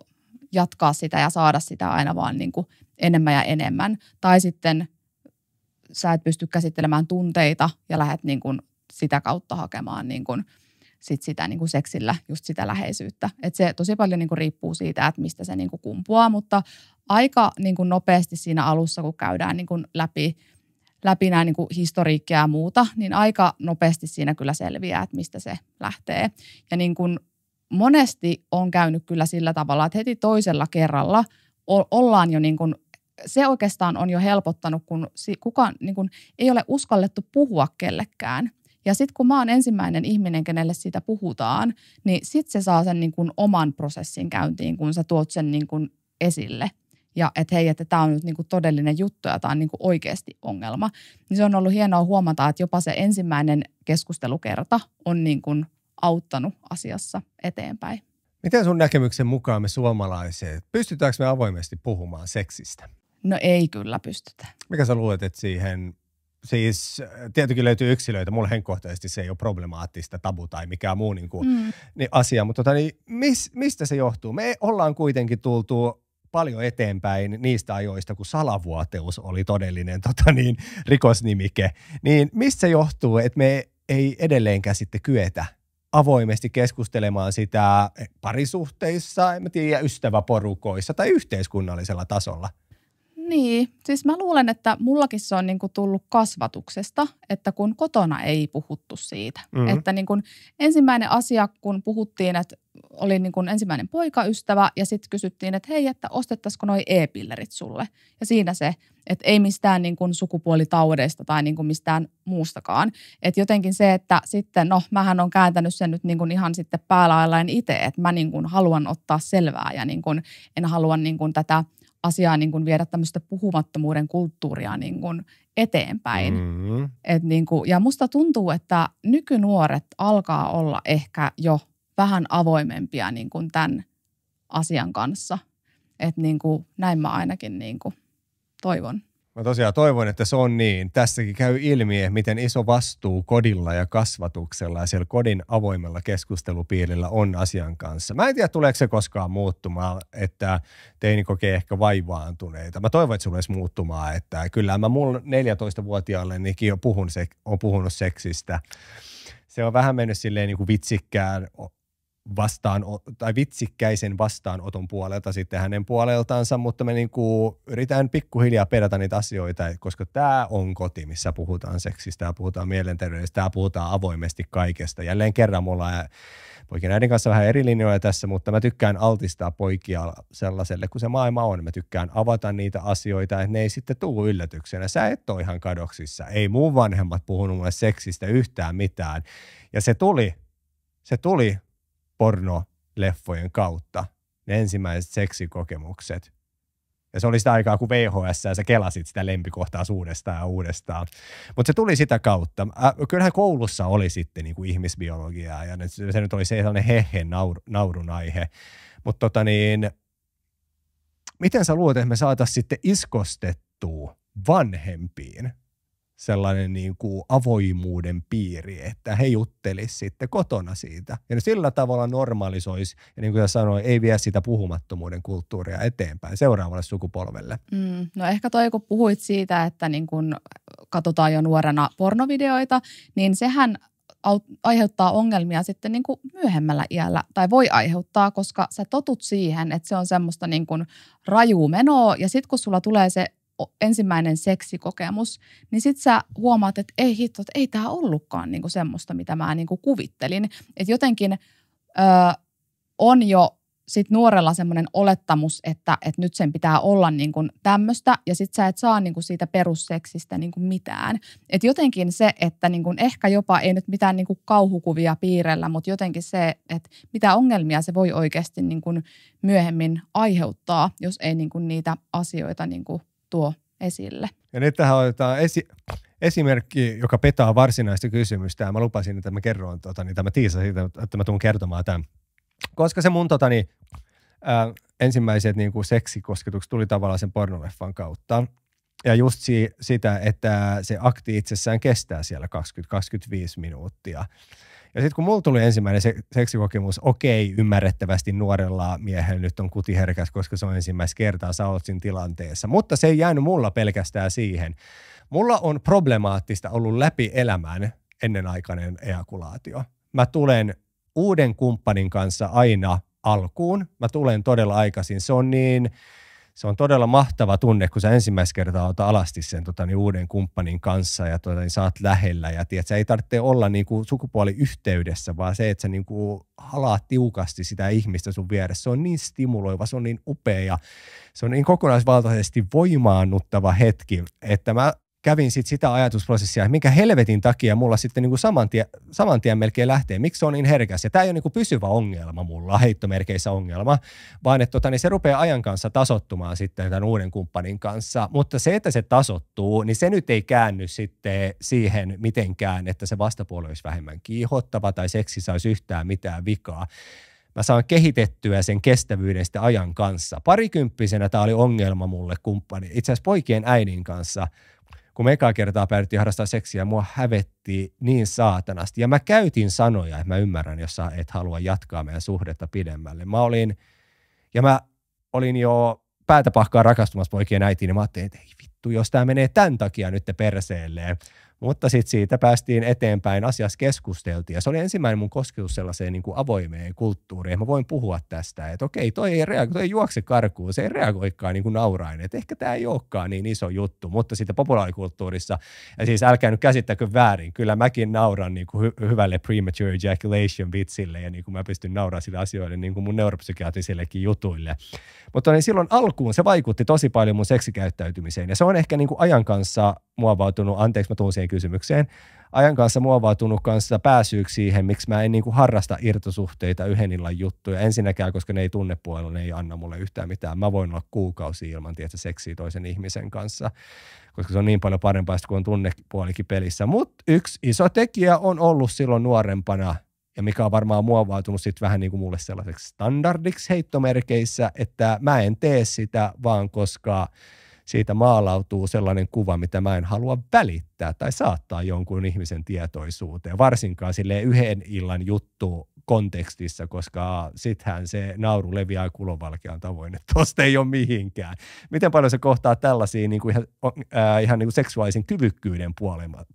jatkaa sitä ja saada sitä aina vaan niin kun, enemmän ja enemmän. Tai sitten sä et pysty käsittelemään tunteita ja lähdet niin kun, sitä kautta hakemaan niin kun, sit sitä niin kuin seksillä just sitä läheisyyttä. Et se tosi paljon niin kuin riippuu siitä, että mistä se niin kuin kumpuaa, mutta aika niin kuin nopeasti siinä alussa, kun käydään niin kuin läpi, läpi nämä niin kuin historiikkia ja muuta, niin aika nopeasti siinä kyllä selviää, että mistä se lähtee. Ja niin kuin monesti on käynyt kyllä sillä tavalla, että heti toisella kerralla ollaan jo niin kuin se oikeastaan on jo helpottanut, kun kukaan niin kun ei ole uskallettu puhua kellekään. Ja sitten kun mä oon ensimmäinen ihminen, kenelle siitä puhutaan, niin sitten se saa sen niin kuin oman prosessin käyntiin, kun sä tuot sen niin kuin esille. Ja että hei, että tämä on nyt niin kuin todellinen juttu ja tämä on niin kuin oikeasti ongelma. Niin se on ollut hienoa huomata, että jopa se ensimmäinen keskustelukerta on niin kuin auttanut asiassa eteenpäin. Miten sun näkemyksen mukaan me suomalaiset, pystytäänkö me avoimesti puhumaan seksistä? No ei kyllä pystytä. Mikä sä luulet, että siihen siis tietenkin löytyy yksilöitä, mulle henkkohtaisesti se ei ole problemaattista tabu tai mikään muu niin kuin, mm. niin asia, mutta tota, niin mis, mistä se johtuu? Me ollaan kuitenkin tultu paljon eteenpäin niistä ajoista, kun salavuoteus oli todellinen tota niin, rikosnimike. Niin mistä se johtuu, että me ei edelleenkään sitten kyetä avoimesti keskustelemaan sitä parisuhteissa, en tiedä, ystäväporukoissa tai yhteiskunnallisella tasolla? Niin, siis mä luulen, että mullakin se on niin kuin tullut kasvatuksesta, että kun kotona ei puhuttu siitä. Mm-hmm. Että niin kuin ensimmäinen asia, kun puhuttiin, että oli niin kuin ensimmäinen poikaystävä ja sitten kysyttiin, että hei, että ostettaisiko noi e-pillerit sulle. Ja siinä se, että ei mistään niin kuin sukupuolitaudeista tai niin kuin mistään muustakaan. Että jotenkin se, että sitten, no mähän on kääntänyt sen nyt niin kuin ihan sitten päälaillaan itse, että mä niin kuin haluan ottaa selvää ja niin kuin en halua niin kuin tätä – asiaa niin kuin viedä tämmöistä puhumattomuuden kulttuuria niin kuin eteenpäin. Mm-hmm. Et niin kuin, ja musta tuntuu, että nykynuoret alkaa olla ehkä jo vähän avoimempia niin kuin tämän asian kanssa. Et niin kuin, näin mä ainakin niin kuin toivon. Mä tosiaan toivon, että se on niin. Tässäkin käy ilmi, miten iso vastuu kodilla ja kasvatuksella ja siellä kodin avoimella keskustelupiirillä on asian kanssa. Mä en tiedä, tuleeko se koskaan muuttumaan, että teini kokee ehkä vaivaantuneita. Mä toivon, että se tulisi muuttumaan, että kyllä mä mulla 14-vuotiaalle niin jo puhun, se, on puhunut seksistä. Se on vähän mennyt silleen niin kuin vitsikkään vastaan, tai vitsikkäisen vastaanoton puolelta sitten hänen puoleltansa, mutta me niin kuin yritän pikkuhiljaa perata niitä asioita, koska tämä on koti, missä puhutaan seksistä, ja puhutaan mielenterveydestä, tämä puhutaan avoimesti kaikesta. Jälleen kerran mulla on poikien äidin kanssa vähän eri linjoja tässä, mutta mä tykkään altistaa poikia sellaiselle, kun se maailma on. Mä tykkään avata niitä asioita, että ne ei sitten tuu yllätyksenä. Sä et ole ihan kadoksissa. Ei mun vanhemmat puhunut mulle seksistä yhtään mitään. Ja se tuli, se tuli pornoleffojen kautta, ne ensimmäiset seksikokemukset. Ja se oli sitä aikaa, kun VHS ja sä kelasit sitä lempikohtaa uudestaan ja uudestaan. Mutta se tuli sitä kautta. Äh, kyllähän koulussa oli sitten niin kuin ihmisbiologiaa ja se nyt oli se sellainen hehen naur, naurun aihe. Mutta tota niin, miten sä luulet, että me saataisiin sitten iskostettua vanhempiin sellainen niin kuin avoimuuden piiri, että he juttelisivat sitten kotona siitä. Ja sillä tavalla normalisoisi, ja niin kuin sanoin, ei vie sitä puhumattomuuden kulttuuria eteenpäin seuraavalle sukupolvelle. Mm, no ehkä toi, kun puhuit siitä, että niin kun katsotaan jo nuorena pornovideoita, niin sehän aiheuttaa ongelmia sitten niin kuin myöhemmällä iällä, tai voi aiheuttaa, koska sä totut siihen, että se on semmoista niin kuin rajuu menoa, ja sitten kun sulla tulee se ensimmäinen seksikokemus, niin sit sä huomaat, että ei hitto, että ei tämä ollutkaan niinku semmoista, mitä mä niinku kuvittelin. Että jotenkin ö, on jo sit nuorella semmoinen olettamus, että, että nyt sen pitää olla niin kuin tämmöistä, ja sit sä et saa niin kuin siitä perusseksistä niin kuin mitään. Et jotenkin se, että niin kuin ehkä jopa ei nyt mitään niin kuin kauhukuvia piirellä, mutta jotenkin se, että mitä ongelmia se voi oikeasti niin kuin myöhemmin aiheuttaa, jos ei niin kuin niitä asioita niin kuin tuo esille. Ja nyt tähän otetaan esi- esimerkki, joka petaa varsinaista kysymystä. Ja mä lupasin, että mä kerron, tota, niin tämä tiisa siitä, että mä tuun kertomaan tämän. Koska se mun tota, niin, ää, ensimmäiset niin kuin seksikosketukset tuli tavallaan sen pornoleffan kautta. Ja just si- sitä, että se akti itsessään kestää siellä 20-25 minuuttia. Ja sitten kun mulla tuli ensimmäinen se- seksikokemus, okei, ymmärrettävästi nuorella miehellä nyt on kutiherkäs, koska se on ensimmäistä kertaa, sä oot siinä tilanteessa. Mutta se ei jäänyt mulla pelkästään siihen. Mulla on problemaattista ollut läpi elämän ennenaikainen ejakulaatio. Mä tulen uuden kumppanin kanssa aina alkuun. Mä tulen todella aikaisin. Se on niin se on todella mahtava tunne, kun sä ensimmäistä kertaa oot alasti sen tota, niin uuden kumppanin kanssa ja tota, niin saat lähellä. Ja tiedät, sä ei tarvitse olla niin kuin sukupuoliyhteydessä, vaan se, että sä niin kuin halaat tiukasti sitä ihmistä sun vieressä. Se on niin stimuloiva, se on niin upea ja se on niin kokonaisvaltaisesti voimaannuttava hetki, että mä kävin sit sitä ajatusprosessia, että minkä helvetin takia mulla sitten niin saman, tien, saman tien melkein lähtee, miksi se on niin herkäs. Ja tämä ei ole niin pysyvä ongelma mulla, heittomerkeissä ongelma, vaan että tota, niin se rupeaa ajan kanssa tasottumaan sitten tämän uuden kumppanin kanssa. Mutta se, että se tasottuu, niin se nyt ei käänny sitten siihen mitenkään, että se vastapuoli olisi vähemmän kiihottava tai seksissä olisi yhtään mitään vikaa mä saan kehitettyä sen kestävyyden sitten ajan kanssa. Parikymppisenä tämä oli ongelma mulle kumppani, itse asiassa poikien äidin kanssa – kun me ekaa kertaa päädyttiin harrastaa seksiä, mua hävetti niin saatanasti. Ja mä käytin sanoja, että mä ymmärrän, jos sä et halua jatkaa meidän suhdetta pidemmälle. Mä olin, ja mä olin jo päätä pahkaa rakastumassa poikien äitiin, niin mä ajattelin, että ei vittu, jos tämä menee tämän takia nyt perseelleen, mutta sitten siitä päästiin eteenpäin, asiassa keskusteltiin. Ja se oli ensimmäinen mun kosketus sellaiseen niin kuin avoimeen kulttuuriin. Mä voin puhua tästä, että okei, toi ei, reago, toi ei juokse karkuun, se ei reagoikaan niin kuin naurain, että ehkä tämä ei olekaan niin iso juttu, mutta sitten populaarikulttuurissa, ja siis älkää nyt käsittäkö väärin, kyllä mäkin nauran niin kuin hy- hyvälle premature ejaculation vitsille. Ja niin kuin mä pystyn nauramaan sille asioille niin kuin mun neuropsykiatrisillekin jutuille. Mutta niin silloin alkuun se vaikutti tosi paljon mun seksikäyttäytymiseen. Ja se on ehkä niin kuin ajan kanssa muovautunut, anteeksi mä tuun siihen kysymykseen, ajan kanssa muovautunut kanssa pääsyyksi siihen, miksi mä en niin kuin harrasta irtosuhteita yhden illan juttuja. Ensinnäkään, koska ne ei tunnepuolella, ne ei anna mulle yhtään mitään. Mä voin olla kuukausi ilman, tietysti seksiä toisen ihmisen kanssa, koska se on niin paljon parempaa, kun on tunnepuolikin pelissä. Mutta yksi iso tekijä on ollut silloin nuorempana, ja mikä on varmaan muovautunut sitten vähän niin kuin mulle sellaiseksi standardiksi heittomerkeissä, että mä en tee sitä vaan koska siitä maalautuu sellainen kuva, mitä mä en halua välittää tai saattaa jonkun ihmisen tietoisuuteen. Varsinkaan sille yhden illan juttu kontekstissa, koska sittenhän se nauru leviää kulovalkean tavoin, että tosta ei ole mihinkään. Miten paljon se kohtaa tällaisia niin kuin ihan, äh, ihan niin kuin seksuaalisen kyvykkyyden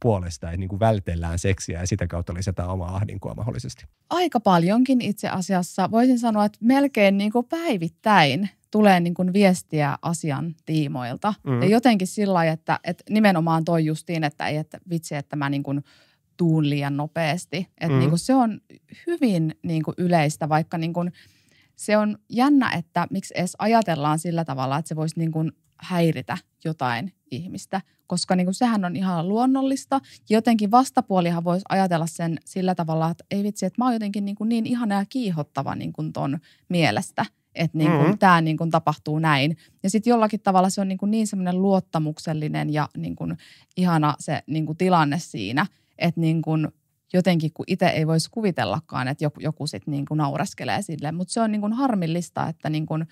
puolesta, että niin kuin vältellään seksiä ja sitä kautta lisätään omaa ahdinkoa mahdollisesti? Aika paljonkin itse asiassa. Voisin sanoa, että melkein niin kuin päivittäin tulee niin kuin viestiä asian tiimoilta. Mm. Ja jotenkin sillä lailla, että, että nimenomaan toi justiin, että ei, että vitsi, että mä niin kuin tuun liian nopeasti. Että mm. niin kuin se on hyvin niin kuin yleistä, vaikka niin kuin se on jännä, että miksi edes ajatellaan sillä tavalla, että se voisi niin kuin häiritä jotain ihmistä, koska niin kuin sehän on ihan luonnollista. Jotenkin vastapuolihan voisi ajatella sen sillä tavalla, että ei vitsi, että mä oon jotenkin niin, kuin niin ihana ja kiihottava niin kuin ton mielestä – että niin kuin, mm-hmm. tämä niin kuin tapahtuu näin. Ja sitten jollakin tavalla se on niin, kuin niin semmoinen luottamuksellinen ja niin kuin ihana se niin kuin tilanne siinä, että niin kuin jotenkin kun itse ei voisi kuvitellakaan, että joku, joku sitten niin kuin naureskelee sille. Mutta se on niin kuin harmillista, että niin kuin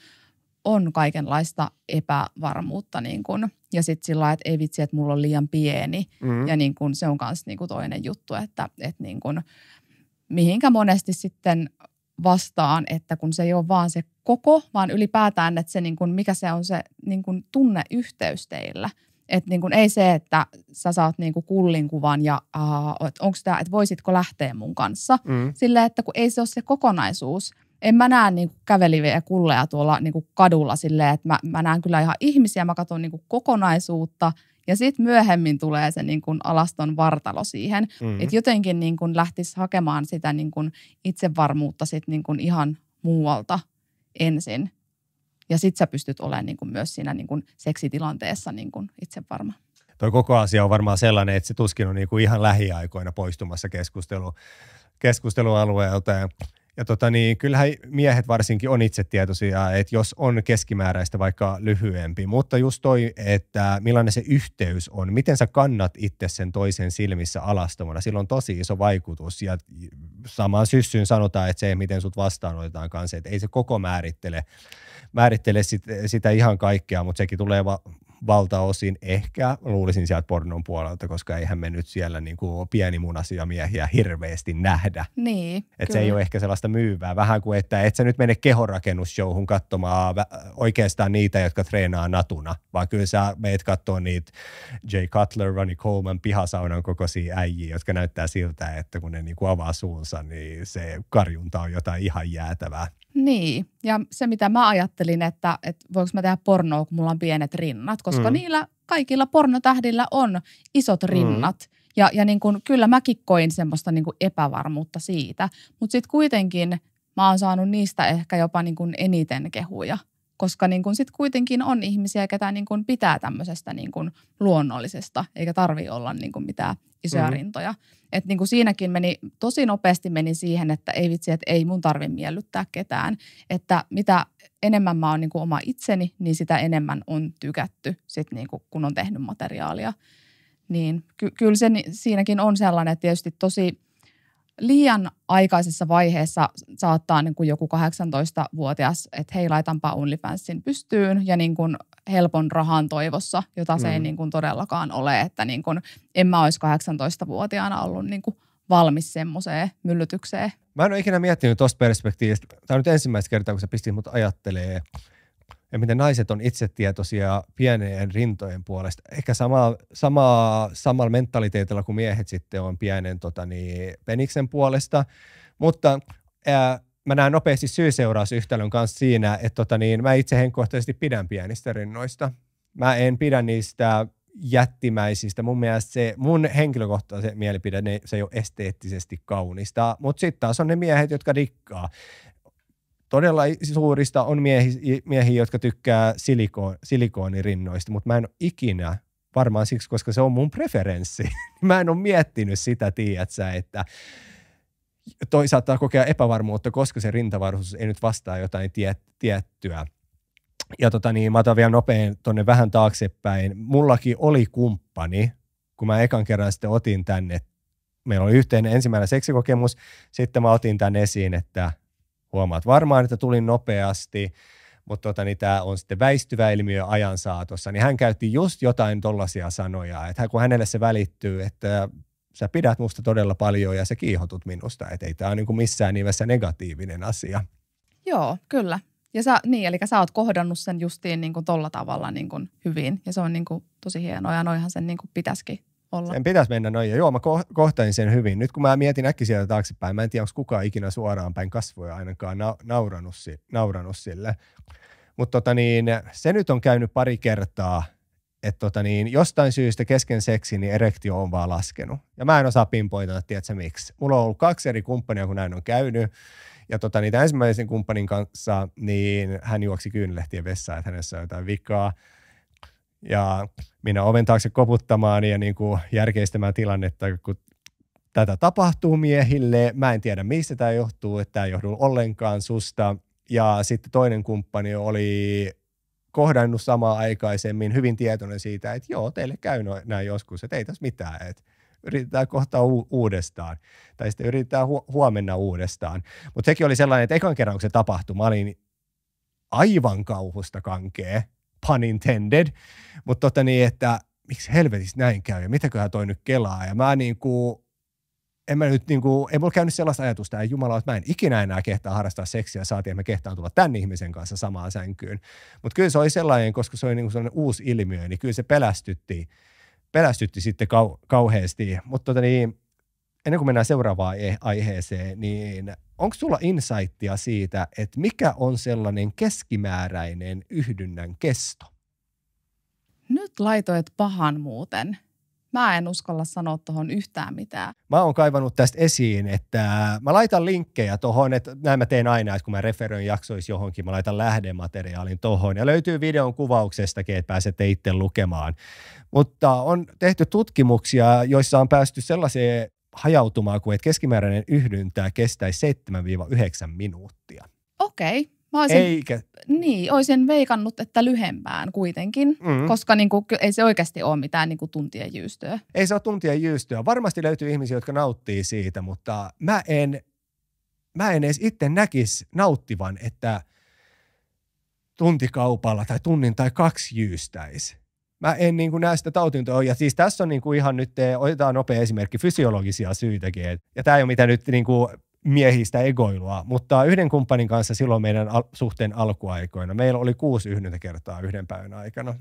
on kaikenlaista epävarmuutta niin kuin, ja sitten sillä että ei vitsi, että mulla on liian pieni. Mm-hmm. Ja niin kuin, se on myös niin kuin toinen juttu, että, että niin kuin, mihinkä monesti sitten vastaan, että kun se ei ole vaan se koko, vaan ylipäätään, että se niin kuin, mikä se on se niin kuin tunneyhteys teillä. Että niin kuin, ei se, että sä saat niin kuin kullin kuvan ja onko tämä, että voisitko lähteä mun kanssa. Mm. Silleen, että kun ei se ole se kokonaisuus. En mä näe niin käveliviä kulleja tuolla niin kuin kadulla silleen, että mä, mä näen kyllä ihan ihmisiä, mä katson niin kuin kokonaisuutta – ja sitten myöhemmin tulee se niin kuin alaston vartalo siihen, mm-hmm. että jotenkin niin kuin lähtisi hakemaan sitä niin kuin itsevarmuutta sit niin kuin ihan muualta ensin. Ja sitten sä pystyt olemaan niin kuin myös siinä niin kuin seksitilanteessa niin kuin itsevarma. Tuo koko asia on varmaan sellainen, että se tuskin on niin kuin ihan lähiaikoina poistumassa keskustelu, keskustelualueelta. Ja ja tota niin, kyllähän miehet varsinkin on itsetietoisia, että jos on keskimääräistä vaikka lyhyempi, mutta just toi, että millainen se yhteys on, miten sä kannat itse sen toisen silmissä alastomana, sillä on tosi iso vaikutus. Ja samaan syssyyn sanotaan, että se, miten sut vastaanotetaan kanssa, että ei se koko määrittele, määrittele sit, sitä ihan kaikkea, mutta sekin tulee va- valtaosin ehkä luulisin sieltä pornon puolelta, koska eihän me nyt siellä niin kuin pienimunaisia miehiä hirveästi nähdä. Niin, että se ei ole ehkä sellaista myyvää. Vähän kuin, että et sä nyt mene kehorakennusshowhun katsomaan oikeastaan niitä, jotka treenaa natuna, vaan kyllä sä meet katsoa niitä Jay Cutler, Ronnie Coleman pihasaunan kokoisia äijiä, jotka näyttää siltä, että kun ne niin kuin avaa suunsa, niin se karjunta on jotain ihan jäätävää. Niin, ja se mitä mä ajattelin, että, että voiko mä tehdä pornoa, kun mulla on pienet rinnat, koska mm. niillä kaikilla pornotähdillä on isot mm. rinnat. Mm. Ja, ja niin kun, kyllä mäkin koin semmoista niin epävarmuutta siitä, mutta sitten kuitenkin mä oon saanut niistä ehkä jopa niin kuin eniten kehuja – koska niin kuin sit kuitenkin on ihmisiä, ketä niin kuin pitää tämmöisestä niin kuin luonnollisesta, eikä tarvi olla niin kuin mitään isoja mm-hmm. rintoja. Et niin kuin siinäkin meni, tosi nopeasti meni siihen, että ei vitsi, että ei mun tarvi miellyttää ketään. Että mitä enemmän mä oon niin kuin oma itseni, niin sitä enemmän on tykätty sit niin kuin, kun on tehnyt materiaalia. Niin ky- kyllä se siinäkin on sellainen, että tietysti tosi – liian aikaisessa vaiheessa saattaa niin kuin joku 18-vuotias, että hei laitanpa OnlyFansin pystyyn ja niin kuin helpon rahan toivossa, jota se mm. ei niin kuin todellakaan ole, että niin kuin en mä olisi 18-vuotiaana ollut niin kuin valmis semmoiseen myllytykseen. Mä en ole ikinä miettinyt tuosta perspektiivistä. Tämä on nyt ensimmäistä kertaa, kun sä pistit mut ajattelee ja miten naiset on itsetietoisia pieneen rintojen puolesta. Ehkä sama, sama, samalla mentaliteetilla kuin miehet sitten on pienen tota, niin, peniksen puolesta. Mutta ää, mä näen nopeasti syy-seurausyhtälön kanssa siinä, että tota, niin, mä itse henkkohtaisesti pidän pienistä rinnoista. Mä en pidä niistä jättimäisistä. Mun mielestä se, mun henkilökohtaisen mielipide, ne, se ei ole esteettisesti kaunista, mutta sitten taas on ne miehet, jotka dikkaa todella suurista on miehi, miehiä, jotka tykkää siliko, silikoonirinnoista, mutta mä en ole ikinä, varmaan siksi, koska se on mun preferenssi. *laughs* mä en ole miettinyt sitä, tiedätkö, että toi saattaa kokea epävarmuutta, koska se rintavaruus ei nyt vastaa jotain tie, tiettyä. Ja tota niin, mä otan vielä nopein tonne vähän taaksepäin. Mullakin oli kumppani, kun mä ekan kerran sitten otin tänne. Meillä oli yhteinen ensimmäinen seksikokemus. Sitten mä otin tänne esiin, että huomaat varmaan, että tulin nopeasti, mutta tota, niin tämä on sitten väistyvä ilmiö ajan saatossa, niin hän käytti just jotain tollaisia sanoja, että kun hänelle se välittyy, että sä pidät musta todella paljon ja sä kiihotut minusta, että ei tämä ole niin missään nimessä negatiivinen asia. Joo, kyllä. Ja sä, niin, eli sä oot kohdannut sen justiin niin kuin tolla tavalla niin kuin hyvin ja se on niin kuin tosi hienoa ja noihan sen niin kuin pitäisikin olla. Sen pitäisi mennä noin ja joo mä kohtain sen hyvin. Nyt kun mä mietin äkki sieltä taaksepäin, mä en tiedä onko kukaan ikinä suoraan päin kasvoja ainakaan na- nauranut, nauranut sille. Mutta tota niin, se nyt on käynyt pari kertaa, että tota niin, jostain syystä kesken seksi niin erektio on vaan laskenut. Ja mä en osaa pinpointata, tiedätkö miksi. Mulla on ollut kaksi eri kumppania, kun näin on käynyt. Ja tota, niitä ensimmäisen kumppanin kanssa, niin hän juoksi kyynlehtien vessaan, että hänessä on jotain vikaa. Ja minä oven taakse koputtamaan ja niin kuin järkeistämään tilannetta, kun tätä tapahtuu miehille. Mä en tiedä, mistä tämä johtuu, että tämä ei johdu ollenkaan susta. Ja sitten toinen kumppani oli kohdannut samaa aikaisemmin, hyvin tietoinen siitä, että joo, teille käy näin joskus, että ei tässä mitään, että yritetään kohta u- uudestaan. Tai sitten yritetään hu- huomenna uudestaan. Mutta sekin oli sellainen, että ekan kerran kun se tapahtui, mä olin aivan kauhusta kankee, pun intended. Mutta tota niin, että miksi helvetissä näin käy ja mitäköhän toi nyt kelaa. Ja mä niin kuin, en mä nyt niin kuin, ei mulla käynyt sellaista ajatusta, että Jumala, että mä en ikinä enää kehtaa harrastaa seksiä, saatiin, että mä kehtaan tulla tämän ihmisen kanssa samaan sänkyyn. Mutta kyllä se oli sellainen, koska se oli niin kuin sellainen uusi ilmiö, niin kyllä se pelästytti pelästytti sitten kau, kauheasti. Mutta tota niin, ennen kuin mennään seuraavaan aiheeseen, niin onko sulla insightia siitä, että mikä on sellainen keskimääräinen yhdynnän kesto? Nyt laitoit pahan muuten. Mä en uskalla sanoa tuohon yhtään mitään. Mä oon kaivannut tästä esiin, että mä laitan linkkejä tuohon, että näin mä teen aina, että kun mä referoin jaksoisi johonkin, mä laitan lähdemateriaalin tuohon ja löytyy videon kuvauksestakin, että pääsette itse lukemaan. Mutta on tehty tutkimuksia, joissa on päästy sellaiseen hajautumaan kuin, että keskimääräinen yhdyntä kestäisi 7-9 minuuttia. Okei. Okay. Mä olisin, Eikä. Niin, olisin veikannut, että lyhempään kuitenkin, mm. koska niin kuin, ei se oikeasti ole mitään niin kuin tuntien jyystöä. Ei se ole tuntien jyystöä. Varmasti löytyy ihmisiä, jotka nauttii siitä, mutta mä en, mä en edes itse näkisi nauttivan, että tuntikaupalla tai tunnin tai kaksi jyystäisi. Mä en niin kuin näe sitä tautintoa. Ja siis tässä on niin kuin ihan nyt, otetaan nopea esimerkki, fysiologisia syytäkin. Ja tämä ei ole mitään nyt niin kuin miehistä egoilua, mutta yhden kumppanin kanssa silloin meidän al- suhteen alkuaikoina meillä oli kuusi yhdyntäkertaa yhden päivän aikana.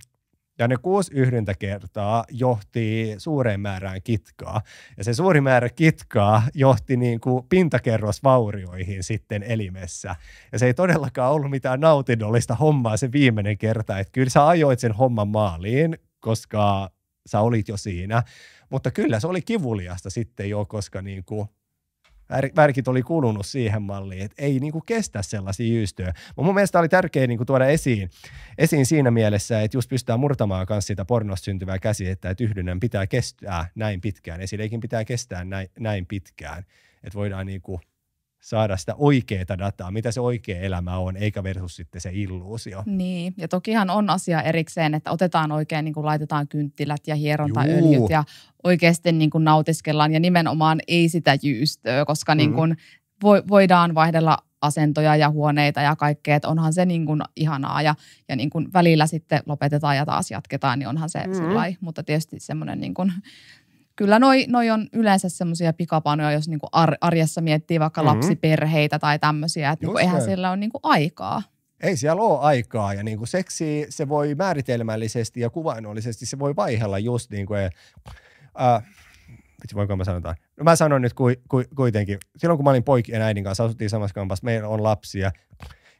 Ja ne kuusi yhdyntäkertaa johti suureen määrään kitkaa. Ja se suuri määrä kitkaa johti niin kuin pintakerrosvaurioihin sitten elimessä. Ja se ei todellakaan ollut mitään nautinnollista hommaa se viimeinen kerta. Että kyllä sä ajoit sen homman maaliin, koska sä olit jo siinä. Mutta kyllä se oli kivuliasta sitten jo, koska niin kuin värkit oli kulunut siihen malliin, että ei niinku kestä sellaisia jyystöjä. Mutta mun mielestä oli tärkeää niinku tuoda esiin, esiin siinä mielessä, että just pystytään murtamaan myös sitä pornosta syntyvää käsitettä, että yhdynnän pitää kestää näin pitkään, esileikin pitää kestää näin, näin pitkään, että voidaan niinku saada sitä oikeaa dataa, mitä se oikea elämä on, eikä versus sitten se illuusio. Niin, ja tokihan on asia erikseen, että otetaan oikein, niin kuin laitetaan kynttilät ja hierontaöljyt ja oikeasti niin kuin nautiskellaan. Ja nimenomaan ei sitä jyystöä, koska niin kuin vo, voidaan vaihdella asentoja ja huoneita ja kaikkea, että onhan se niin kuin ihanaa. Ja, ja niin kuin välillä sitten lopetetaan ja taas jatketaan, niin onhan se mm-hmm. sillai, mutta tietysti semmoinen niin kuin kyllä noi, noi on yleensä semmoisia pikapanoja, jos niinku ar, arjessa miettii vaikka mm-hmm. lapsiperheitä tai tämmöisiä, että niinku eihän siellä ole niinku aikaa. Ei siellä ole aikaa ja niinku seksi se voi määritelmällisesti ja kuvainnollisesti se voi vaihella just niin kuin, äh, voinko mä sanotaan? No mä sanon nyt ku, ku, kuitenkin, silloin kun mä olin poikien äidin kanssa, asuttiin samassa kampassa, meillä on lapsia,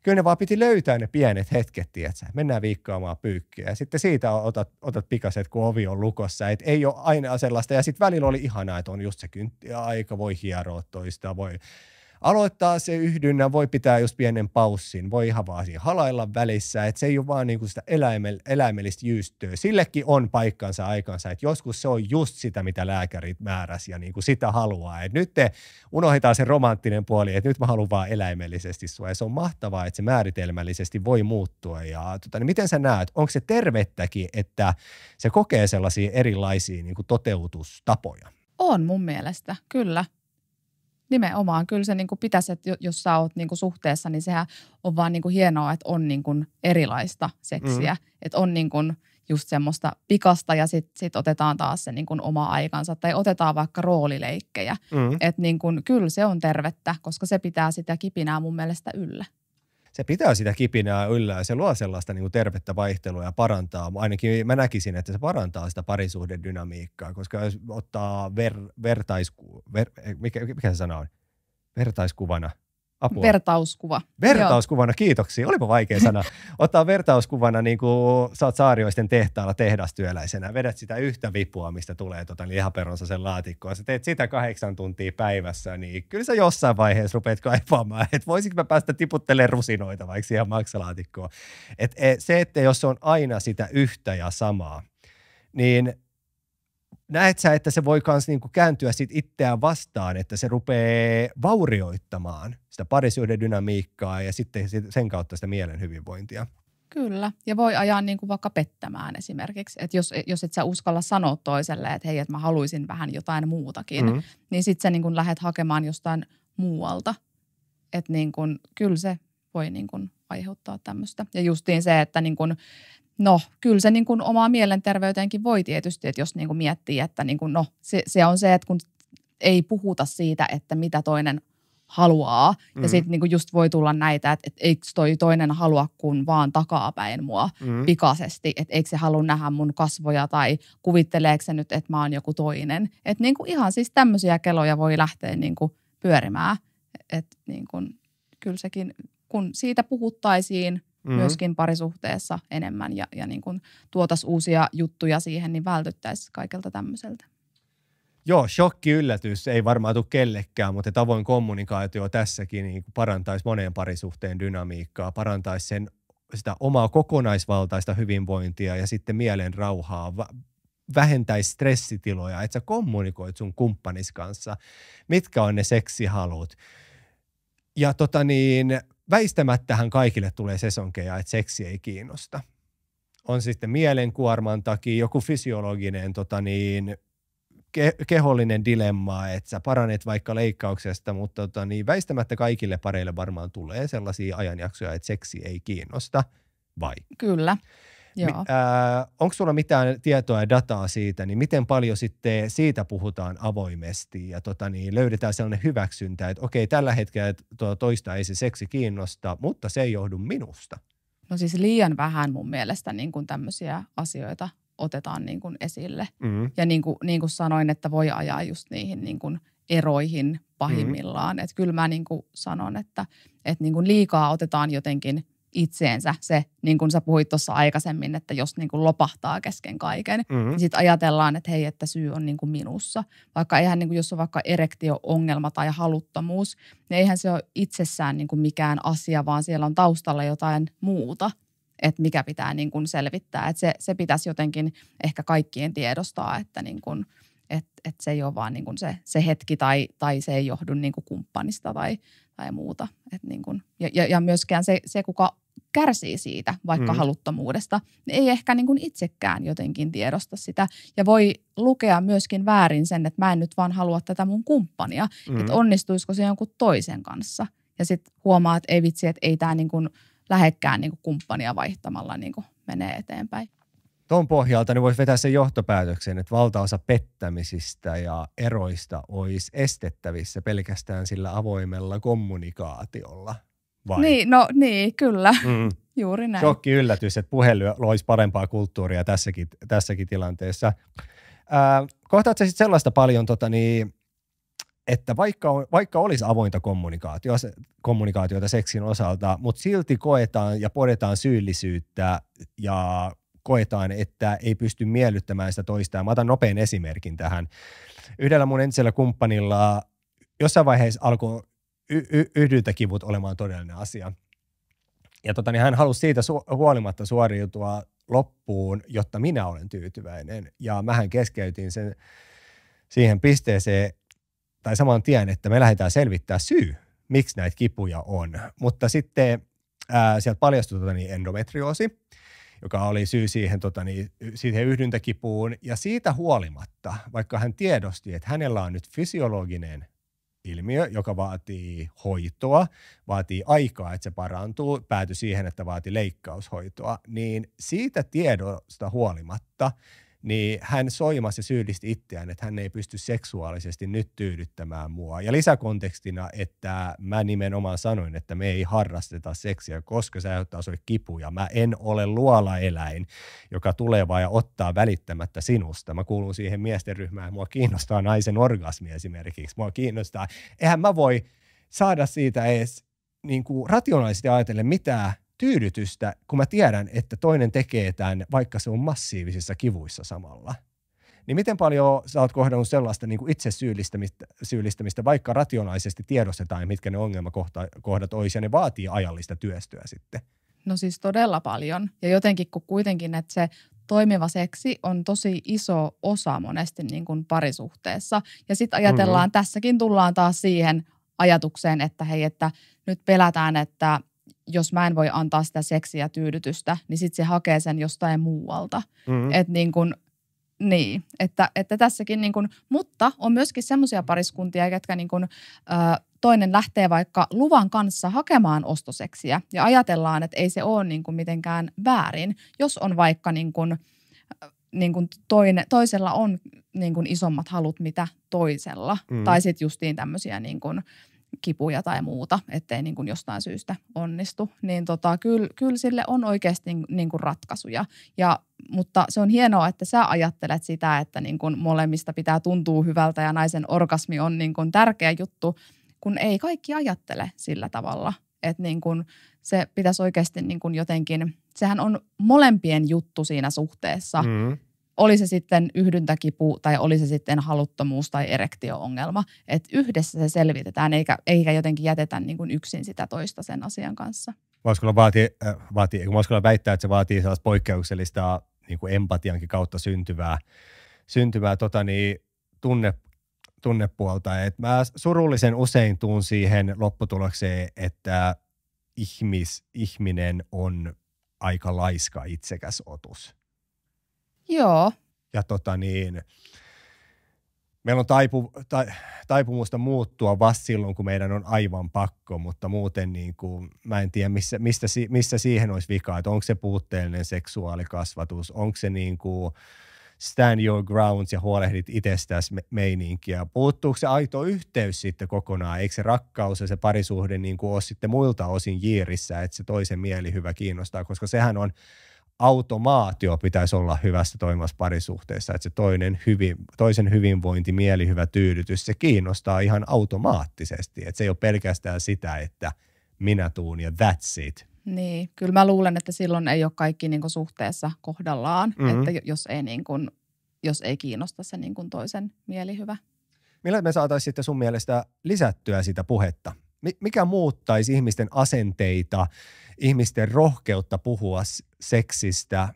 kyllä ne vaan piti löytää ne pienet hetket, tietsä. Mennään viikkaamaan pyykkiä. Ja sitten siitä otat, otat pikaset, kun ovi on lukossa. Et ei ole aina sellaista. Ja sitten välillä oli ihanaa, että on just se kynttiaika, voi hieroa toista, voi aloittaa se yhdynnä, voi pitää just pienen paussin, voi ihan vaan siinä halailla välissä, että se ei ole vaan niinku sitä eläimell- eläimellistä jyystöä. Sillekin on paikkansa aikansa, että joskus se on just sitä, mitä lääkärit määräsi ja niinku sitä haluaa. Et nyt te unohdetaan se romanttinen puoli, että nyt mä haluan vaan eläimellisesti sua ja se on mahtavaa, että se määritelmällisesti voi muuttua ja tota, niin miten sä näet, onko se tervettäkin, että se kokee sellaisia erilaisia niinku toteutustapoja? On mun mielestä, kyllä. Nimenomaan. Kyllä se niin kuin pitäisi, että jos sä oot niin kuin suhteessa, niin sehän on vaan niin kuin hienoa, että on niin kuin erilaista seksiä. Mm. Että on niin kuin just semmoista pikasta ja sitten sit otetaan taas se niin kuin oma aikansa. Tai otetaan vaikka roolileikkejä. Mm. Että niin kuin, kyllä se on tervettä, koska se pitää sitä kipinää mun mielestä yllä se pitää sitä kipinää yllä ja se luo sellaista niin kuin tervettä vaihtelua ja parantaa. Ainakin mä näkisin, että se parantaa sitä parisuhdedynamiikkaa, koska jos ottaa ver, vertaisku, ver, mikä, mikä se sana on? Vertaiskuvana – Apua. Vertauskuva. Vertauskuvana, kiitoksia. Olipa vaikea *laughs* sana. Ottaa vertauskuvana, niin kuin sä oot saarioisten tehtaalla tehdastyöläisenä. Vedät sitä yhtä vipua, mistä tulee tota, lihaperonsa sen laatikkoa. Sä teet sitä kahdeksan tuntia päivässä, niin kyllä sä jossain vaiheessa rupeat kaipaamaan, että voisinko mä päästä tiputtelemaan rusinoita vaikka siihen maksalaatikkoon. Et, et, se, että jos on aina sitä yhtä ja samaa, niin näet sä, että se voi myös niinku kääntyä sit itseään vastaan, että se rupeaa vaurioittamaan sitä parisuuden dynamiikkaa ja sitten sen kautta sitä mielen hyvinvointia? Kyllä, ja voi ajaa niin kuin vaikka pettämään esimerkiksi. Että jos, jos et sä uskalla sanoa toiselle, että hei, että mä haluaisin vähän jotain muutakin, mm-hmm. niin sitten sä niin kuin lähdet hakemaan jostain muualta. Että niin kuin, kyllä se voi niin kuin aiheuttaa tämmöistä. Ja justiin se, että niin kuin No, kyllä se niin kuin omaa mielenterveyteenkin voi tietysti, että jos niin kuin miettii, että niin kuin, no, se, se on se, että kun ei puhuta siitä, että mitä toinen haluaa. Mm. Ja sitten niin just voi tulla näitä, että, että eikö toi toinen halua kun vaan takapäin mua mm. pikaisesti. Että eikö se halua nähdä mun kasvoja tai kuvitteleeko se nyt, että mä oon joku toinen. Että niin ihan siis tämmöisiä keloja voi lähteä niin kuin pyörimään. Että niin kuin, kyllä sekin, kun siitä puhuttaisiin mm-hmm. myöskin parisuhteessa enemmän ja, ja niin kuin tuotas uusia juttuja siihen, niin vältyttäisiin kaikelta tämmöiseltä. Joo, shokki yllätys ei varmaan tule kellekään, mutta tavoin kommunikaatio tässäkin niin parantaisi moneen parisuhteen dynamiikkaa, parantaisi sen sitä omaa kokonaisvaltaista hyvinvointia ja sitten mielen rauhaa, vähentäisi stressitiloja, että sä kommunikoit sun kumppanis kanssa, mitkä on ne seksihalut. Ja tota niin, väistämättähän kaikille tulee sesonkeja, että seksi ei kiinnosta. On sitten mielenkuorman takia joku fysiologinen tota niin, ke- kehollinen dilemma, että sä paranet vaikka leikkauksesta, mutta tota, niin väistämättä kaikille pareille varmaan tulee sellaisia ajanjaksoja, että seksi ei kiinnosta, vai? Kyllä. Joo. äh, onko sulla mitään tietoa ja dataa siitä, niin miten paljon sitten siitä puhutaan avoimesti ja tota niin, löydetään sellainen hyväksyntä, että okei, tällä hetkellä tuo toista ei se seksi kiinnosta, mutta se ei johdu minusta. No siis liian vähän mun mielestä niin kuin tämmöisiä asioita otetaan niin kuin esille. Mm. Ja niin kuin, niin kuin sanoin, että voi ajaa just niihin niin kuin eroihin pahimmillaan. Mm. Että kyllä mä niin kuin sanon, että, että niin kuin liikaa otetaan jotenkin itseensä se, niin kuin sä puhuit tuossa aikaisemmin, että jos niin kuin lopahtaa kesken kaiken, mm-hmm. niin sitten ajatellaan, että hei, että syy on niin kuin minussa. Vaikka eihän, niin kuin, jos on vaikka erektio-ongelma tai haluttomuus, niin eihän se ole itsessään niin kuin mikään asia, vaan siellä on taustalla jotain muuta, että mikä pitää niin kuin selvittää. Että se, se pitäisi jotenkin ehkä kaikkien tiedostaa, että niin kuin, et, et se ei ole vaan niin kuin se, se hetki tai, tai se ei johdu niin kuin kumppanista tai, tai muuta. Et niin kuin, ja, ja, ja myöskään se, se, kuka kärsii siitä vaikka mm. haluttomuudesta, niin ei ehkä niin kuin itsekään jotenkin tiedosta sitä. Ja voi lukea myöskin väärin sen, että mä en nyt vaan halua tätä mun kumppania, mm. että onnistuisiko se jonkun toisen kanssa. Ja sitten huomaa, että ei vitsi, että ei tämä niin kuin lähekkään niin kuin kumppania vaihtamalla niin kuin menee eteenpäin. Tuon pohjalta niin voisi vetää sen johtopäätöksen, että valtaosa pettämisistä ja eroista olisi estettävissä pelkästään sillä avoimella kommunikaatiolla. Vai? Niin, no niin, kyllä. Mm. Juuri näin. Shokki yllätys, että puhelu loisi parempaa kulttuuria tässäkin, tässäkin tilanteessa. Ää, kohtaatko sitten sellaista paljon, tota, niin, että vaikka, vaikka olisi avointa kommunikaatiota, kommunikaatiota seksin osalta, mutta silti koetaan ja podetaan syyllisyyttä ja koetaan, että ei pysty miellyttämään sitä toista. Mä otan nopean esimerkin tähän. Yhdellä mun entisellä kumppanilla jossain vaiheessa alkoi y- y- yhdyntäkivut olemaan todellinen asia. Ja tota, niin hän halusi siitä su- huolimatta suoriutua loppuun, jotta minä olen tyytyväinen. Ja mähän keskeytin sen siihen pisteeseen, tai saman tien, että me lähdetään selvittää syy, miksi näitä kipuja on. Mutta sitten ää, sieltä paljastui tota, niin endometrioosi, joka oli syy siihen, tota, niin, siihen yhdyntäkipuun. Ja siitä huolimatta, vaikka hän tiedosti, että hänellä on nyt fysiologinen ilmiö, joka vaatii hoitoa, vaatii aikaa, että se parantuu, päätyi siihen, että vaatii leikkaushoitoa, niin siitä tiedosta huolimatta – niin hän soimasi syyllisti itseään, että hän ei pysty seksuaalisesti nyt tyydyttämään mua. Ja lisäkontekstina, että mä nimenomaan sanoin, että me ei harrasteta seksiä, koska se aiheuttaa sulle kipuja. Mä en ole luolaeläin, joka tulee vaan ja ottaa välittämättä sinusta. Mä kuulun siihen miesten ryhmään, mua kiinnostaa naisen orgasmi esimerkiksi. Mua kiinnostaa, eihän mä voi saada siitä edes niin kuin rationaalisesti ajatellen mitään tyydytystä, kun mä tiedän, että toinen tekee tämän, vaikka se on massiivisissa kivuissa samalla. Niin miten paljon sä oot kohdannut sellaista niin kuin itse syyllistämistä, syyllistämistä, vaikka rationaalisesti tiedostetaan, mitkä ne ongelmakohdat olisi, ja ne vaatii ajallista työstöä sitten? No siis todella paljon. Ja jotenkin kun kuitenkin, että se toimiva seksi on tosi iso osa monesti niin kuin parisuhteessa. Ja sitten ajatellaan, mm-hmm. tässäkin tullaan taas siihen ajatukseen, että hei, että nyt pelätään, että jos mä en voi antaa sitä seksiä tyydytystä, niin sitten se hakee sen jostain muualta. Mm-hmm. Et niin kun, niin, että, että tässäkin niin kun, mutta on myöskin semmoisia pariskuntia, jotka niin kun, ö, toinen lähtee vaikka luvan kanssa hakemaan ostoseksiä ja ajatellaan, että ei se ole niin kun mitenkään väärin, jos on vaikka niin kun, niin kun toinen, toisella on niin kun isommat halut mitä toisella. Mm. Tai sitten justiin tämmöisiä niin kun, kipuja tai muuta, ettei niin kuin jostain syystä onnistu, niin tota, kyllä, kyllä sille on oikeasti niin kuin ratkaisuja. Ja, mutta se on hienoa, että sä ajattelet sitä, että niin kuin molemmista pitää tuntua hyvältä ja naisen orgasmi on niin kuin tärkeä juttu, kun ei kaikki ajattele sillä tavalla. Että niin kuin se pitäisi oikeasti niin kuin jotenkin, sehän on molempien juttu siinä suhteessa. Mm oli se sitten yhdyntäkipu tai oli se sitten haluttomuus tai erektio-ongelma. Että yhdessä se selvitetään eikä, eikä jotenkin jätetä niin kuin yksin sitä toista sen asian kanssa. Voisiko vaatii, äh, vaatii, voisiko väittää, että se vaatii sellaista poikkeuksellista niin kuin empatiankin kautta syntyvää, syntyvää tota niin, tunne, tunnepuolta. Et mä surullisen usein tuun siihen lopputulokseen, että ihmis, ihminen on aika laiska itsekäs otus. Joo. Ja tota niin, meillä on taipu, ta, taipumusta muuttua vasta silloin, kun meidän on aivan pakko, mutta muuten niin kuin, mä en tiedä, missä, mistä, missä siihen olisi vika, että onko se puutteellinen seksuaalikasvatus, onko se niin kuin stand your grounds ja huolehdit itsestäsi meininkiä. Puuttuuko se aito yhteys sitten kokonaan? Eikö se rakkaus ja se parisuhde niin kuin ole sitten muilta osin jiirissä, että se toisen mieli hyvä kiinnostaa, koska sehän on automaatio pitäisi olla hyvässä toimivassa parisuhteessa, että se toinen hyvin, toisen hyvinvointi, mielihyvä tyydytys, se kiinnostaa ihan automaattisesti. Että se ei ole pelkästään sitä, että minä tuun ja that's it. Niin, kyllä mä luulen, että silloin ei ole kaikki niin kuin suhteessa kohdallaan, mm-hmm. että jos ei, niin kuin, jos ei kiinnosta se niin kuin toisen mielihyvä. Millä me saataisiin sitten sun mielestä lisättyä sitä puhetta? Mikä muuttaisi ihmisten asenteita, ihmisten rohkeutta puhua seksistä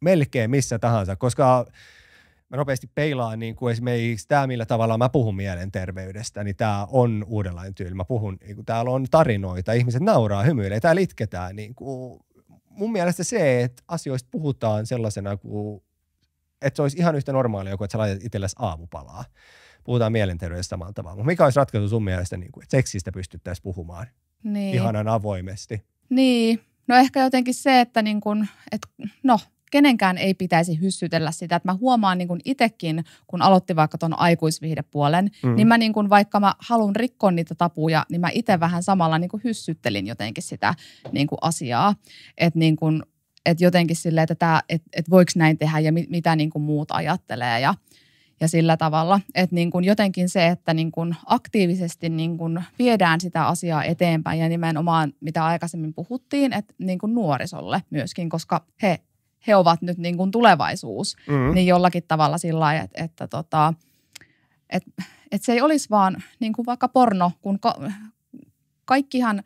melkein missä tahansa, koska mä nopeasti peilaan niin kuin esimerkiksi tämä, millä tavalla mä puhun mielenterveydestä, niin tämä on uudenlainen tyyli. Mä puhun, niin kuin täällä on tarinoita, ihmiset nauraa, hymyilee, täällä itketään. Niin kuin, mun mielestä se, että asioista puhutaan sellaisena kuin, että se olisi ihan yhtä normaalia kuin että sä laitat itsellesi aamupalaa. Puhutaan mielenterveydestä samalla tavalla. Mutta mikä olisi ratkaisu sun mielestä, niin kuin, että seksistä pystyttäisiin puhumaan niin. ihanan avoimesti? Niin, no ehkä jotenkin se, että niin kun, et, no kenenkään ei pitäisi hyssytellä sitä. Että mä huomaan niin itsekin, kun aloitti vaikka tuon aikuisviihdepuolen, mm. niin mä niin kun, vaikka mä haluan rikkoa niitä tapuja, niin mä itse vähän samalla niin hyssyttelin jotenkin sitä niin asiaa. Että niin et jotenkin silleen, että, että et voiko näin tehdä ja mit, mitä niin muut ajattelee. Ja, ja sillä tavalla, että niin kuin jotenkin se, että niin kuin aktiivisesti niin kuin viedään sitä asiaa eteenpäin ja nimenomaan mitä aikaisemmin puhuttiin, että niin kuin nuorisolle myöskin, koska he, he ovat nyt niin kuin tulevaisuus, mm-hmm. niin jollakin tavalla sillä lailla, että, että, tota, että, että se ei olisi vaan niin kuin vaikka porno, kun ka- kaikkihan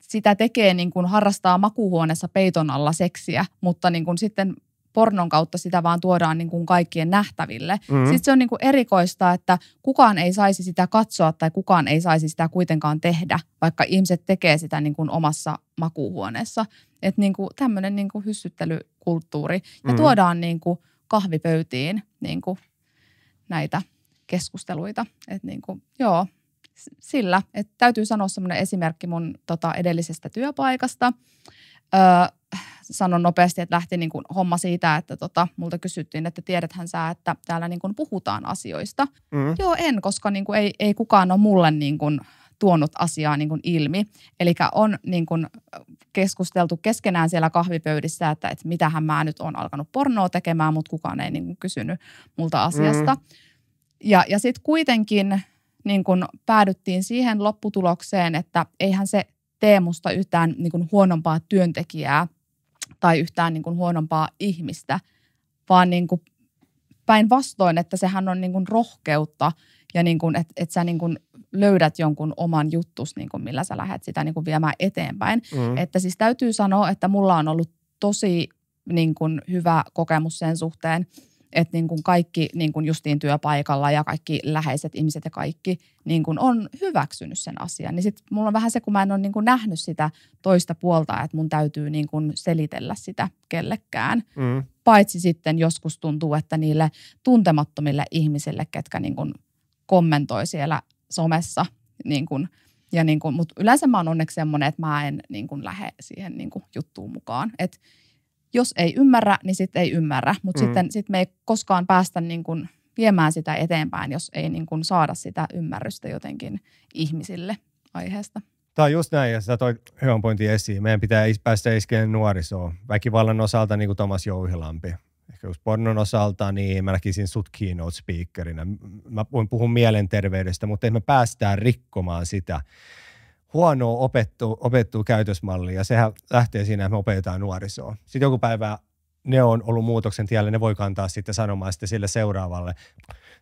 sitä tekee niin kuin harrastaa makuuhuoneessa peiton alla seksiä, mutta niin kuin sitten pornon kautta sitä vaan tuodaan niin kuin kaikkien nähtäville. Mm-hmm. Sitten se on niin kuin erikoista, että kukaan ei saisi sitä katsoa tai kukaan ei saisi sitä kuitenkaan tehdä, vaikka ihmiset tekee sitä niin kuin omassa makuuhuoneessa. Että niin kuin tämmöinen niin kuin hyssyttelykulttuuri. Ja mm-hmm. tuodaan niin kuin kahvipöytiin niin kuin näitä keskusteluita. Että niin kuin, joo, sillä, että täytyy sanoa semmoinen esimerkki mun tota, edellisestä työpaikasta. Öö, sanon nopeasti, että lähti niin kuin homma siitä, että tota, multa kysyttiin, että tiedäthän sä, että täällä niin kuin puhutaan asioista. Mm. Joo, en, koska niin kuin ei, ei kukaan ole mulle niin kuin tuonut asiaa niin kuin ilmi. Eli on niin kuin keskusteltu keskenään siellä kahvipöydissä, että, että mitähän mä nyt on alkanut pornoa tekemään, mutta kukaan ei niin kuin kysynyt multa asiasta. Mm. Ja, ja sitten kuitenkin niin kuin päädyttiin siihen lopputulokseen, että eihän se tee musta yhtään niin kuin huonompaa työntekijää tai yhtään niin kuin huonompaa ihmistä, vaan niin kuin päinvastoin, että sehän on niin kuin rohkeutta ja niin kuin, että, että sä niin kuin löydät jonkun oman juttus, niin kuin millä sä lähdet sitä niin kuin viemään eteenpäin. Mm. Että siis täytyy sanoa, että mulla on ollut tosi niin kuin hyvä kokemus sen suhteen, että niin kuin kaikki niin kuin justiin työpaikalla ja kaikki läheiset ihmiset ja kaikki niin kuin on hyväksynyt sen asian. Niin sitten mulla on vähän se, kun mä en ole niin kuin nähnyt sitä toista puolta, että mun täytyy niin kuin selitellä sitä kellekään. Mm. Paitsi sitten joskus tuntuu, että niille tuntemattomille ihmisille, ketkä niin kuin kommentoi siellä somessa, niin kuin, ja niin kuin, mutta yleensä mä oon onneksi semmoinen, että mä en niin kuin lähde siihen niin kuin juttuun mukaan. Että jos ei ymmärrä, niin sitten ei ymmärrä, mutta mm. sitten sit me ei koskaan päästä niin kuin viemään sitä eteenpäin, jos ei niin kuin saada sitä ymmärrystä jotenkin ihmisille aiheesta. Tämä on just näin, ja sä toi hyvän pointin esiin. Meidän pitää päästä iskeen nuorisoon. Väkivallan osalta, niin kuin Tomas Jouhilampi. Ehkä just pornon osalta, niin mä näkisin sut keynote speakerina. Mä voin puhua mielenterveydestä, mutta me päästään rikkomaan sitä huonoa opettu, opettu käytösmallia ja sehän lähtee siinä, että me opetetaan nuorisoa. Sitten joku päivä ne on ollut muutoksen tiellä, ne voi kantaa sitten sanomaan sitten sille seuraavalle,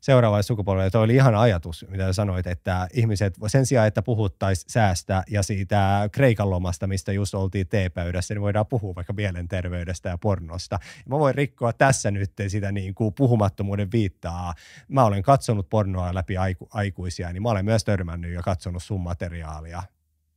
seuraavalle sukupolvelle. Tuo oli ihan ajatus, mitä sanoit, että ihmiset sen sijaan, että puhuttaisiin säästä ja siitä Kreikan lomasta, mistä just oltiin teepöydässä, niin voidaan puhua vaikka mielenterveydestä ja pornosta. Mä voin rikkoa tässä nyt sitä niin kuin puhumattomuuden viittaa. Mä olen katsonut pornoa läpi aiku, aikuisia, niin mä olen myös törmännyt ja katsonut sun materiaalia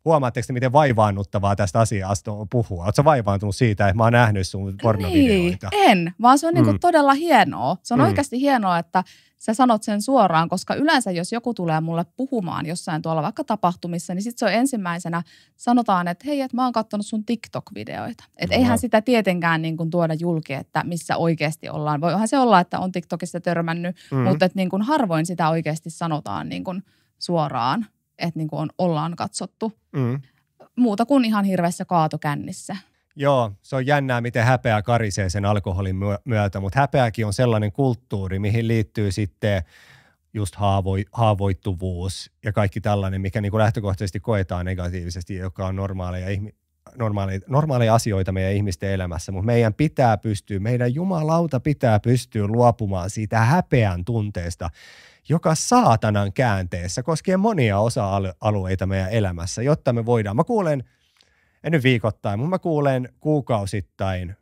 Huomaatteko te, miten vaivaannuttavaa tästä asiasta on puhua? Oletko vaivaantunut siitä, että mä oon nähnyt sun pornovideoita? Ei, en, vaan se on niinku mm. todella hienoa. Se on mm. oikeasti hienoa, että sä sanot sen suoraan, koska yleensä jos joku tulee mulle puhumaan jossain tuolla vaikka tapahtumissa, niin sitten se on ensimmäisenä, sanotaan, että hei, että mä oon katsonut sun TikTok-videoita. Että eihän sitä tietenkään niin kuin tuoda julki, että missä oikeasti ollaan. Voihan se olla, että on TikTokissa törmännyt, mm. mutta että niin kuin harvoin sitä oikeasti sanotaan niin kuin suoraan että niin kuin on, ollaan katsottu. Mm. Muuta kuin ihan hirveässä kaatokännissä. Joo, se on jännää, miten häpeä karisee sen alkoholin myötä, mutta häpeäkin on sellainen kulttuuri, mihin liittyy sitten just haavoi, haavoittuvuus ja kaikki tällainen, mikä niin kuin lähtökohtaisesti koetaan negatiivisesti, joka on normaaleja, normaaleja, normaaleja asioita meidän ihmisten elämässä, mutta meidän pitää pystyä, meidän jumalauta pitää pystyä luopumaan siitä häpeän tunteesta, joka saatanan käänteessä koskee monia osa-alueita meidän elämässä, jotta me voidaan. Mä kuulen, en nyt viikoittain, mutta mä kuulen kuukausittain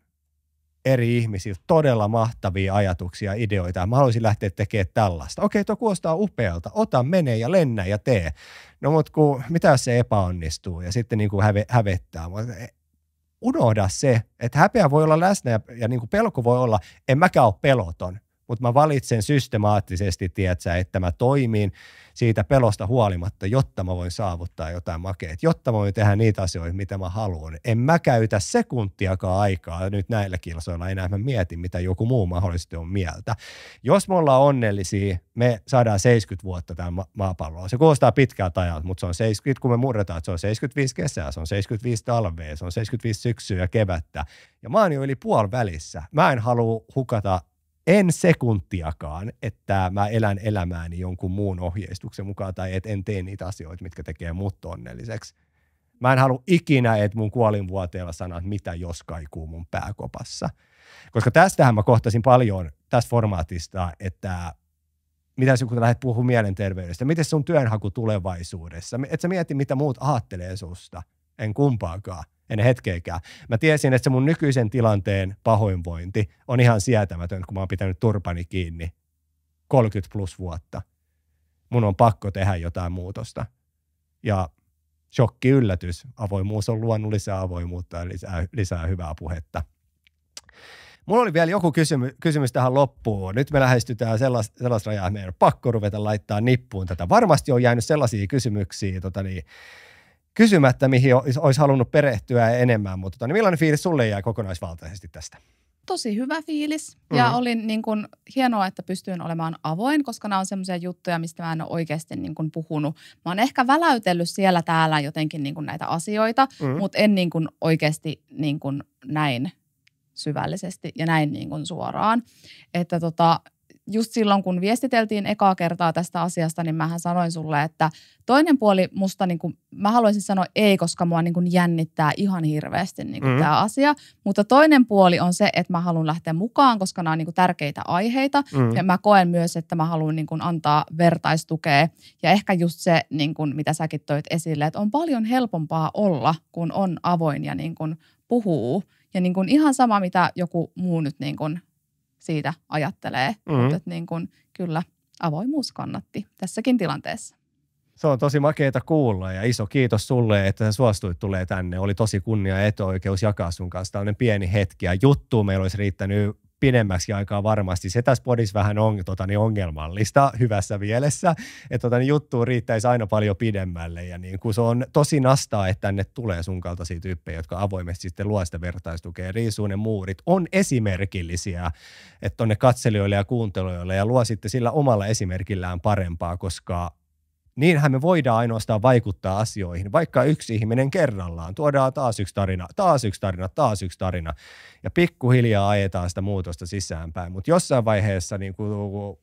eri ihmisiltä todella mahtavia ajatuksia, ideoita. Mä haluaisin lähteä tekemään tällaista. Okei, tuo kuulostaa upealta. Ota, mene ja lennä ja tee. No mutta kun, mitä jos se epäonnistuu ja sitten niin kuin häve, hävettää. Unohda se, että häpeä voi olla läsnä ja, ja niin kuin pelko voi olla, en mäkään ole peloton mutta mä valitsen systemaattisesti, tiedätkö, että mä toimin siitä pelosta huolimatta, jotta mä voin saavuttaa jotain makeet, jotta mä voin tehdä niitä asioita, mitä mä haluan. En mä käytä sekuntiakaan aikaa nyt näillä kilsoilla enää, mä mietin, mitä joku muu mahdollisesti on mieltä. Jos me ollaan onnellisia, me saadaan 70 vuotta tämän ma- maapalloa. Se kuulostaa pitkältä ajalta, mutta se on 70, kun me murretaan, että se on 75 kesää, se on 75 talvea, se on 75 syksyä ja kevättä. Ja mä oon jo yli puoli välissä. Mä en halua hukata en sekuntiakaan, että mä elän elämääni jonkun muun ohjeistuksen mukaan tai et en tee niitä asioita, mitkä tekee mut onnelliseksi. Mä en halua ikinä, että mun kuolinvuoteella sanat, mitä jos kaikuu mun pääkopassa. Koska tästähän mä kohtasin paljon tästä formaatista, että mitä kun kun lähdet puhumaan mielenterveydestä, miten sun työnhaku tulevaisuudessa, että sä mieti, mitä muut ajattelee susta, en kumpaakaan en hetkeäkään. Mä tiesin, että se mun nykyisen tilanteen pahoinvointi on ihan sietämätön, kun mä oon pitänyt turpani kiinni 30 plus vuotta. Mun on pakko tehdä jotain muutosta. Ja shokki yllätys. Avoimuus on luonut lisää avoimuutta ja lisää, lisää hyvää puhetta. Mulla oli vielä joku kysymy, kysymys tähän loppuun. Nyt me lähestytään sellaista, sellaista rajaa, että meidän on pakko ruveta laittaa nippuun tätä. Varmasti on jäänyt sellaisia kysymyksiä tota niin, kysymättä, mihin olisi halunnut perehtyä enemmän, mutta tota, niin millainen fiilis sulle jää kokonaisvaltaisesti tästä? tosi hyvä fiilis ja mm-hmm. oli niin kuin hienoa, että pystyin olemaan avoin, koska nämä on semmoisia juttuja, mistä mä en ole oikeasti niin kuin puhunut. Mä oon ehkä väläytellyt siellä täällä jotenkin niin kuin näitä asioita, mm-hmm. mutta en niin kuin oikeasti niin kuin näin syvällisesti ja näin niin kuin suoraan. Että tota, just silloin, kun viestiteltiin ekaa kertaa tästä asiasta, niin mähän sanoin sulle, että toinen puoli musta, niin kuin, mä haluaisin sanoa ei, koska mua niin kuin jännittää ihan hirveästi niin kuin mm. tämä asia. Mutta toinen puoli on se, että mä haluan lähteä mukaan, koska nämä on niin kuin tärkeitä aiheita. Mm. Ja mä koen myös, että mä haluan niin kuin antaa vertaistukea. Ja ehkä just se, niin kuin, mitä säkin toit esille, että on paljon helpompaa olla, kun on avoin ja niin kuin puhuu. Ja niin kuin ihan sama, mitä joku muu nyt niin kuin siitä ajattelee. Mm-hmm. Mutta niin kuin, kyllä avoimuus kannatti tässäkin tilanteessa. Se on tosi makeeta kuulla ja iso kiitos sulle, että sä suostuit tulee tänne. Oli tosi kunnia ja etuoikeus jakaa sun kanssa tällainen pieni hetki ja juttu meillä olisi riittänyt pidemmäksi aikaa varmasti. Se tässä podissa vähän on tota, niin ongelmallista hyvässä mielessä, että tota, niin juttu riittäisi aina paljon pidemmälle ja niin kun se on tosi nastaa, että tänne tulee sun kaltaisia tyyppejä, jotka avoimesti sitten luo sitä vertaistukea. Riisuuden muurit on esimerkillisiä, että tonne katselijoille ja kuuntelijoille ja luo sitten sillä omalla esimerkillään parempaa, koska niinhän me voidaan ainoastaan vaikuttaa asioihin, vaikka yksi ihminen kerrallaan. Tuodaan taas yksi tarina, taas yksi tarina, taas yksi tarina. Ja pikkuhiljaa ajetaan sitä muutosta sisäänpäin. Mutta jossain vaiheessa niin kuin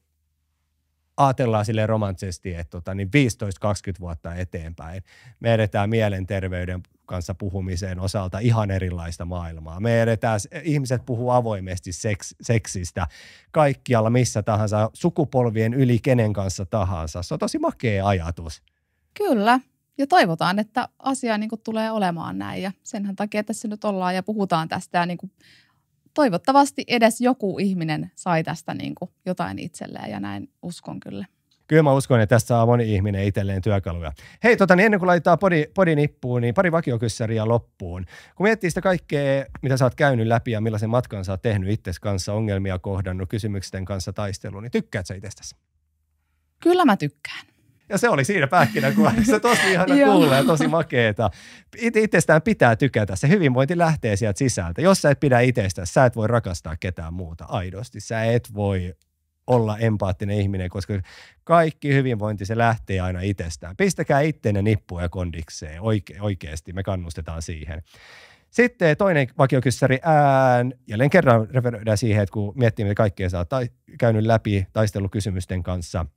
ajatellaan sille romanttisesti, että tota, niin 15-20 vuotta eteenpäin me edetään mielenterveyden kanssa puhumiseen osalta ihan erilaista maailmaa. Me edetään, ihmiset puhuu avoimesti seks, seksistä kaikkialla missä tahansa, sukupolvien yli kenen kanssa tahansa. Se on tosi makea ajatus. Kyllä. Ja toivotaan, että asia niin kuin tulee olemaan näin ja senhän takia tässä nyt ollaan ja puhutaan tästä ja niin kuin toivottavasti edes joku ihminen sai tästä niin kuin jotain itselleen ja näin uskon kyllä. Kyllä mä uskon, että tässä saa moni ihminen itselleen työkaluja. Hei, tota, niin ennen kuin laittaa podi, podi nippuun, niin pari vakiokyssäriä loppuun. Kun miettii sitä kaikkea, mitä sä oot käynyt läpi ja millaisen matkan sä oot tehnyt itsesi kanssa, ongelmia kohdannut, kysymysten kanssa taisteluun, niin tykkäät sä itsestäsi? Kyllä mä tykkään. Ja se oli siinä pähkinänkuoressa *laughs* tosi ihana kuulla ja tosi makeeta. Itsestään pitää tykätä. Se hyvinvointi lähtee sieltä sisältä. Jos sä et pidä itsestäsi, sä et voi rakastaa ketään muuta aidosti. Sä et voi olla empaattinen ihminen, koska kaikki hyvinvointi se lähtee aina itsestään. Pistäkää itteenne nippuja ja kondikseen Oike, oikeasti, me kannustetaan siihen. Sitten toinen vakiokyssäri ään, jälleen kerran referoidaan siihen, että kun miettii, mitä kaikkea oot ta- käynyt läpi taistelukysymysten kanssa –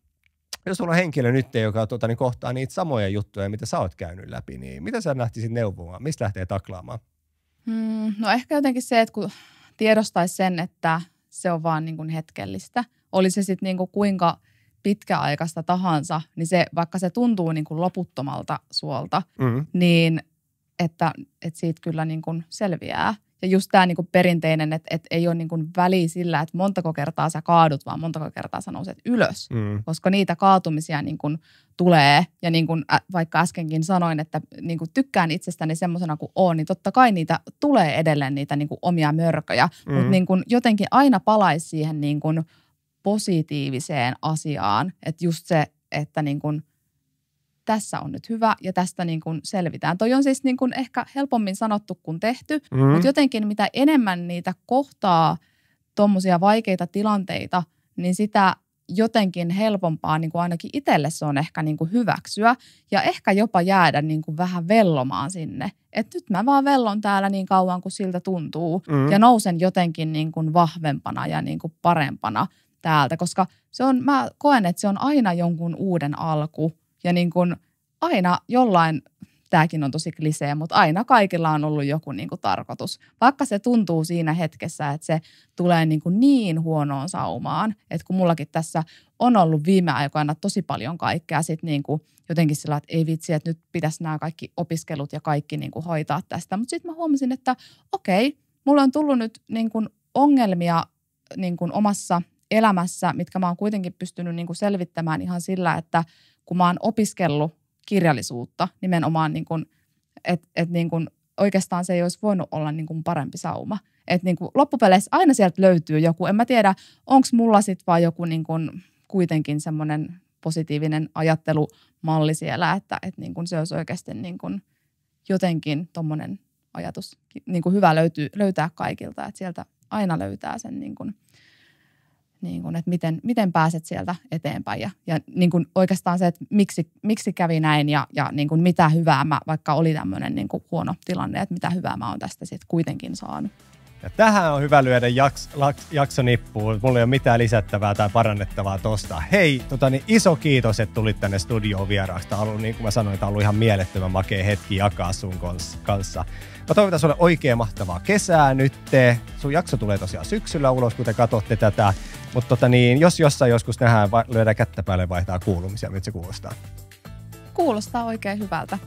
jos sulla on henkilö nyt, joka tuota, niin kohtaa niitä samoja juttuja, mitä sä oot käynyt läpi, niin mitä sä lähtisit neuvomaan? Mistä lähtee taklaamaan? Hmm, no ehkä jotenkin se, että kun tiedostaisi sen, että se on vaan niin kuin hetkellistä. Oli se sitten niin kuin kuinka pitkäaikaista tahansa, niin se, vaikka se tuntuu niin kuin loputtomalta suolta, mm-hmm. niin että, että siitä kyllä niin kuin selviää – ja just tämä niinku perinteinen, että et ei ole niinku väliä sillä, että montako kertaa sä kaadut, vaan montako kertaa sä nouset ylös. Mm. Koska niitä kaatumisia niinku tulee. Ja niin kuin vaikka äskenkin sanoin, että niinku tykkään itsestäni semmoisena kuin on, niin totta kai niitä tulee edelleen niitä niinku omia mörköjä. Mm. Mutta niinku jotenkin aina palaisi siihen niinku positiiviseen asiaan. Että just se, että niinku – tässä on nyt hyvä ja tästä niin kuin selvitään. Toi on siis niin kuin ehkä helpommin sanottu kuin tehty, mm. mutta jotenkin mitä enemmän niitä kohtaa tuommoisia vaikeita tilanteita, niin sitä jotenkin helpompaa niin kuin ainakin itselle se on ehkä niin kuin hyväksyä ja ehkä jopa jäädä niin kuin vähän vellomaan sinne. Että nyt mä vaan vellon täällä niin kauan kuin siltä tuntuu mm. ja nousen jotenkin niin kuin vahvempana ja niin kuin parempana täältä, koska se on, mä koen, että se on aina jonkun uuden alku ja niin kuin aina jollain, tämäkin on tosi klisee, mutta aina kaikilla on ollut joku niin kuin tarkoitus. Vaikka se tuntuu siinä hetkessä, että se tulee niin, kuin niin huonoon saumaan, että kun mullakin tässä on ollut viime aikoina tosi paljon kaikkea, sitten niin kuin jotenkin sillä, että ei vitsi, että nyt pitäisi nämä kaikki opiskelut ja kaikki niin kuin hoitaa tästä. Mutta sitten mä huomasin, että okei, mulla on tullut nyt niin kuin ongelmia niin kuin omassa elämässä, mitkä mä oon kuitenkin pystynyt niin kuin selvittämään ihan sillä, että kun mä oon opiskellut kirjallisuutta nimenomaan, niin että et niin oikeastaan se ei olisi voinut olla niin kuin parempi sauma. Että niin kuin loppupeleissä aina sieltä löytyy joku, en mä tiedä, onko mulla sitten vaan joku niin kuin kuitenkin semmoinen positiivinen ajattelumalli siellä, että, että niin kuin se olisi oikeasti niin kuin jotenkin tuommoinen ajatus niin kuin hyvä löytyy, löytää kaikilta, että sieltä aina löytää sen niin kuin, niin kuin, että miten, miten pääset sieltä eteenpäin ja, ja niin kuin oikeastaan se, että miksi, miksi kävi näin ja, ja niin kuin mitä hyvää mä, vaikka oli tämmöinen niin kuin huono tilanne, että mitä hyvää mä oon tästä sitten kuitenkin saanut. Ja tähän on hyvä lyödä jaks, laks, jakso nippuun. Mulla ei ole mitään lisättävää tai parannettavaa tosta. Hei, tota, niin iso kiitos, että tulit tänne studioon vieraaksi. Tämä on ollut, niin kuin mä sanoin, tämä on ollut ihan mielettömän makea hetki jakaa sun kanssa. Mä toivotan sulle oikein mahtavaa kesää nyt. Sun jakso tulee tosiaan syksyllä ulos, kun te katsotte tätä. Mutta tota niin, jos jossain joskus nähdään, lyödään kättä päälle vaihtaa kuulumisia, miltä se kuulostaa? Kuulostaa oikein hyvältä.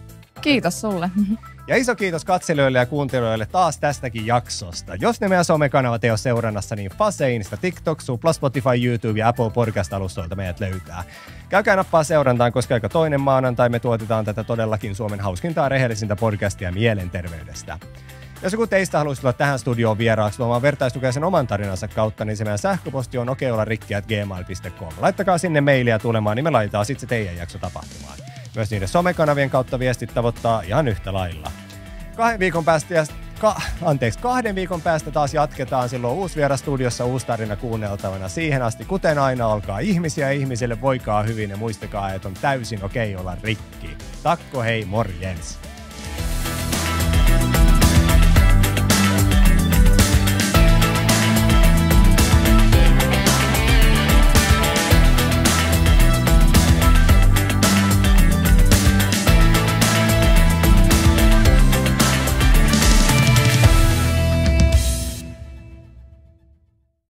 Kiitos sulle. *laughs* Ja iso kiitos katselijoille ja kuuntelijoille taas tästäkin jaksosta. Jos ne meidän somekanavat ei ole seurannassa, niin Fase, Insta, TikTok, Supla, Spotify, YouTube ja Apple Podcast-alustoilta meidät löytää. Käykää nappaa seurantaan, koska aika toinen maanantai me tuotetaan tätä todellakin Suomen hauskintaa rehellisintä podcastia mielenterveydestä. Jos joku teistä haluaisi tulla tähän studioon vieraaksi luomaan vertaistukea sen oman tarinansa kautta, niin se meidän sähköposti on okeolarikki.gmail.com. Laittakaa sinne mailia tulemaan, niin me laitetaan sitten se teidän jakso tapahtumaan. Myös niiden somekanavien kautta viestit tavoittaa ihan yhtä lailla. Kahden viikon päästä ja ka, anteeksi, kahden viikon päästä taas jatketaan. Silloin uusi vieras studiossa, uusi tarina kuunneltavana. Siihen asti, kuten aina, olkaa ihmisiä ihmisille, voikaa hyvin ja muistakaa, että on täysin okei okay olla rikki. Takko hei, morjens!